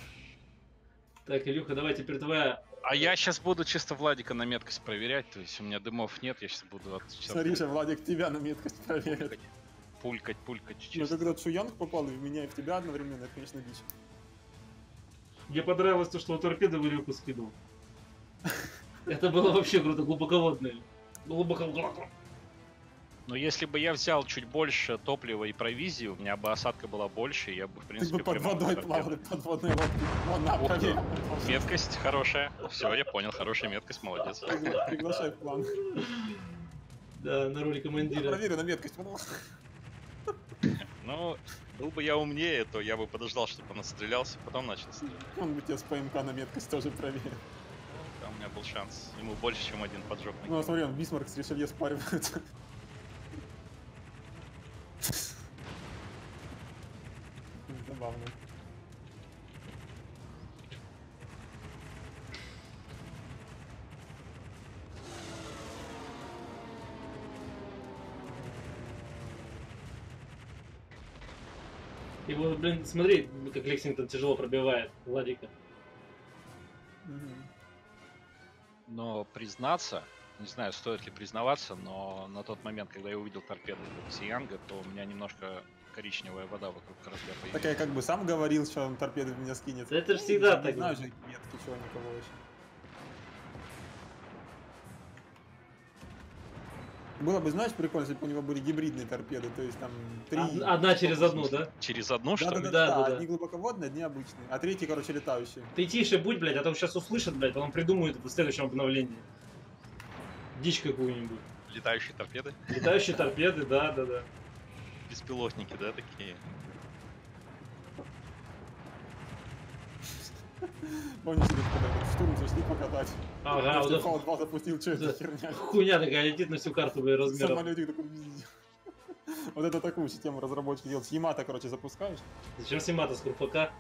Так, Илюха, давай теперь твоя. А я сейчас буду чисто Владика на меткость проверять, то есть у меня дымов нет, я сейчас буду от Смотри, что Владик тебя на меткость проверит. пулькать, пулькать Ну, чисто. когда Шуянг попал и в меня, и в тебя одновременно, это, конечно, дичь. Мне понравилось то, что он торпеды в Илюху скинул. Это было вообще круто, глубоководное. Глубоко... Но если бы я взял чуть больше топлива и провизии, у меня бы осадка была больше, и я бы, в Ты принципе, бы под водой торпеду. плавал, подводной лодки. Вон, на, Вот. проверь. Меткость хорошая. Все, я понял, хорошая меткость, молодец. Пригла- Приглашай в план. Да, на роли командира. Проверю на меткость. Ну, был бы я умнее, то я бы подождал, чтобы он отстрелялся, потом начал стрелять. Он бы тебя с ПМК на меткость тоже проверил. Там у меня был шанс. Ему больше, чем один поджог. Ну, а смотри, он Бисмарк с Ришелье спаривается. Забавно. И вот, блин, смотри, как Лексингтон тяжело пробивает Владика. Но признаться, не знаю, стоит ли признаваться, но на тот момент, когда я увидел торпеды Сиянга, то у меня немножко коричневая вода вокруг корабля Так появилась. я как бы сам говорил, что он торпеды в меня скинет. Да это ж всегда Не так. знаю же метки чего никого еще. Было бы, знаешь, прикольно, если бы у него были гибридные торпеды, то есть там три... Од- Одна через одну, да? Через одну, что Да, да, ли? да, Да, да, да, да. одни глубоководные, одни обычные, а третий, короче, летающий. Ты тише будь, блядь, а то сейчас услышат, блядь, потом придумают в следующем обновлении. Дичь какую-нибудь. Летающие торпеды? Летающие торпеды, да, да, да. Беспилотники, да, такие? Помнишь, или когда в штурм зашли покатать? Ага, Просто вот Fallout 2 запустил, что Да. это херня? Хуйня такая летит на всю карту, блядь, размером. Самолетик такой... Вот это такую систему разработчики делают. С Ямато, короче, запускаешь. Зачем Симата с Курпака?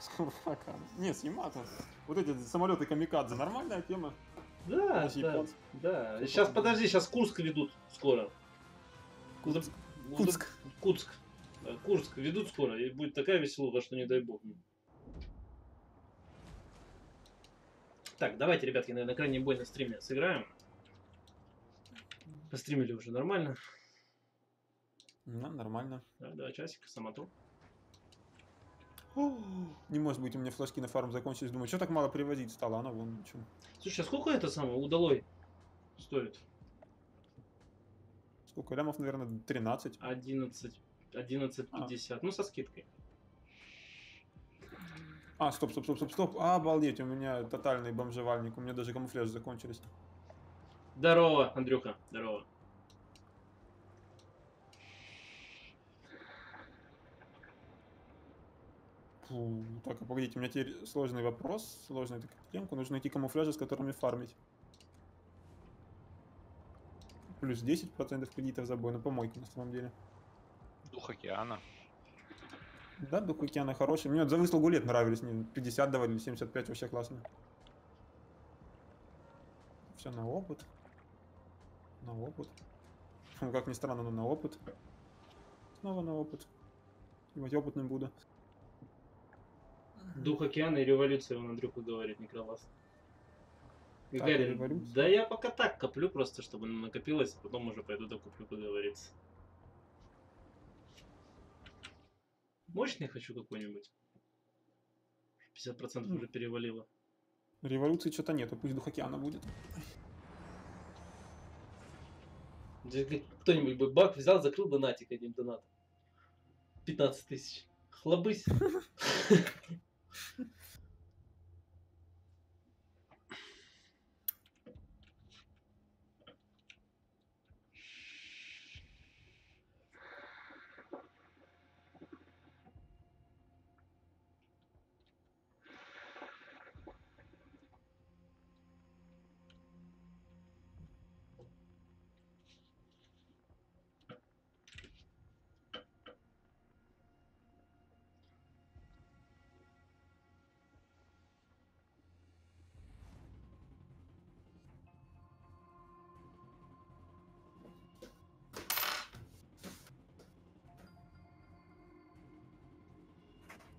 С Курфака. Не, с Ямато. Вот эти самолеты камикадзе, нормальная тема. Да, да, да. Сейчас, подожди, сейчас Курск ведут скоро. Курск. Ну, Курск. Курск. Э, Курск ведут скоро, и будет такая веселуха, что не дай бог. Так, давайте, ребятки, наверное, крайний бой на стриме сыграем. Постримили уже нормально. Да, нормально. Да, два часика, самоту. Не может быть, у меня флажки на фарм закончились. Думаю, что так мало привозить стало? Оно вон, чё. Слушай, а сколько это самое удалой стоит? Сколько? Лямов, наверное, 13. 11, 11.50, ну со скидкой. А, стоп, стоп, стоп, стоп, стоп. А, обалдеть, у меня тотальный бомжевальник. У меня даже камуфляж закончились. Здорово, Андрюха, здорово. Фу, так, а погодите, у меня теперь сложный вопрос, сложную такую темку. Нужно найти камуфляжи, с которыми фармить. Плюс 10% кредитов за бой, на помойку на самом деле. Дух океана. Да, Дух океана хороший. Мне вот за выслугу лет нравились, мне 50 давали, 75 вообще классно. Все на опыт. На опыт. Ну, Как ни странно, но на опыт. Снова на опыт. Ебать, опытным буду. Дух океана и революция, он Андрюха говорит, Николас. Гагарин, да я пока так коплю просто, чтобы накопилось, а потом уже пойду докуплю, как говорится. Мощный хочу какой-нибудь. 50% уже перевалило. Революции что-то нету, пусть Дух океана будет. Кто-нибудь бы бак взял, закрыл донатик один донат. 15 тысяч. Хлобысь.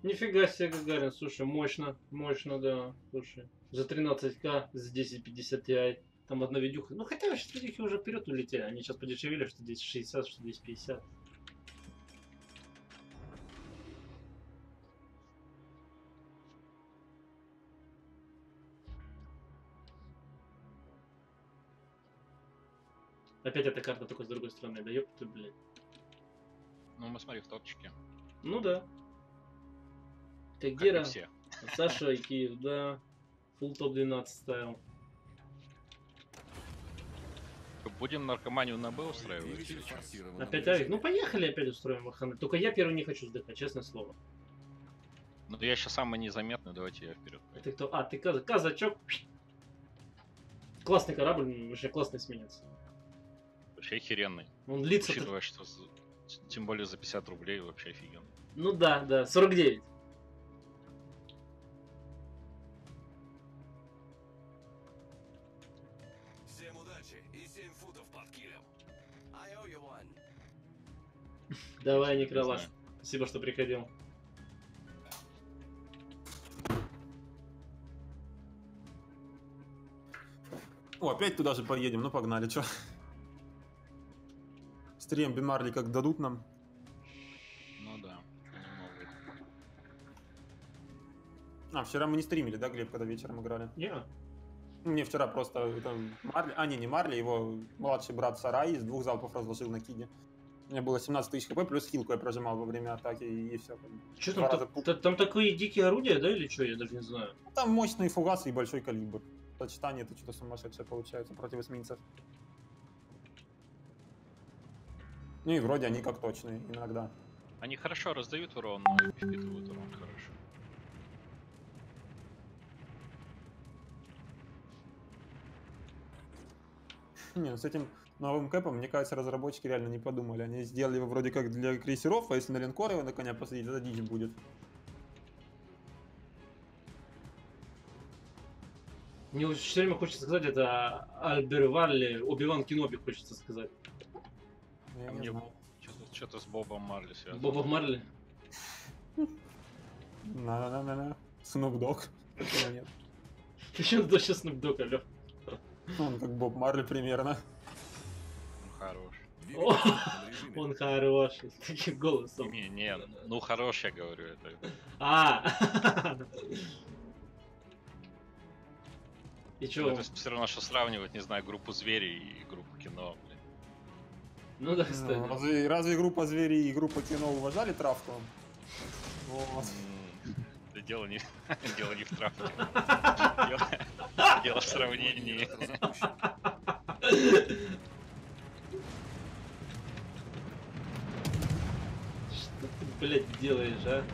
Нифига себе, Гагарин, слушай, мощно, мощно, да, слушай. За 13к, за 1050 Ti, там одна видюха. Ну хотя сейчас видюхи уже вперед улетели, они сейчас подешевели, что 1060, что 1050. Опять эта карта только с другой стороны, да ёпта, блин. Ну, мы смотри в. Ну да. Кагера. Саша и Киев, да. Фул топ 12 ставил. Будем наркоманию на Б устраивать? Или Опять авик. Ну поехали опять устроим ваханы. Только я первый не хочу сдыхать, честное слово. Ну, я сейчас самый незаметный, давайте я вперед. Это кто? А, ты каза- казачок. Классный корабль, вообще классный эсминец. Вообще охеренный. Он длится... Учитывая, что тем более за 50 рублей вообще офигенно. Ну да, да, 49. Давай, Не Николаш. знаю. Спасибо, что приходил. О, опять туда же поедем, ну погнали, чё. Стрим Бимарли как дадут нам. Ну да. А, вчера мы не стримили, да, Глеб, когда вечером играли? Я. Мне вчера просто это, Марли, а не, не Марли, его младший брат Сарай из двух залпов разложил на киде. У меня было 17 тысяч хп, плюс хилку я прожимал во время атаки, и, все. Что там, та- та- там такие дикие орудия, да, или что, я даже не знаю. Там мощные фугасы и большой калибр. Сочетание это что-то сумасшедшее получается против эсминцев. Ну и вроде они как точные иногда. Они хорошо раздают урон, но и впитывают урон хорошо. Не, ну с этим новым кэпом, мне кажется, разработчики реально не подумали. Они сделали его вроде как для крейсеров, а если на линкор его на коня посадить, это дичь будет. Мне все время хочется сказать, это Альбер Валли, Оби-Ван Кеноби хочется сказать. Я А не мне знаю. что-то, с Бобом Марли связано. Боба Марли. На-на-на-на. Снуп Дог. Почему Snoop Dogg, алё? Он как Боб Марли примерно. Ну, хорош. Он хороший, с таким голосом. Не, не, ну хорош, я говорю, это. А! И Ну, чё? это все равно, что сравнивать, не знаю, группу звери и группу кино. блин. Ну да, Ну, кстати. разве, разве группа зверей и группа кино уважали травку? Вот. Да дело не, дело не в травке. Дело, дело в сравнении. Генератор запущен. Что ты, блядь, делаешь, а?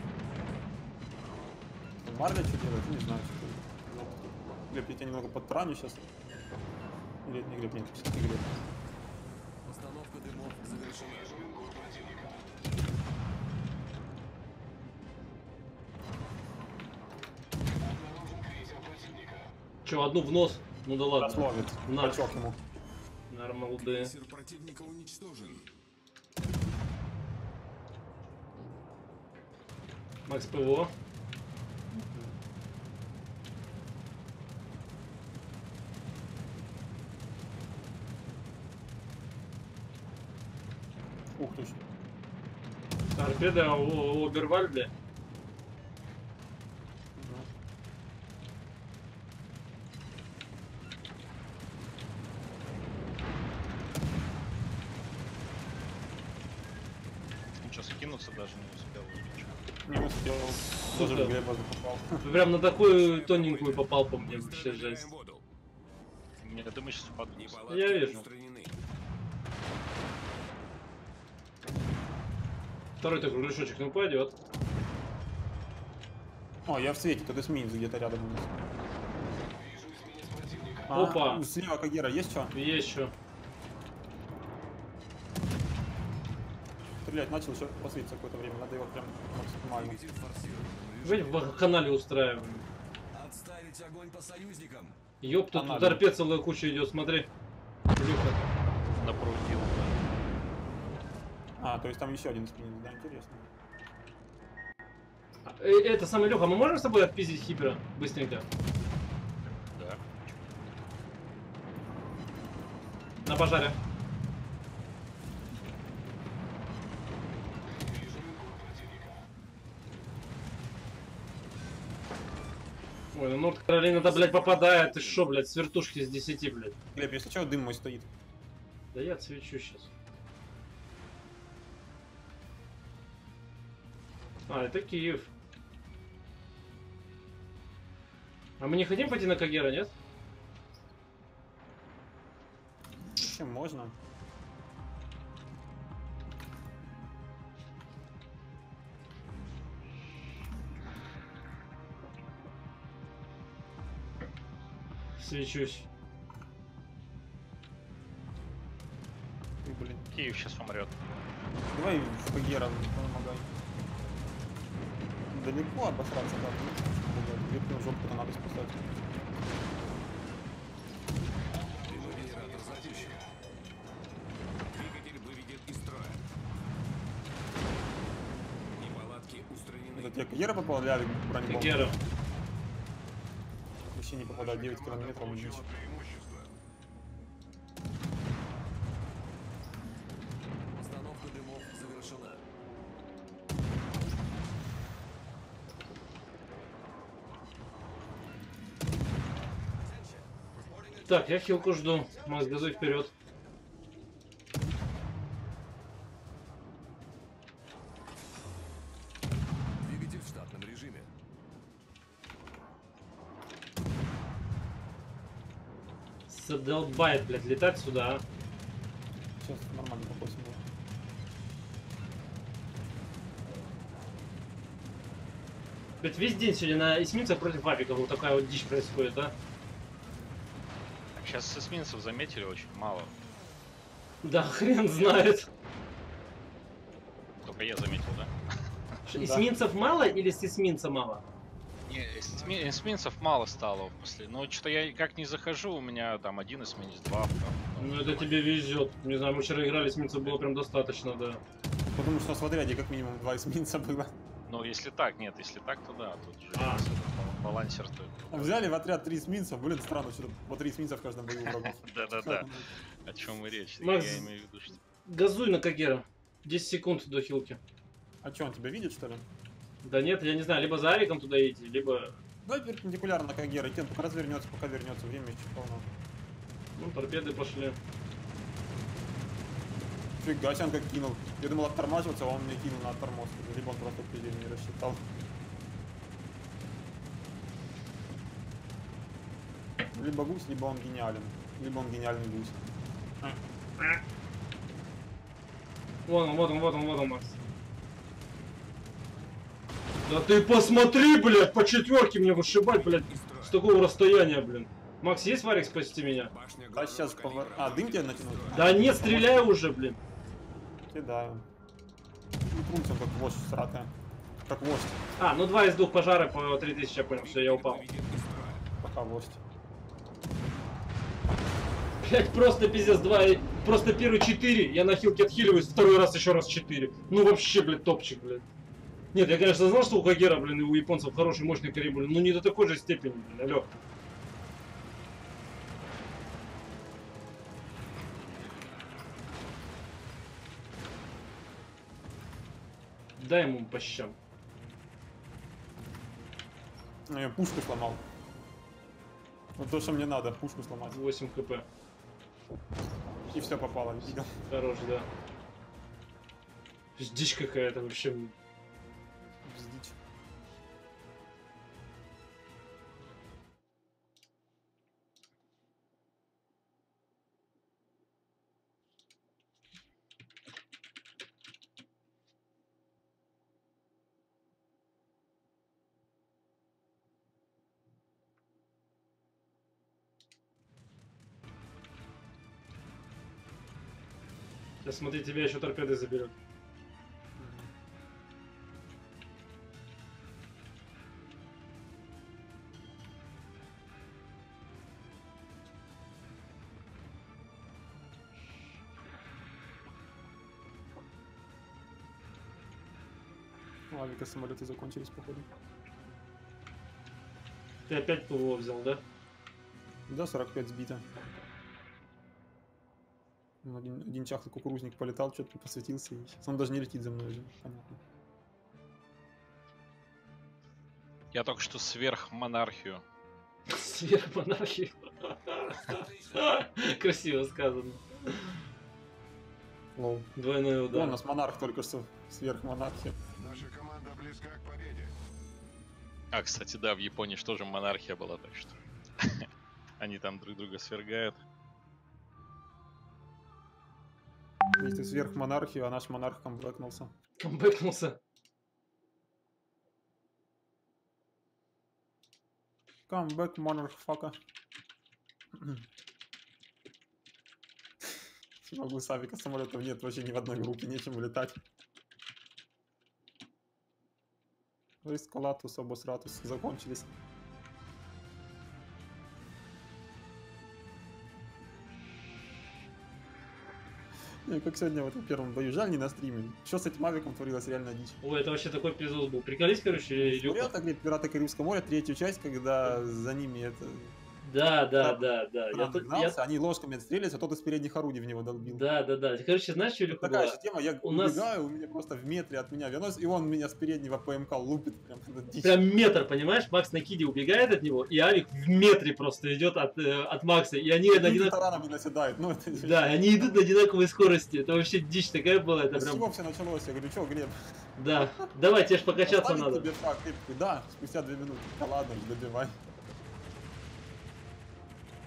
Марля что делает? Не знаю, что. Глеб, я тебя немного подтраню сейчас. Или не Глеб, нет, все-таки Глеб. Установка дымов завершена. Чё, одну в нос? Ну да ладно. Словит. На. Ему. Нормал, да. Крейсер противника уничтожен. Макс ПВО. Ух ты ж. Торпеда у Оберваль, бля. Он что, скинуться даже не успел. ничего. Не успел. Сука. Даже закопал. Прям на такую тоненькую попал по мне, вообще жесть. воду. Я думаю, сейчас упаду. Я вижу. Второй такой кружочек не упадет. О, я в свете, тут эсминец где-то рядом у нас. А, Опа. Слева Кагера есть что? Есть еще. Стрелять начал, еще посветиться какое-то время. Надо его прям максимально. Двигатель в канале устраиваем. Отставить огонь по союзникам. Ёп, тут Канале. торпед целая куча идет, смотри. Илюха. Напрудил. А, то есть там еще один эсминец, да, интересно. Э, Это самый Леха, мы можем с тобой отпиздить Хипера быстренько? Да. На пожаре. Ой, ну Норд Каролина-то, блядь, попадает. Ты шо, блядь, с вертушки с 10, блядь. Глеб, если что, дым мой стоит. Да я отсвечу сейчас. А, это Киев. А мы не хотим пойти на Кагера, нет? Чем можно? Свечусь. Блин. Киев сейчас умрет. Давай в Кагера помогай. Далеко обосраться так. Глеб, жопу-то надо спасать. Дымогенератор запущен. Двигатель выведен из строя. Неполадки устранены. Это тебе Кагера попал, ля, бронебомба? Кагера. Вообще не попадает, 9 километров. дичь. Установка дымов завершена. Так, я хилку жду. Макс, газуй вперед. Задолбает, блядь, летать сюда, а. Сейчас нормально попустим. Блядь, весь день сегодня на эсминцах против вапиков вот такая вот дичь происходит, а. Сейчас эсминцев заметили очень мало. Да, хрен знает. Только я заметил, да? Эсминцев мало или с эсминца мало? Не, эсми- эсминцев мало стало после. Но что-то я как не захожу, у меня там один эсминец, два. там, Ну это тебе везет. Не знаю, мы вчера играли, эсминцев было прям достаточно, да. Потому что в отряде как минимум два эсминца было. Ну, если так, нет, если так, то да, тут же А. балансер-то. Взяли в отряд три эсминца, блин, странно, что по три эсминца в каждом бою у врагов. Да-да-да. О чем и речь? Макс, Я имею в виду, что... Газуй на Кагера. 10 секунд до хилки. А что, он тебя видит, что ли? Да нет, я не знаю, либо за Ариком туда идти, либо... Давай перпендикулярно Кагера, Кен пока развернется, пока вернется, время еще полно. Ну, торпеды пошли. Фига он как кинул. Я думал оттормаживаться, а он мне кинул на тормоз. Либо он просто предел не рассчитал. Либо гусь, либо он гениален. Либо он гениальный гусь. Вон он, вот он, вот он, вот он, Макс. Да ты посмотри, блядь, по четверке мне вышибать, блядь, с такого расстояния, блин. Макс, есть варик спасти меня? А сейчас повар... А, дым тебе натянул? Да нет, стреляй уже, блин. Кидаю. Ну, Крутится он как вождь сратая. Как вождь. А, ну два из двух пожара по 3000, я понял, все, я упал. Пока вождь. Блять, просто пиздец, два, и- просто первый 4, я на хилке отхиливаюсь, второй раз еще раз 4. Ну вообще, блядь, топчик, блядь. Нет, я, конечно, знал, что у Кагера, блин, и у японцев хороший, мощный корабль, но не до такой же степени, блин, алё. Дай ему по щам. Я пушку сломал. Вот то, что мне надо, пушку сломать. 8 хп. И все попало, видел. Хорош, да. Дичь какая-то вообще. Смотри, тебя еще торпеды заберет. Ну, Авика самолеты закончились, походу. Ты опять ПВО взял, да? Да, 45 сбито. Ну, Один, один чахлый кукурузник полетал, что-то посветился и сейчас он даже не летит за мной уже, понятно. Я только что сверх монархию. Сверх монархии. Красиво сказано. Лоу. Двойной Да. удар. у нас монарх только что сверх монархии. Наша команда близка к победе. А, кстати, да, в Японии же тоже монархия была, так что... Они там друг друга свергают. Если сверх монархию, а наш монарх камбэкнулся. Камбэкнулся. Камбэк монарх фака. Не могу с авика самолетов нет вообще ни в одной группе, нечем улетать. Риск Калатус, Обосратус закончились. Не, как сегодня в этом первом бою. Жаль, не на стриме. Что с этим авиком творилось, реально дичь. Ой, это вообще такой эпизод был. Приколись, короче, Смотрел Илюха. так ли Пираты Карибского моря, третью часть, когда за ними это... Да, да, да, да. Я тут- я- они ложками отстрелились, а тот из передних орудий в него долбил. Да, да, да. Короче, знаешь, что Илюха Такая же тема, я У нас- убегаю, у меня просто в метре от меня винос, и он меня с переднего ПМК лупит прям. Прям метр, понимаешь? Макс на киде убегает от него, и Авик в метре просто идет от, э, от Макса. И они на Люди одинак- таранами наседают, ну это... Да, они идут на одинаковой скорости. Это вообще дичь такая была. Это С прям... чего все началось? Я говорю, что, Глеб, Да. Давай, тебе ж покачаться оставить надо. тебе такой, да, спустя две минуты. Да ладно, добивай.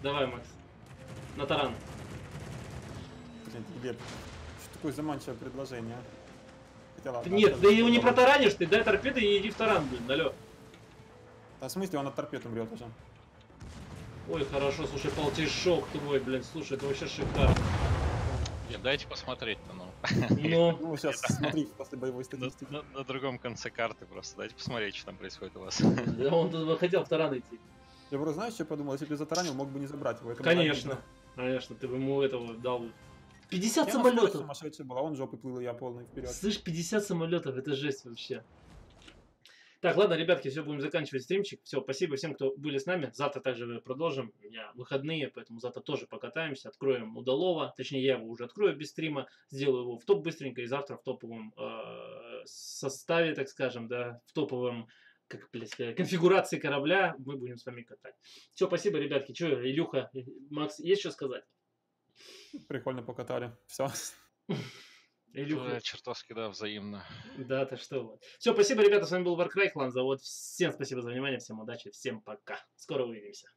Давай, Макс. На таран. Блин, Глеб, что такое заманчивое предложение, а? Хотя ладно. Нет, ты его не протаранишь, ты дай торпеды и иди в таран, блин, алё. Да в смысле, он от торпед умрет уже. Ой, хорошо, слушай, полтишок твой, блин, слушай, это вообще шикарно. Нет, дайте посмотреть-то, ну. Ну, Ну, сейчас смотри, после боевой На, статистики. на- на другом конце карты просто. Дайте посмотреть, что там происходит у вас. да он тут хотел в таран идти. Я просто знаешь, что я подумал? Если бы я затаранил, мог бы не забрать его. Это Конечно, обидно. конечно, ты бы ему этого дал. 50 Я самолетов! сумасшедшая была, он жопой плыл, и я полный вперед. Слышь, 50 самолетов, это жесть вообще. Так, ладно, ребятки, все, будем заканчивать стримчик. Все, спасибо всем, кто были с нами. Завтра также продолжим. У меня выходные, поэтому завтра тоже покатаемся. Откроем удалого. Точнее, я его уже открою без стрима. Сделаю его в топ быстренько. И завтра в топовом э, составе, так скажем, да, в топовом как, блядь, сказать, конфигурации корабля мы будем с вами катать. Все, спасибо, ребятки. Че, Илюха, Макс, есть что сказать? Прикольно покатали. Все. Илюха. Это чертовски, да, взаимно. Да, ты что вот. Все, спасибо, ребята, с вами был Warcry, клан Завод. Всем спасибо за внимание, всем удачи, всем пока. Скоро увидимся.